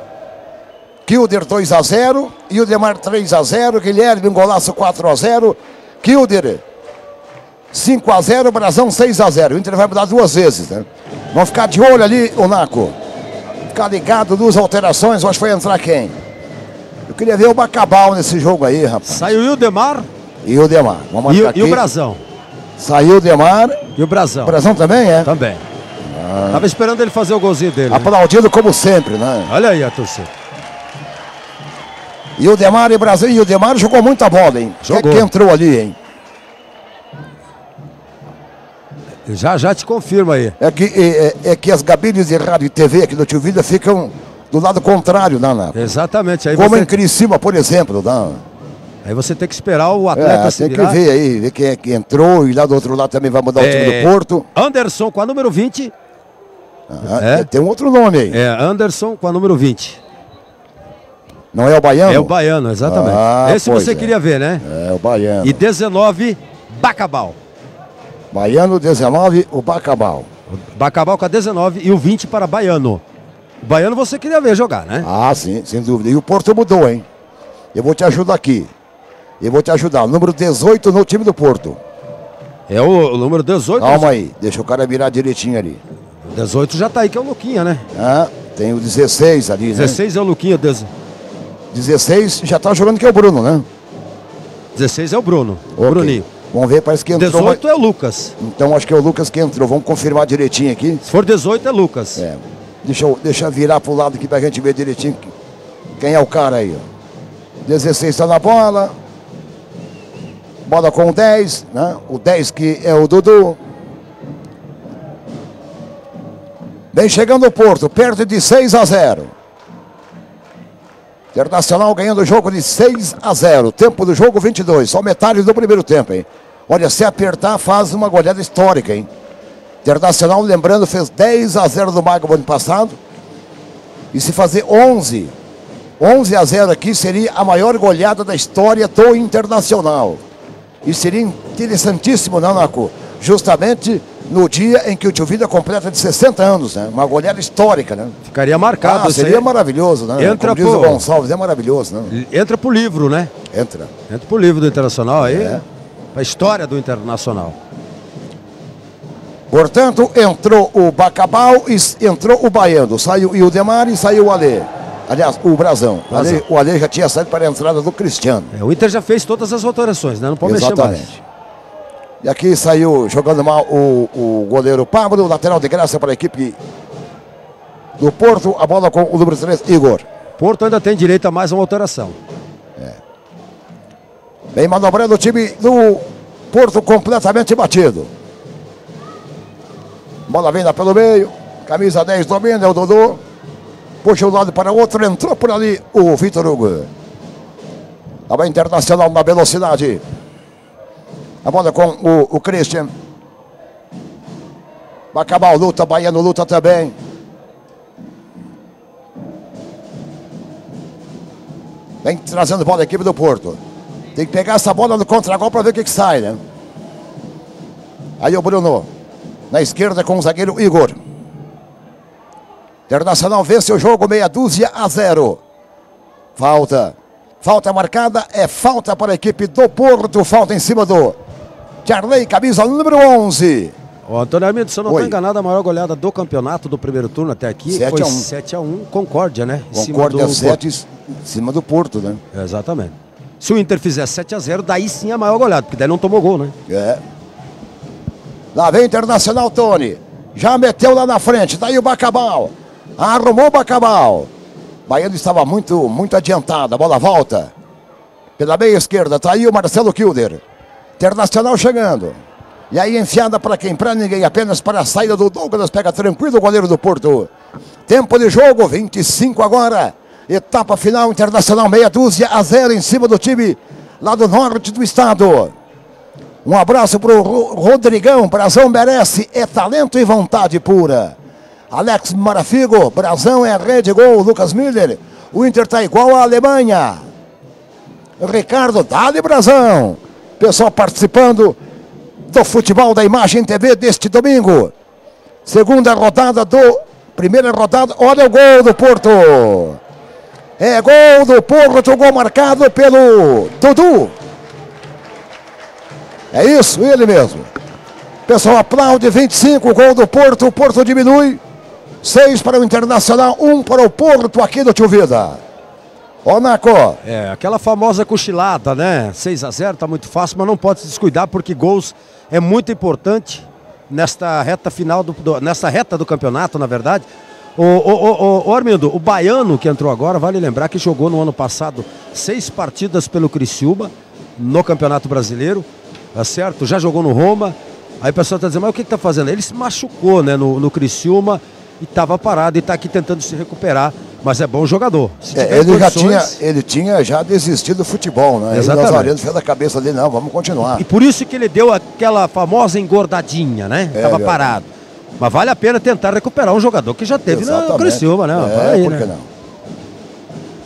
Kilder 2 a 0. Ildemar 3 a 0. Guilherme um golaço 4 a 0. Kilder 5 a 0. Brasão 6 a 0. O Inter vai mudar duas vezes, né? Vamos ficar de olho ali, o Naco. Ficar ligado, duas alterações. Acho que vai entrar quem? Eu queria ver o Bacabal nesse jogo aí, rapaz. Saiu o Ildemar. E o Demar. Vamos e, aqui. e o Brasão. Saiu o Demar. E o Brasão. O Brasão também é? Também. Ah. Tava esperando ele fazer o golzinho dele. Aplaudido né? como sempre, né? Olha aí a torcida. E o Demar e o Brasil. E o Demar jogou muita bola, hein? Jogou. É que entrou ali, hein? Já, já te confirma aí. É que, é, é que as gabines de rádio e TV aqui do Tio Vida ficam do lado contrário, né, Exatamente. Aí Como você... em Criciúma, por exemplo, né? Aí você tem que esperar o atleta é, se tem que ver aí, ver quem é que entrou e lá do outro lado também vai mudar é, o time do é, Porto. Anderson com a número 20. Ah, é. Tem um outro nome aí. É, Anderson com a número 20. Não é o Baiano? É o Baiano, exatamente. Ah, Esse você é. queria ver, né? É, o Baiano. E 19, Bacabal. Baiano 19, o Bacabal. Bacabal com a 19 e o 20 para Baiano. O Baiano você queria ver jogar, né? Ah, sim, sem dúvida. E o Porto mudou, hein? Eu vou te ajudar aqui. E vou te ajudar. Número 18 no time do Porto. É o, o número 18. Calma aí, deixa o cara virar direitinho ali. 18 já tá aí, que é o Luquinha, né? Ah, tem o 16 ali, 16 né? é o Luquinha. 16 já tá jogando que é o Bruno, né? 16 é o Bruno. Okay. Bruninho. Vamos ver, parece que entrou. 18 é o Lucas. Então acho que é o Lucas que entrou. Vamos confirmar direitinho aqui. Se for 18 é Lucas. É. Deixa eu, deixa eu virar pro lado aqui pra gente ver direitinho quem é o cara aí, ó. 16 está na bola. Bola com o 10, né? O 10 que é o Dudu. Vem chegando o Porto, perde de 6 a 0. Internacional ganhando o jogo de 6 a 0. Tempo do jogo 22, só metade do primeiro tempo, hein? Olha, se apertar, faz uma goleada histórica, hein? Internacional, lembrando, fez 10 a 0 do Mago ano passado. E se fazer 11, 11 a 0 aqui seria a maior goleada da história do Internacional. E seria interessantíssimo, não, Naco? Justamente no dia em que o Tio Vida completa de 60 anos, né? Uma goleada histórica, né? Ficaria marcado. Ah, seria maravilhoso, né? Entra Como pro... o Gonçalves, é maravilhoso, né? Entra pro livro, né? Entra. Entra pro livro do Internacional aí. É. A história do Internacional. Portanto, entrou o Bacabal e entrou o Baiano. Saiu o Ildemar e saiu o Alê. Aliás, o Brasão. O Alê, o Alê já tinha saído para a entrada do Cristiano. É, o Inter já fez todas as alterações, né? Não pode mexer mais. Exatamente. E aqui saiu jogando mal o, o goleiro Pablo, lateral de graça para a equipe do Porto. A bola com o número 3, Igor. Porto ainda tem direito a mais uma alteração. Vem manobrando o time do Porto completamente batido. Bola lá pelo meio. Camisa 10 domina, é o Dodô. Puxa um lado para o outro, entrou por ali o Vitor Hugo. Tava internacional na velocidade. A bola com o, o Christian. O luta, Baiano luta também. Vem trazendo bola a equipe do Porto. Tem que pegar essa bola no contra-gol para ver o que, que sai, né? Aí o Bruno. Na esquerda com o zagueiro Igor. Internacional vence o jogo meia dúzia a zero. Falta. Falta marcada é falta para a equipe do Porto. Falta em cima do Charley, camisa número 11. Ô, Antônio Armindo, se eu não estou enganado, a maior goleada do campeonato do primeiro turno até aqui 7 foi a 1. 7 a 1 Concórdia, né? Em Concórdia do 7 em cima do Porto, né? Exatamente. Se o Inter fizer 7 a 0 daí sim é a maior goleada, porque daí não tomou gol, né? É. Lá vem Internacional Tony. Já meteu lá na frente. Daí o Bacabal. Arrumou o Bacabal. Baiano estava muito, muito adiantado. A bola volta. Pela meia esquerda. Tá aí o Marcelo Kilder. Internacional chegando. E aí enfiada para quem? Para ninguém. Apenas para a saída do Douglas. Pega tranquilo o goleiro do Porto. Tempo de jogo. 25 agora. Etapa final. Internacional meia dúzia a zero em cima do time lá do norte do estado. Um abraço para o Rodrigão, Brasão merece, é talento e vontade pura. Alex Marafigo, Brasão é rede gol, Lucas Miller, o Inter está igual à Alemanha. Ricardo, dale Brasão. Pessoal participando do futebol da Imagem TV deste domingo. Segunda rodada do, primeira rodada, olha o gol do Porto. É gol do Porto, gol marcado pelo Dudu. É isso, ele mesmo. Pessoal aplaude, 25, gol do Porto, o Porto diminui. 6 para o Internacional, 1 para o Porto aqui do Tio Vida. Ô Naco, É, aquela famosa cochilada, né? 6 a 0 tá muito fácil, mas não pode se descuidar porque gols é muito importante nesta reta final do, do- reta do campeonato, na verdade. O, o, o, o, Armindo, o baiano que entrou agora, vale lembrar que jogou no ano passado seis partidas pelo Criciúma no Campeonato Brasileiro, tá certo? Já jogou no Roma. Aí o pessoal está dizendo, mas o que está fazendo? Ele se machucou né, no, no Criciúma e estava parado e está aqui tentando se recuperar. Mas é bom jogador. É, ele, já tinha, condições- ele tinha já desistido do futebol, né? Exatamente. E o Nazareno fez a cabeça dele, não, vamos continuar. E por isso que ele deu aquela famosa engordadinha, né? É, Tava verdade. parado. Mas vale a pena tentar recuperar um jogador que já teve no Exatamente. Criciúma, né? É, aí, por né? que não?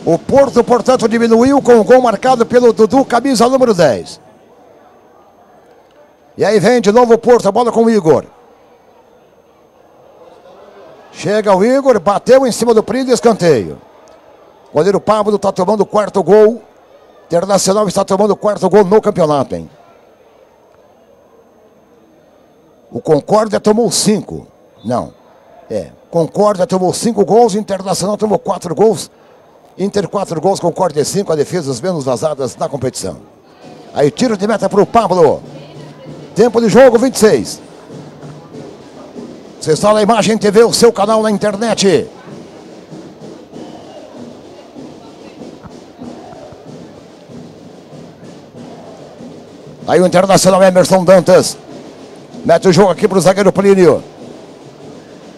O Porto, portanto, diminuiu com o gol marcado pelo Dudu, camisa número 10. E aí vem de novo o Porto, a bola com o Igor. Chega o Igor, bateu em cima do Pride, escanteio. O goleiro Pablo está tomando o quarto gol. Internacional está tomando o quarto gol no campeonato, hein? O Concórdia tomou cinco. Não. É. Concórdia tomou cinco gols, Internacional tomou quatro gols. Inter quatro gols, Concórdia cinco, a defesas menos vazadas na competição. Aí tiro de meta para o Pablo. Tempo de jogo 26. Você está na Imagem TV, o seu canal na internet. Aí o Internacional Emerson Dantas. Mete o jogo aqui para o zagueiro Plínio.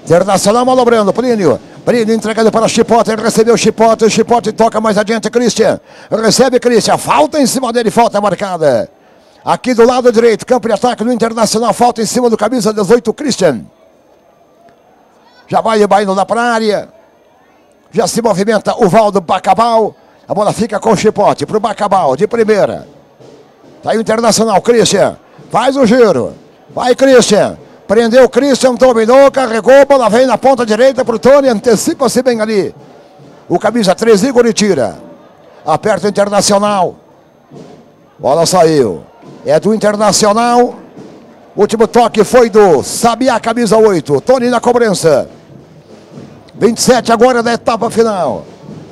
Internacional manobrando, Plínio. Plínio entregando para Chipote, recebeu Chipote, Chipote toca mais adiante, Christian. Recebe Christian, falta em cima dele, falta marcada. Aqui do lado direito, campo de ataque do Internacional, falta em cima do camisa 18, Christian. Já vai indo lá para a área. Já se movimenta o Valdo Bacabal. A bola fica com o Chipote para o Bacabal, de primeira. Tá aí o Internacional, Christian. Faz o giro. Vai, Christian. Prendeu o Christian, dominou, carregou, bola vem na ponta direita para o Tony, antecipa-se bem ali. O camisa 3, Igor tira. Aperta o Internacional. Bola saiu. É do Internacional. Último toque foi do Sabiá, camisa 8. Tony na cobrança. 27 agora da etapa final.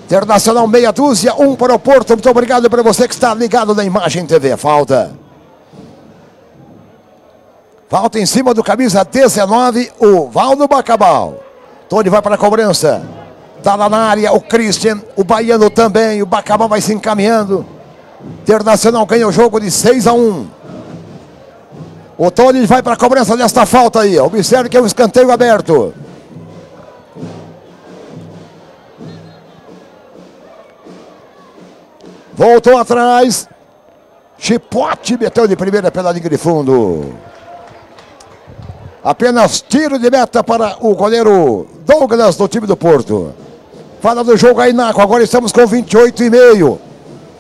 Internacional meia dúzia, um para o Porto. Muito obrigado para você que está ligado na Imagem TV. Falta. Falta em cima do camisa 19, o Valdo Bacabal. Tony vai para a cobrança. Está lá na área o Christian, o Baiano também. O Bacabal vai se encaminhando. Internacional ganha o jogo de 6 a 1. O Tony vai para a cobrança desta falta aí. Observe que é um escanteio aberto. Voltou atrás. Chipote meteu de primeira pela linha de fundo. Apenas tiro de meta para o goleiro Douglas do time do Porto. Fala do jogo aí, Naco. Agora estamos com 28 e meio.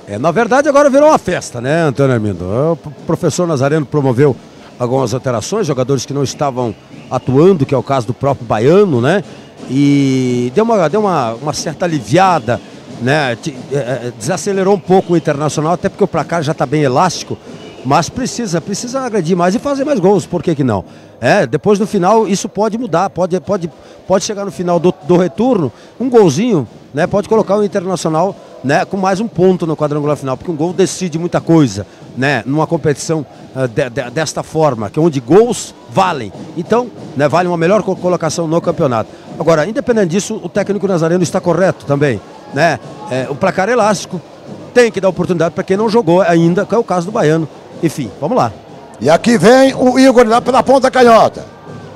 É, na verdade, agora virou uma festa, né, Antônio Armindo? O professor Nazareno promoveu algumas alterações, jogadores que não estavam atuando, que é o caso do próprio Baiano, né? E deu uma, deu uma, uma certa aliviada né? É, é, desacelerou um pouco o Internacional, até porque o placar já está bem elástico, mas precisa, precisa agredir mais e fazer mais gols, por que, que não? É, depois no final isso pode mudar, pode, pode, pode chegar no final do, do retorno, um golzinho, né? Pode colocar o Internacional né, com mais um ponto no quadrangular final, porque um gol decide muita coisa, né? Numa competição uh, de, de, desta forma, que é onde gols valem. Então, né, vale uma melhor colocação no campeonato. Agora, independente disso, o técnico Nazareno está correto também né? É, o placar elástico tem que dar oportunidade para quem não jogou ainda, que é o caso do Baiano. Enfim, vamos lá. E aqui vem o Igor lá pela ponta canhota.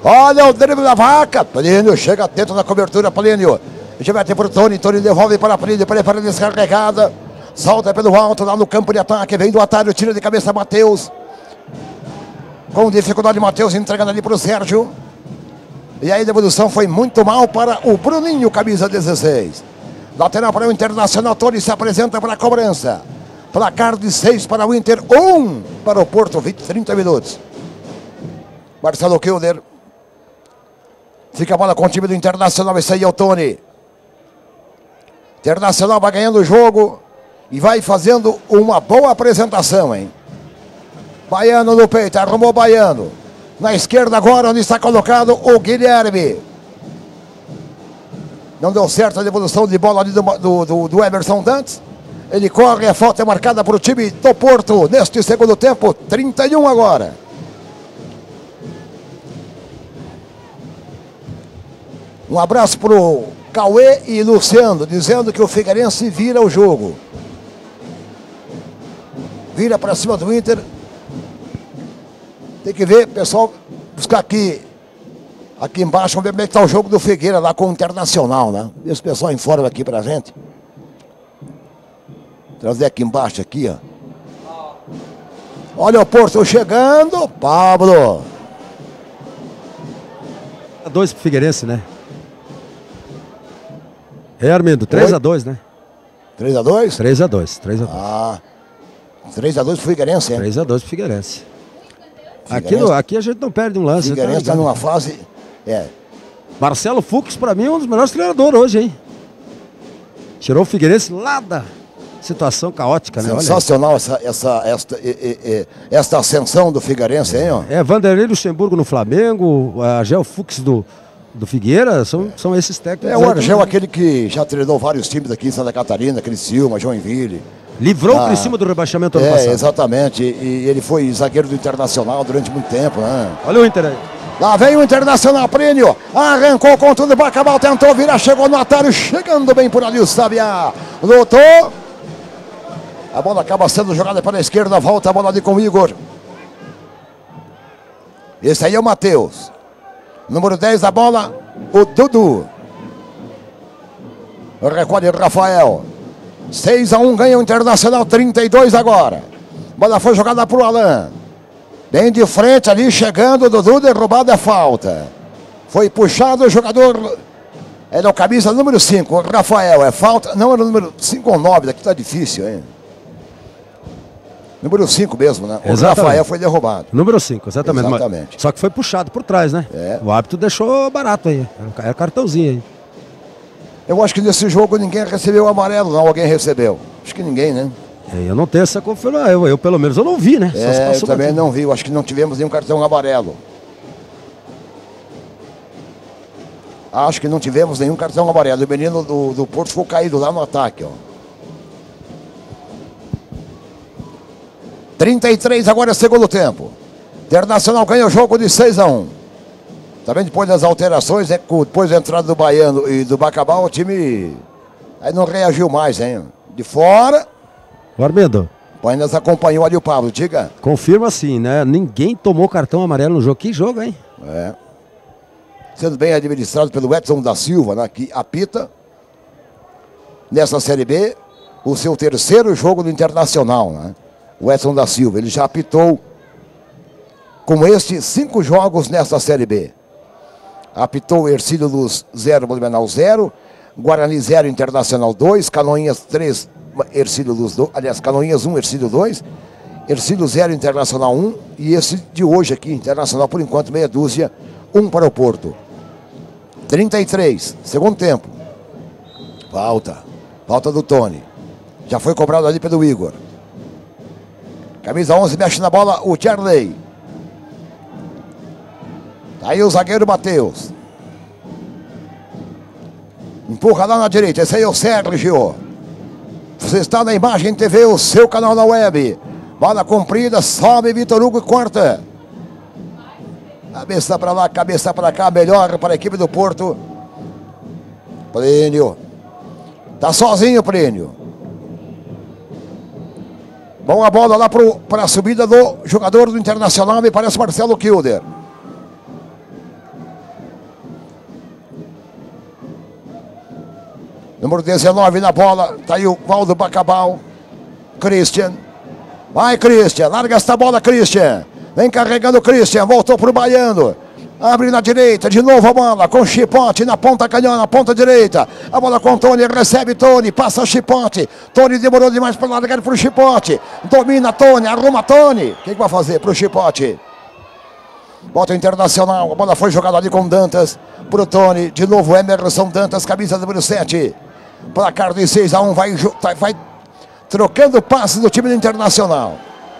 Olha o drible da vaca. Plínio chega atento na cobertura, Plínio. Ter para o Tony, Tony devolve para Plínio, para a descarregada. Solta pelo alto lá no campo de ataque, vem do atalho, tira de cabeça Matheus. Com dificuldade, Matheus entregando ali para o Sérgio. E aí a devolução foi muito mal para o Bruninho, camisa 16. Lateral para o Internacional, Tony se apresenta para a cobrança. Placar de 6 para o Inter, 1 um para o Porto, 20, 30 minutos. Marcelo Kilder. Fica a bola com o time do Internacional, esse aí é o Tony. Internacional vai ganhando o jogo e vai fazendo uma boa apresentação, hein? Baiano no peito, arrumou Baiano. Na esquerda agora, onde está colocado o Guilherme. Não deu certo a devolução de bola ali do, do, do, Emerson Dantes. Ele corre, a falta é marcada para o time do Porto neste segundo tempo, 31 agora. Um abraço para o Cauê e Luciano, dizendo que o Figueirense vira o jogo. Vira para cima do Inter. Tem que ver, pessoal, buscar aqui Aqui embaixo, vamos ver como é que está o jogo do Figueira lá com o Internacional, né? Vê se o pessoal informa aqui pra gente. Trazer aqui embaixo, aqui, ó. Olha o Porto chegando, Pablo. Dois pro Figueirense, né? É, Armindo, 3x2, né? 3x2? 3x2, 3x2. Ah, 3x2 pro Figueirense, hein? 3x2 pro Figueirense. Aqui, aqui a gente não perde um lance. O tá Figueirense está tá numa fase é. Marcelo Fux, para mim, é um dos melhores treinadores hoje, hein? Tirou o Figueirense lá da situação caótica, né? Sensacional essa, essa, esta, esta ascensão do Figueirense, hein? Ó. É, Vanderlei Luxemburgo no Flamengo, Argel Fux do, do Figueira, são, são esses técnicos. É o Argel, aquele que já treinou vários times aqui em Santa Catarina, Criciúma, Joinville. Livrou ah, o Criciúma do rebaixamento ano é, passado. exatamente. E, e, ele foi zagueiro do Internacional durante muito tempo, né? Olha o Inter aí. Lá vem o Internacional Prêmio. Arrancou com tudo. Bacabal tentou virar. Chegou no atalho. Chegando bem por ali o Sabiá. Lutou. A bola acaba sendo jogada para a esquerda. Volta a bola ali com o Igor. Esse aí é o Matheus. Número 10 da bola, o Dudu. Recolhe Rafael. 6 a 1 ganha o Internacional, 32 agora. Bola foi jogada para o Alain. Bem de frente ali, chegando o Dudu, derrubada a falta. Foi puxado o jogador. Era o camisa número 5, Rafael. É falta. Não, era o número 5 ou 9, daqui tá difícil, hein? Número 5 mesmo, né? O Exatamente. Rafael foi derrubado. Número 5, exatamente. Mas- Exatamente. Só que foi puxado por trás, né? É. O árbitro deixou barato aí. Era cartãozinho aí. Eu acho que nesse jogo ninguém recebeu o amarelo, não. Alguém recebeu. Acho que ninguém, né? É, Eu não tenho essa confirmação. Eu, eu, pelo menos, eu não vi, né? É, eu também não vi. Eu acho que não tivemos nenhum cartão amarelo. Acho que não tivemos nenhum cartão amarelo. O menino do, do Porto ficou caído lá no ataque, ó. 33 agora é segundo tempo. Internacional ganha o jogo de 6 a 1. Também depois das alterações, é, depois da entrada do Baiano e do Bacabal, o time aí não reagiu mais, hein? De fora, O Armendo, o Painas acompanhou ali o Pablo, diga. confirma assim, né? Ninguém tomou cartão amarelo no jogo. Que jogo, hein? É. Sendo bem administrado pelo Edson da Silva, né, que apita nessa Série B o seu terceiro jogo do Internacional. Né? O Edson da Silva, ele já apitou com este cinco jogos nessa Série B. Apitou Ercílio Luz 0, Blumenau 0, Guarani 0, Internacional 2, Canoinhas 3, Ercílio Luz 2, aliás, Canoinhas 1, Ercílio 2, Ercílio 0, Internacional 1 e esse de hoje aqui, Internacional por enquanto meia dúzia, 1 para o Porto. 33, segundo tempo. Falta. Falta do Tony. Já foi cobrado ali pelo Igor. Camisa 11 mexe na bola o Charley. Tá aí o zagueiro Matheus. Empurra lá na direita. Esse aí é o Sérgio. Você está na imagem TV, o seu canal na web. Bola comprida, sobe Vitor Hugo e corta. Cabeça para lá, cabeça para cá, melhor para a equipe do Porto. Plínio. Tá sozinho, Plínio. Bom a bola lá para a subida do jogador do Internacional, me parece Marcelo Kilder. Número 19 na bola, tá aí o Valdo Bacabal. Christian. Vai, Christian, larga esta bola, Christian. Vem carregando o Christian, voltou pro Baiano. Abre na direita, de novo a bola com Chipote na ponta canhona, na ponta direita. A bola com Tony, recebe Tony, passa Chipote. Tony demorou demais para largar pro Chipote. Domina Tony, arruma Tony. O que, que vai fazer pro Chipote? Bota o Internacional, a bola foi jogada ali com Dantas pro Tony. De novo Emerson Dantas, camisa número 7. Placar de 6 a 1, vai, tá- vai trocando passes do time do Internacional.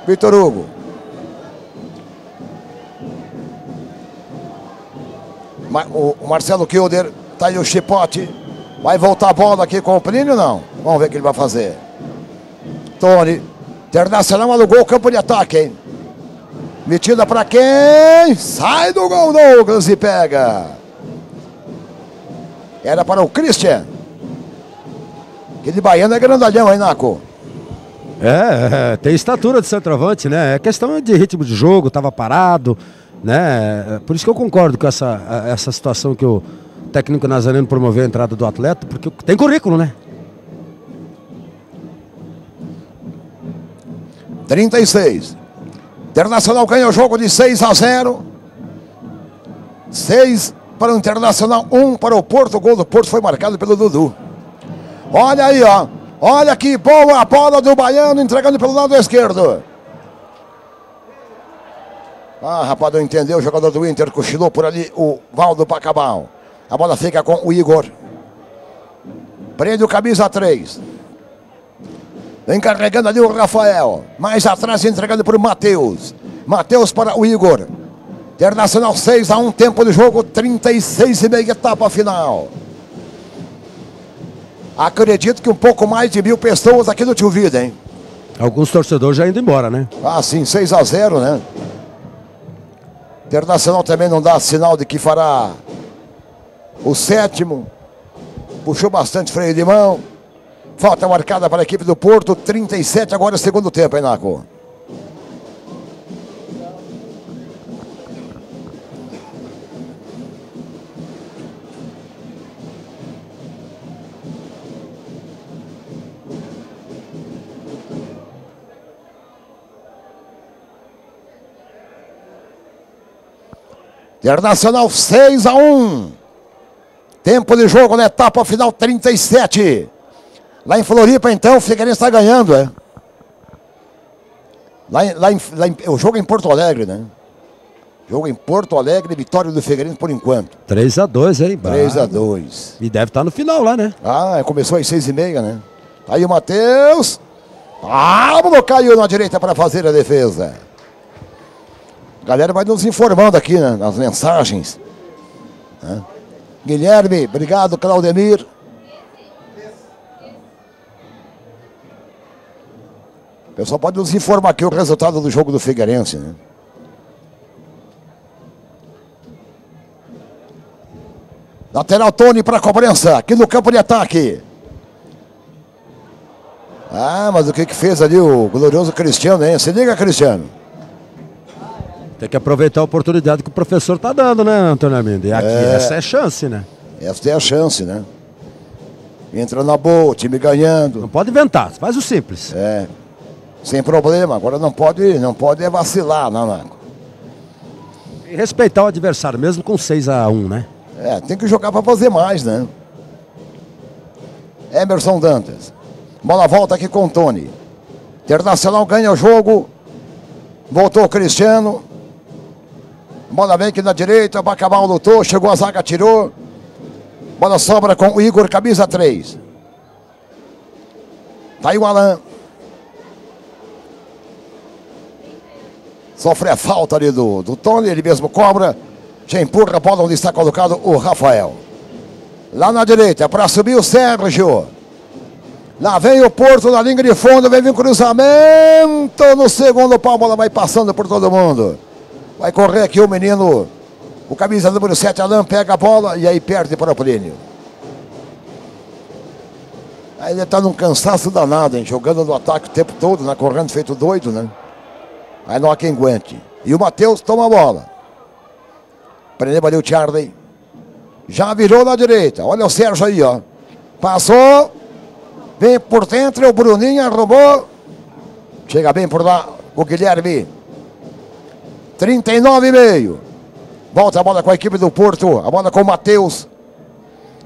Vitor Hugo. O Marcelo Kilder, tá aí o chipote. Vai voltar a bola aqui com o Plínio não? Vamos ver o que ele vai fazer. Tony. Internacional alugou o campo de ataque, hein? Metida para quem? Sai do gol, Douglas, e pega. Era para o Christian. Aquele baiano é grandalhão, hein, Naco? É, é, tem estatura de centroavante, né? É questão de ritmo de jogo, tava parado, né? Por isso que eu concordo com essa, essa situação que o técnico Nazareno promoveu a entrada do atleta, porque tem currículo, né? 36. Internacional ganha o jogo de 6 a 0. 6 para o Internacional, 1 para o Porto. O gol do Porto foi marcado pelo Dudu. Olha aí, ó. Olha que boa a bola do Baiano entregando pelo lado esquerdo. Ah, rapaz, não entendeu. O jogador do Inter cochilou por ali o Valdo Pacabal. A bola fica com o Igor. Prende o camisa 3. Vem carregando ali o Rafael. Mais atrás entregando para o Matheus. Matheus para o Igor. Internacional 6 a 1, tempo de jogo, 36 e meia etapa final. Acredito que um pouco mais de mil pessoas aqui no Tio Vida, hein? Alguns torcedores já indo embora, né? Ah, sim, 6 a 0, né? Internacional também não dá sinal de que fará o sétimo. Puxou bastante freio de mão. Falta marcada para a equipe do Porto, 37 agora segundo tempo, hein, Naco? Internacional 6 a 1. Tempo de jogo na etapa final 37. Lá em Floripa, então, o Figueirense está ganhando, é. Lá, lá, em, lá em, o jogo é em Porto Alegre, né? Jogo em Porto Alegre, vitória do Figueirense por enquanto. 3x2, hein? 3x2. E deve estar tá no final lá, né? Ah, começou às 6h30, né? Aí o Matheus. Pablo caiu na direita para fazer a defesa. A galera vai nos informando aqui, né? Nas mensagens. Né? Guilherme, obrigado, Claudemir. O pessoal pode nos informar aqui o resultado do jogo do Figueirense, né? Lateral Tony para cobrança, aqui no campo de ataque. Ah, mas o que que fez ali o glorioso Cristiano, hein? Se liga, Cristiano. Tem que aproveitar a oportunidade que o professor está dando, né, Antônio Armindo? E aqui, é... essa é a chance, né? Essa é a chance, né? Entra na boa, time ganhando. Não pode inventar, faz o simples. É. Sem problema. Agora não pode, não pode vacilar, não, não. E respeitar o adversário, mesmo com 6 a 1 né? É, tem que jogar para fazer mais, né? Emerson Dantas. Bola volta aqui com o Tony. Internacional ganha o jogo. Voltou o Cristiano. Bola vem aqui na direita. Bacabal lutou. Chegou a zaga, tirou. Bola sobra com o Igor, camisa 3. Tá aí o Alan. Sofre a falta ali do, do Tony. Ele mesmo cobra. Já empurra a bola onde está colocado o Rafael. Lá na direita, para subir o Sérgio. Lá vem o Porto na linha de fundo, vem vir cruzamento no segundo pau, a bola vai passando por todo mundo. Vai correr aqui o menino, o camisa número 7, Alain, pega a bola e aí perde para o Plínio. Aí ele está num cansaço danado, hein? Jogando no ataque o tempo todo, né? Correndo feito doido, né? Aí não há quem aguente. E o Matheus toma a bola. Prendeu ali o Charlie. Já virou na direita. Olha o Sérgio aí, ó. Passou. Vem por dentro, o Bruninho arrumou. Chega bem por lá o Guilherme. 39,5. Volta a bola com a equipe do Porto. A bola com o Matheus.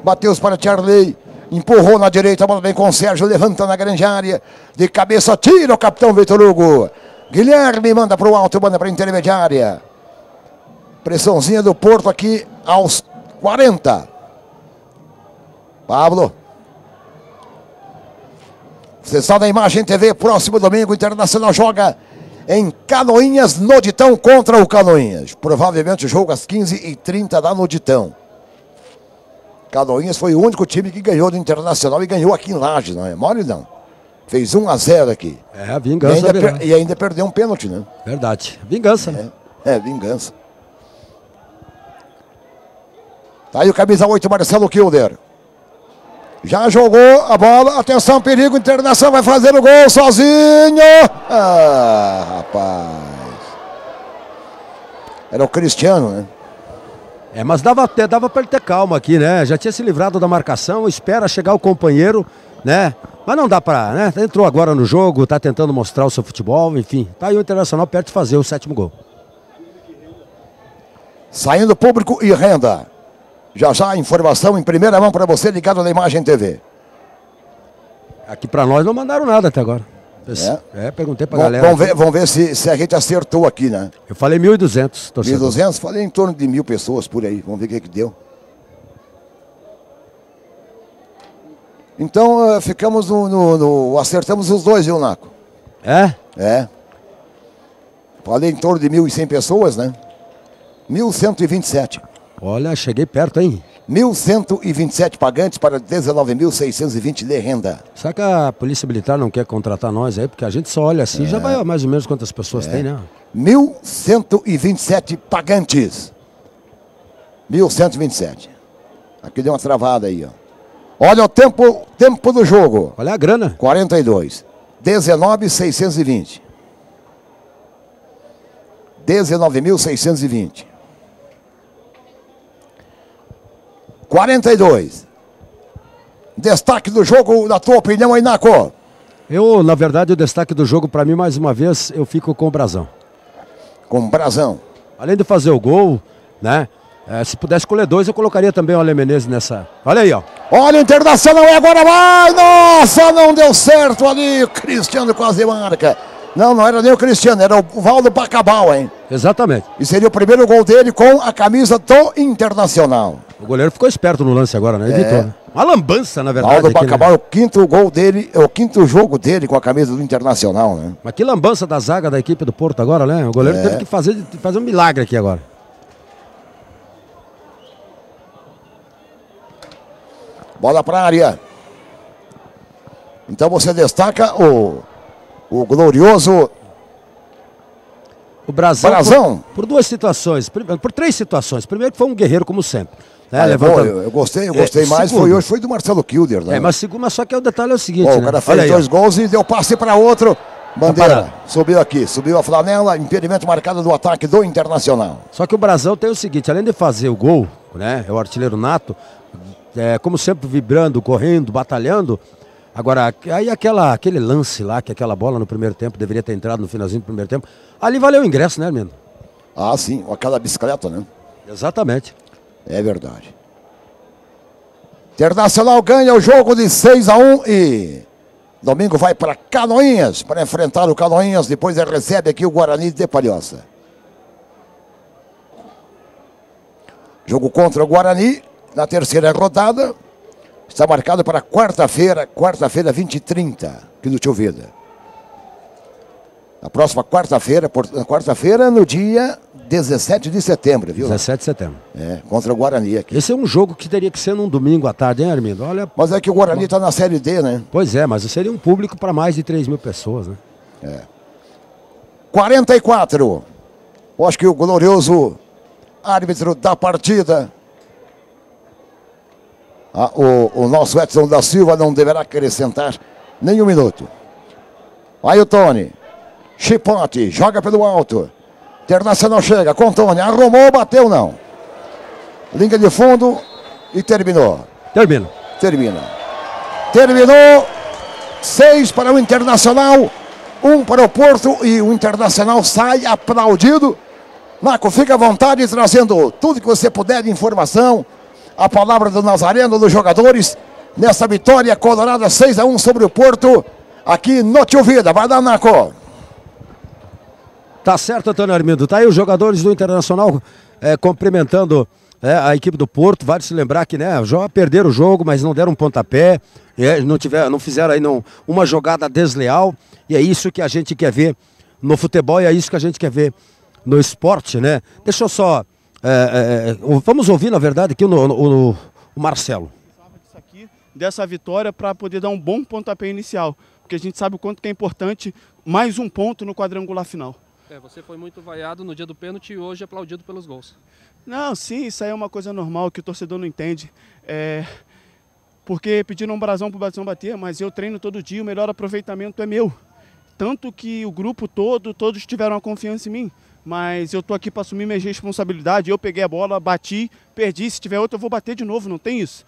Matheus para Charlie. Empurrou na direita, a bola vem com o Sérgio, levanta na grande área. De cabeça, tira o capitão Vitor Hugo. Guilherme manda para o alto, manda para a intermediária. Pressãozinha do Porto aqui aos 40. Pablo. Você está na Imagem TV, próximo domingo, Internacional joga em Canoinhas, Noditão contra o Canoinhas. Provavelmente o jogo às 15h30 da Noditão. Canoinhas foi o único time que ganhou do Internacional e ganhou aqui em Lages, não é mole não. Fez 1 a 0 aqui. É, a vingança. E ainda, e ainda perdeu um pênalti, né? Verdade. Vingança, né? É, é vingança. Tá aí o camisa 8, Marcelo Kilder. Já jogou a bola. Atenção, perigo. Internacional vai fazer o gol sozinho. Ah, rapaz. Era o Cristiano, né? É, mas dava até dava para ele ter calma aqui, né? Já tinha se livrado da marcação, espera chegar o companheiro, né? Mas não dá para, né? Entrou agora no jogo, tá tentando mostrar o seu futebol, enfim. Tá aí o Internacional perto de fazer o sétimo gol. Saindo público e renda. Já já informação em primeira mão para você ligado na Imagem TV. Aqui para nós não mandaram nada até agora. É, é perguntei para a galera. Vamos ver, vamos ver se, se, a gente acertou aqui, né? Eu falei 1.200. 1.200? Falei em torno de mil pessoas por aí. Vamos ver o que, que deu. Então uh, ficamos no, no, no, Acertamos os dois, viu, Naco? É? É. Falei em torno de 1.100 pessoas, né? 1.127. Olha, cheguei perto, hein? 1.127 pagantes para 19.620 de renda. Será que a Polícia Militar não quer contratar nós aí? Porque a gente só olha assim, é. já vai mais ou menos quantas pessoas é. tem, né? 1.127 pagantes. 1.127. Aqui deu uma travada aí, ó. Olha o tempo, tempo do jogo. Olha a grana. 42. 19.620. 19.620. 42. Destaque do jogo, na tua opinião, aí, Naco? Eu, na verdade, o destaque do jogo, para mim, mais uma vez, eu fico com o Brasão. Com o Brasão. Além de fazer o gol, né? É, se pudesse escolher dois, eu colocaria também o Ale Menezes nessa. Olha aí, ó. Olha o Internacional e agora vai! Nossa, não deu certo ali. Cristiano quase marca. Não, não era nem o Cristiano, era o Valdo Bacabal, hein? Exatamente. E seria o primeiro gol dele com a camisa do Internacional. O goleiro ficou esperto no lance agora, né? Evitou. né? Uma lambança, na verdade. Valdo aqui, né? Bacabal é o quinto gol dele, é o quinto jogo dele com a camisa do Internacional, né? Mas que lambança da zaga da equipe do Porto agora, né? O goleiro É. teve que fazer, fazer um milagre aqui agora. Bola para a área. Então você destaca o, o glorioso O Brasão, Brasão. Por, por duas situações, por três situações. Primeiro que foi um guerreiro, como sempre. Né? Ah, é Levanta- eu, eu gostei, eu gostei É, mais. segundo. Foi hoje, foi do Marcelo Kilder, né? É, mas, segundo, mas só que o detalhe é o seguinte, Bom, né? o cara fez aí, ó. dois gols e deu passe para outro. Bandeira subiu aqui, subiu a flanela, impedimento marcado do ataque do Internacional. Só que o Brasão tem o seguinte, além de fazer o gol, né? É o artilheiro nato, é, como sempre vibrando, correndo, batalhando. Agora, aí aquela, aquele lance lá, que aquela bola no primeiro tempo deveria ter entrado no finalzinho do primeiro tempo, ali valeu o ingresso, né, menino? Ah, sim, aquela bicicleta, né? Exatamente. É verdade. Internacional ganha o jogo de 6 a 1 e domingo vai para Canoinhas para enfrentar o Canoinhas. Depois ele recebe aqui o Guarani de Palhoça. Jogo contra o Guarani na terceira rodada. Está marcado para quarta-feira, quarta-feira 20 e 30, aqui no Tio Vida. Na próxima quarta-feira, quarta-feira no dia 17 de setembro, viu? 17 de setembro. É, contra o Guarani aqui. Esse é um jogo que teria que ser num domingo à tarde, hein, Armindo? Olha. Mas é que o Guarani está na Série D, né? Pois é, mas seria um público para mais de 3 mil pessoas, né? É. 44. Eu acho que o glorioso árbitro da partida, ah, o, o nosso Edson da Silva, não deverá acrescentar nem um minuto. Aí o Tony. Chipote, joga pelo alto. Internacional chega com Tony. Arrumou, bateu não. Linha de fundo e terminou. Termina. Termina. Terminou. Seis para o Internacional. Um para o Porto e o Internacional sai aplaudido. Marco, fica à vontade trazendo tudo que você puder de informação. A palavra do Nazareno, dos jogadores, nessa vitória colorada 6 a 1 sobre o Porto, aqui no Tio Vida. Vai lá, Marco. Tá certo, Antônio Armindo. Tá aí os jogadores do Internacional é, cumprimentando é, a equipe do Porto. Vale se lembrar que né, já perderam o jogo, mas não deram um pontapé. é, não, tiver, não fizeram aí não, uma jogada desleal. E é isso que a gente quer ver no futebol e é isso que a gente quer ver no esporte, né? Deixa eu só. é, é, vamos ouvir, na verdade, aqui o, o, o Marcelo. dessa vitória para poder dar um bom pontapé inicial, porque a gente sabe o quanto que é importante mais um ponto no quadrangular final. É, você foi muito vaiado no dia do pênalti e hoje aplaudido pelos gols. Não, sim, isso aí é uma coisa normal que o torcedor não entende. É, porque pediram um brasão para o brasão bater, mas eu treino todo dia, o melhor aproveitamento é meu. Tanto que o grupo todo, todos tiveram a confiança em mim. Mas eu tô aqui para assumir minha responsabilidade. Eu peguei a bola, bati, perdi. Se tiver outro, eu vou bater de novo, não tem isso.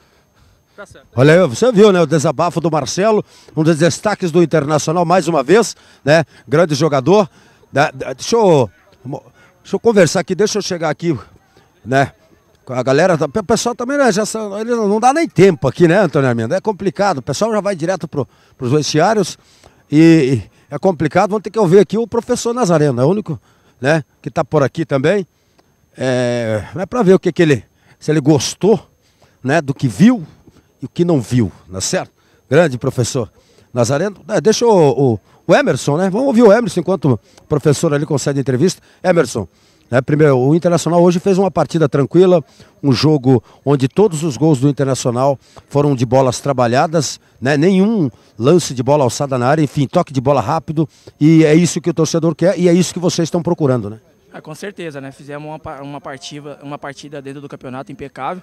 Tá certo. Olha aí, você viu, né, o desabafo do Marcelo, um dos destaques do Internacional mais uma vez, né? Grande jogador. Deixa eu deixa eu conversar aqui, deixa eu chegar aqui, né? A galera, o pessoal também né, já ele não dá nem tempo aqui, né, Antônio Armindo? É complicado, o pessoal já vai direto para os vestiários e, e é complicado. Vamos ter que ouvir aqui o professor Nazareno, é o único, né, que está por aqui também. É, é para ver o que, que ele, se ele gostou, né, do que viu e o que não viu, é certo? Grande professor Nazareno. É, deixa o, o- o Emerson, né? Vamos ouvir o Emerson enquanto o professor ali concede entrevista. Emerson, né, primeiro, o Internacional hoje fez uma partida tranquila, um jogo onde todos os gols do Internacional foram de bolas trabalhadas, né? Nenhum lance de bola alçada na área, enfim, toque de bola rápido. E é isso que o torcedor quer e é isso que vocês estão procurando, né? Ah, com certeza, né? Fizemos uma, uma, partida, uma partida dentro do campeonato impecável.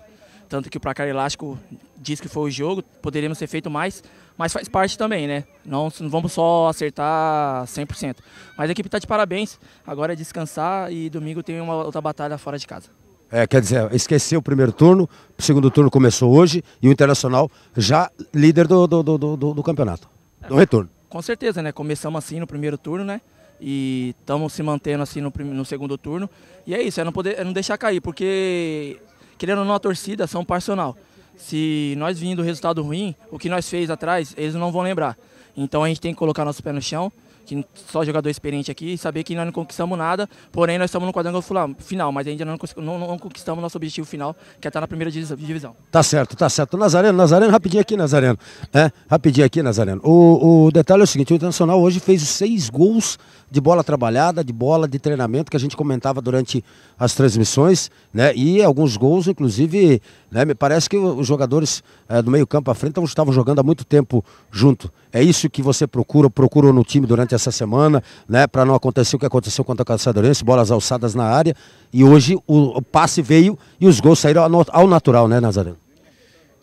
Tanto que o placar elástico diz que foi o jogo, poderíamos ter feito mais, mas faz parte também, né? Não, não vamos só acertar 100%. Mas a equipe está de parabéns. Agora é descansar e domingo tem uma outra batalha fora de casa. É, quer dizer, esqueceu o primeiro turno, o segundo turno começou hoje e o Internacional já líder do, do, do, do- do campeonato, do retorno. Com certeza, né? Começamos assim no primeiro turno, né? e estamos se mantendo assim no, no, segundo turno. E é isso, é não, poder, é não deixar cair, porque querendo ou não a torcida são parcional. Se nós vindo resultado ruim, o que nós fez atrás, eles não vão lembrar. Então a gente tem que colocar nosso pé no chão, que só jogador experiente aqui, saber que nós não conquistamos nada, porém nós estamos no quadrangular final, mas ainda não, não, não conquistamos nosso objetivo final, que é estar na primeira divisão. Tá certo, tá certo. Nazareno, Nazareno, rapidinho aqui, Nazareno. É, rapidinho aqui, Nazareno. O, o detalhe é o seguinte, o Internacional hoje fez seis gols de bola trabalhada, de bola de treinamento que a gente comentava durante as transmissões, né? E alguns gols, inclusive, né? Me parece que os jogadores é, do meio campo à frente estavam jogando há muito tempo junto. É isso que você procura, procurou no time durante essa semana, né? Para não acontecer o que aconteceu contra a Caçadorense, bolas alçadas na área. E hoje o, o passe veio e os gols saíram ao, ao natural, né, Nazareno?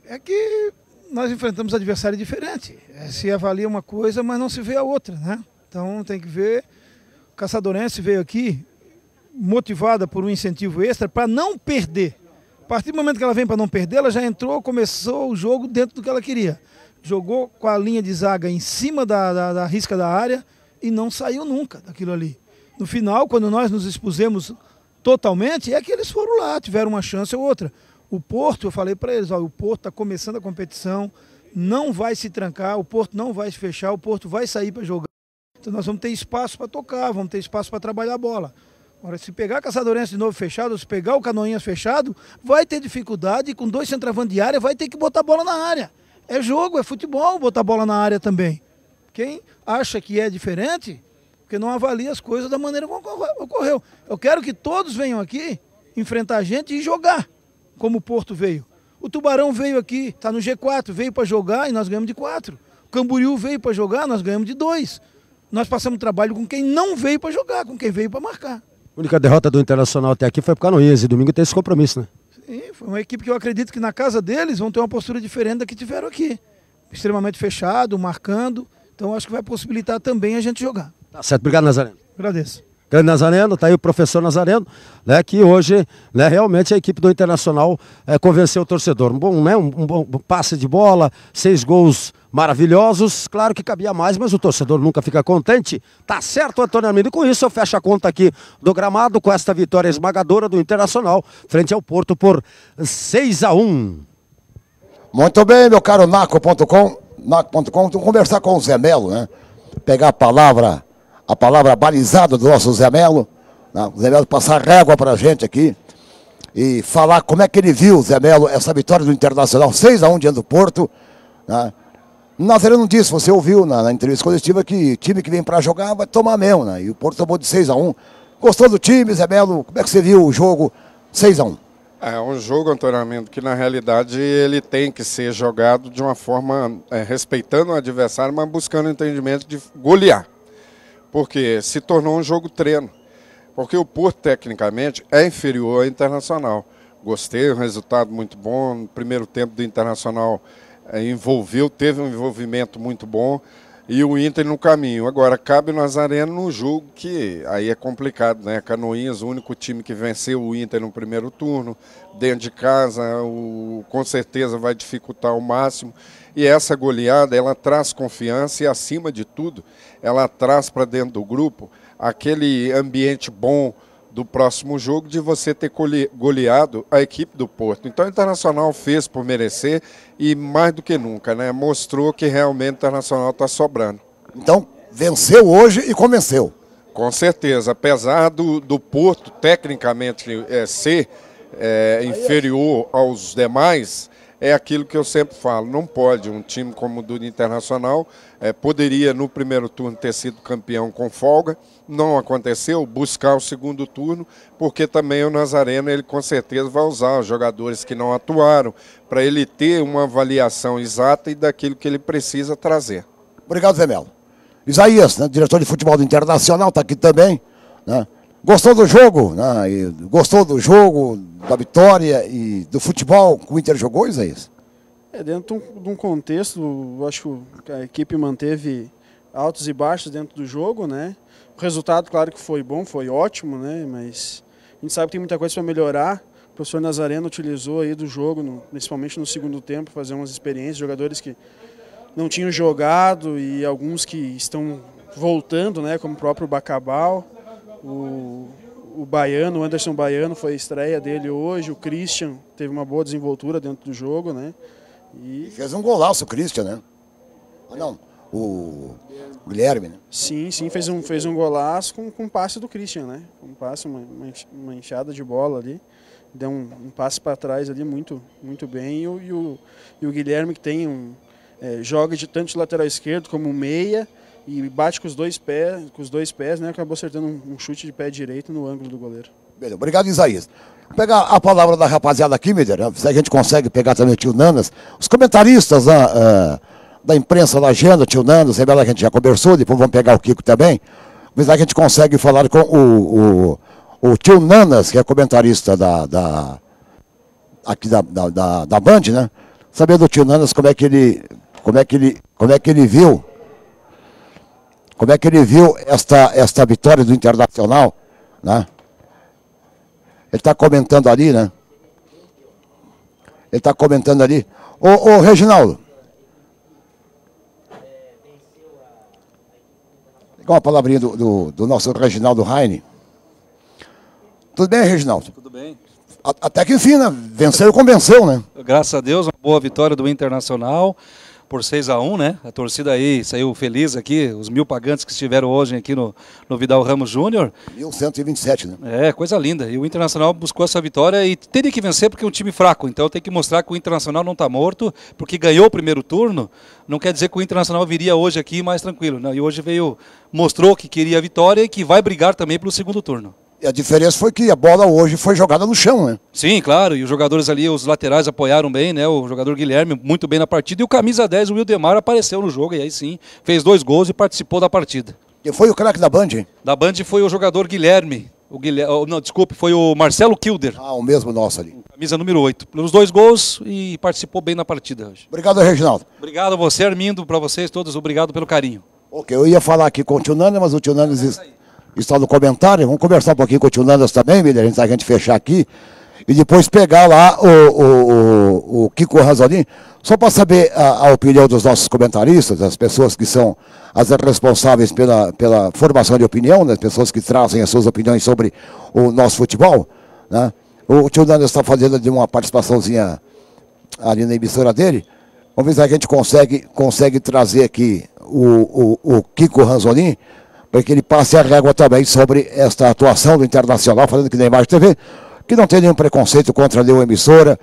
É que nós enfrentamos adversário diferente. É, se avalia uma coisa, mas não se vê a outra, né? Então tem que ver Caçadorense veio aqui motivada por um incentivo extra para não perder. A partir do momento que ela vem para não perder, ela já entrou, começou o jogo dentro do que ela queria. Jogou com a linha de zaga em cima da, da, da risca da área e não saiu nunca daquilo ali. No final, quando nós nos expusemos totalmente, é que eles foram lá, tiveram uma chance ou outra. O Porto, eu falei para eles, ó, o Porto está começando a competição, não vai se trancar, o Porto não vai se fechar, o Porto vai sair para jogar. Então nós vamos ter espaço para tocar, vamos ter espaço para trabalhar a bola. Agora, se pegar Caçadorense de novo fechado, se pegar o Canoinhas fechado, vai ter dificuldade com dois centroavantes de área vai ter que botar a bola na área. É jogo, é futebol botar a bola na área também. Quem acha que é diferente, porque não avalia as coisas da maneira como ocorreu. Eu quero que todos venham aqui enfrentar a gente e jogar, como o Porto veio. O Tubarão veio aqui, está no G4, veio para jogar e nós ganhamos de 4. O Camboriú veio para jogar, nós ganhamos de 2 nós passamos trabalho com quem não veio para jogar, com quem veio para marcar. A única derrota do Internacional até aqui foi por e domingo tem esse compromisso, né? Sim, foi uma equipe que eu acredito que na casa deles vão ter uma postura diferente da que tiveram aqui. Extremamente fechado, marcando. Então acho que vai possibilitar também a gente jogar. Tá certo, obrigado Nazareno. Agradeço. Grande Nazareno, tá aí o professor Nazareno, né, que hoje, né, realmente a equipe do Internacional é, convenceu o torcedor. Um bom, né, um, um bom passe de bola, seis gols maravilhosos. Claro que cabia mais, mas o torcedor nunca fica contente. Tá certo, Antônio Armindo. E com isso eu fecho a conta aqui do gramado com esta vitória esmagadora do Internacional frente ao Porto por 6 a 1 Muito bem, meu caro Naco.com. Naco.com, conversar com o Zé Melo, né? Pegar a palavra a palavra balizada do nosso Zé Melo. Né? O Zé Melo passar régua para a gente aqui e falar como é que ele viu, Zé Melo, essa vitória do Internacional 6 a 1 diante do Porto. Né? Nazareno disse, você ouviu na, na, entrevista coletiva que time que vem para jogar vai tomar mesmo, né? E o Porto tomou de 6 a 1 Gostou do time, Zé Melo? Como é que você viu o jogo 6 a 1 É um jogo, Antônio que na realidade ele tem que ser jogado de uma forma é, respeitando o adversário, mas buscando o entendimento de golear porque se tornou um jogo treino. Porque o Porto, tecnicamente, é inferior ao Internacional. Gostei, um resultado muito bom. No primeiro tempo do Internacional é, envolveu, teve um envolvimento muito bom. E o Inter no caminho. Agora, cabe o Nazareno no jogo que aí é complicado, né? Canoinhas, o único time que venceu o Inter no primeiro turno, dentro de casa, o, com certeza vai dificultar ao máximo. E essa goleada, ela traz confiança e, acima de tudo, ela traz para dentro do grupo aquele ambiente bom do próximo jogo de você ter goleado a equipe do Porto. Então o Internacional fez por merecer e mais do que nunca, né? Mostrou que realmente o Internacional está sobrando. Então, venceu hoje e convenceu. Com certeza, apesar do, do Porto tecnicamente é, ser é, inferior aos demais, é aquilo que eu sempre falo, não pode um time como o do Internacional, é, poderia no primeiro turno ter sido campeão com folga, não aconteceu, buscar o segundo turno, porque também o Nazareno ele com certeza vai usar os jogadores que não atuaram, para ele ter uma avaliação exata e daquilo que ele precisa trazer. Obrigado, Zé Melo. Isaías, né, diretor de futebol do Internacional, está aqui também. Né? Gostou do jogo? Né? gostou do jogo, da vitória e do futebol que o Inter jogou, Isaías? É, dentro de um contexto, acho que a equipe manteve altos e baixos dentro do jogo, né? O resultado, claro que foi bom, foi ótimo, né? Mas a gente sabe que tem muita coisa para melhorar. O professor Nazareno utilizou aí do jogo, no, principalmente no segundo tempo, fazer umas experiências, jogadores que não tinham jogado e alguns que estão voltando, né, como o próprio Bacabal, o, o Baiano, o Anderson Baiano foi a estreia dele hoje, o Christian teve uma boa desenvoltura dentro do jogo, né? E fez um golaço o Christian, né? Ah, não, o Guilherme, né? Sim, sim, fez um, fez um golaço com, com um passe do Christian, né? Um passe, uma, uma enxada de bola ali. Deu um, um passe para trás ali muito, muito bem. E o, e o, e o Guilherme que tem um. É, joga de tanto de lateral esquerdo como meia e bate com os dois pés, com os dois pés, né? Acabou acertando um, chute de pé direito no ângulo do goleiro. Beleza, obrigado, Isaías. Vou pegar a palavra da rapaziada aqui, né? se a gente consegue pegar também o tio Nanas, os comentaristas né, uh, da imprensa da agenda, tio Nanas, a gente já conversou, depois vamos pegar o Kiko também, mas a gente consegue falar com o, o, o tio Nanas, que é comentarista da, da aqui da, da, da, da Band, né? Saber do tio Nanas como é que ele, como é que ele, como é que ele viu, como é que ele viu esta, esta vitória do Internacional, né? Ele está comentando ali, né? Ele está comentando ali. Ô, ô Reginaldo. Igual uma palavrinha do, do, do nosso Reginaldo Heine. Tudo bem, Reginaldo? Tudo bem. Até que enfim, né? Venceu e convenceu, né? Graças a Deus, uma boa vitória do Internacional por 6 a 1 né? A torcida aí saiu feliz aqui, os mil pagantes que estiveram hoje aqui no, no Vidal Ramos Júnior. 1127, né? É, coisa linda. E o Internacional buscou essa vitória e teria que vencer porque é um time fraco. Então tem que mostrar que o Internacional não está morto, porque ganhou o primeiro turno. Não quer dizer que o Internacional viria hoje aqui mais tranquilo. Né? E hoje veio, mostrou que queria a vitória e que vai brigar também pelo segundo turno. E a diferença foi que a bola hoje foi jogada no chão, né? Sim, claro. E os jogadores ali, os laterais apoiaram bem, né? O jogador Guilherme muito bem na partida. E o camisa 10, o Wildemar, apareceu no jogo. E aí sim, fez dois gols e participou da partida. E foi o craque da Band? Da Band foi o jogador Guilherme. O Guilherme, não, desculpe, foi o Marcelo Kilder. Ah, o mesmo nosso ali. Camisa número 8. Pelos dois gols e participou bem na partida hoje. Obrigado, Reginaldo. Obrigado a você, Armindo, para vocês todos. Obrigado pelo carinho. Ok, eu ia falar aqui com o Tio Nani, mas o Tio Nani está no comentário. Vamos conversar um pouquinho com o Tio Nandas também, Miller, antes da gente fechar aqui. E depois pegar lá o, o, o, o Kiko Razolin, só para saber a, a, opinião dos nossos comentaristas, das pessoas que são as responsáveis pela, pela formação de opinião, das pessoas que trazem as suas opiniões sobre o nosso futebol. Né? O tio Nandas está fazendo uma participaçãozinha ali na emissora dele. Vamos ver se a gente consegue, consegue trazer aqui o, o, o Kiko Ranzolin para que ele passe a régua também sobre esta atuação do Internacional, falando que na Imagem TV, que não tem nenhum preconceito contra nenhuma emissora,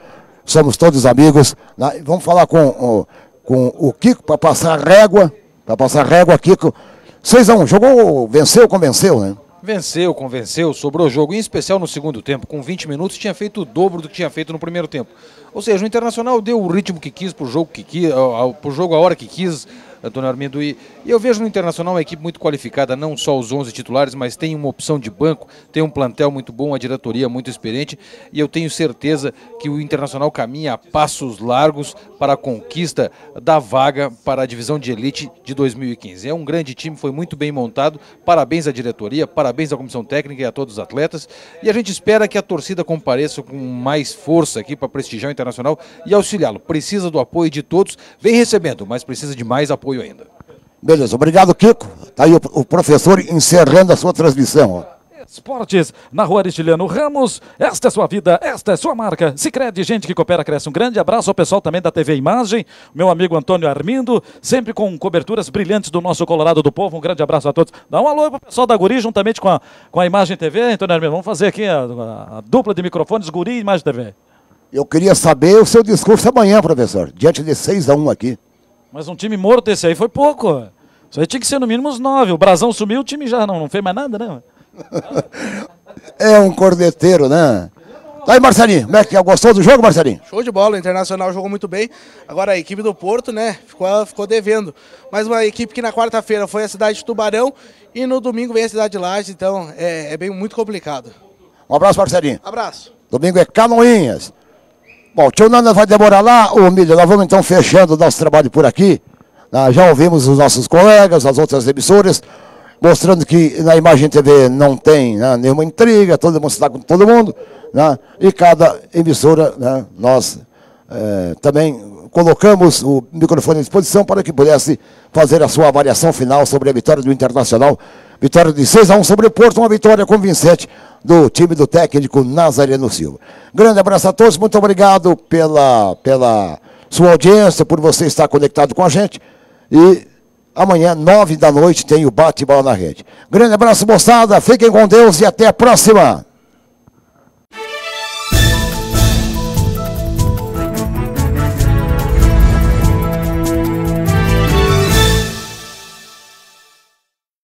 somos todos amigos. Né? Vamos falar com, com o Kiko para passar a régua, para passar a régua, Kiko. 6x1, jogou, venceu, convenceu, né? Venceu, convenceu, sobrou jogo, em especial no segundo tempo. Com 20 minutos, tinha feito o dobro do que tinha feito no primeiro tempo. Ou seja, o Internacional deu o ritmo que quis para o jogo que quis, pro jogo a hora que quis, Antônio Armindo. E, eu vejo no Internacional uma equipe muito qualificada, não só os 11 titulares, mas tem uma opção de banco, tem um plantel muito bom, uma diretoria muito experiente. E eu tenho certeza que o Internacional caminha a passos largos para a conquista da vaga para a divisão de elite de 2015. É um grande time, foi muito bem montado. Parabéns à diretoria, parabéns à comissão técnica e a todos os atletas. E a gente espera que a torcida compareça com mais força aqui para prestigiar o Internacional e auxiliá-lo. Precisa do apoio de todos, vem recebendo, mas precisa de mais apoio apoio ainda. Beleza, obrigado, Kiko. Está aí o, o, professor encerrando a sua transmissão. Ó. Esportes, na rua Aristiliano Ramos. Esta é sua vida, esta é sua marca. Se crede, gente que coopera, cresce. Um grande abraço ao pessoal também da TV Imagem, meu amigo Antônio Armindo, sempre com coberturas brilhantes do nosso Colorado do Povo. Um grande abraço a todos. Dá um alô para o pessoal da Guri, juntamente com a, com a Imagem TV, Antônio Armindo. Vamos fazer aqui a, a, a dupla de microfones Guri e Imagem TV. Eu queria saber o seu discurso amanhã, professor, diante de 6 a 1 aqui. Mas um time morto esse aí foi pouco. Isso aí tinha que ser no mínimo uns nove. O Brasão sumiu, o time já não, não fez mais nada, né? é um corneteiro, né? Tá aí, Marcelinho, como é que é? Gostou do jogo, Marcelinho? Show de bola, o Internacional jogou muito bem. Agora a equipe do Porto, né, ficou, ficou devendo. Mas uma equipe que na quarta-feira foi a cidade de Tubarão e no domingo vem a cidade de Lages, então é, é bem muito complicado. Um abraço, Marcelinho. Abraço. Domingo é Canoinhas. Bom, o tio Nanda vai demorar lá, ô Milho, nós vamos então fechando o nosso trabalho por aqui. Ah, já ouvimos os nossos colegas, as outras emissoras, mostrando que na Imagem TV não tem né, nenhuma intriga, todo mundo está com todo mundo, né, e cada emissora, né, nós é, também colocamos o microfone à disposição para que pudesse fazer a sua avaliação final sobre a vitória do Internacional. Vitória de 6 a 1 sobre o Porto, uma vitória convincente do time do técnico Nazareno Silva. Grande abraço a todos, muito obrigado pela, pela sua audiência, por você estar conectado com a gente. E amanhã, nove da noite, tem o bate-bola na rede. Grande abraço, moçada, fiquem com Deus e até a próxima.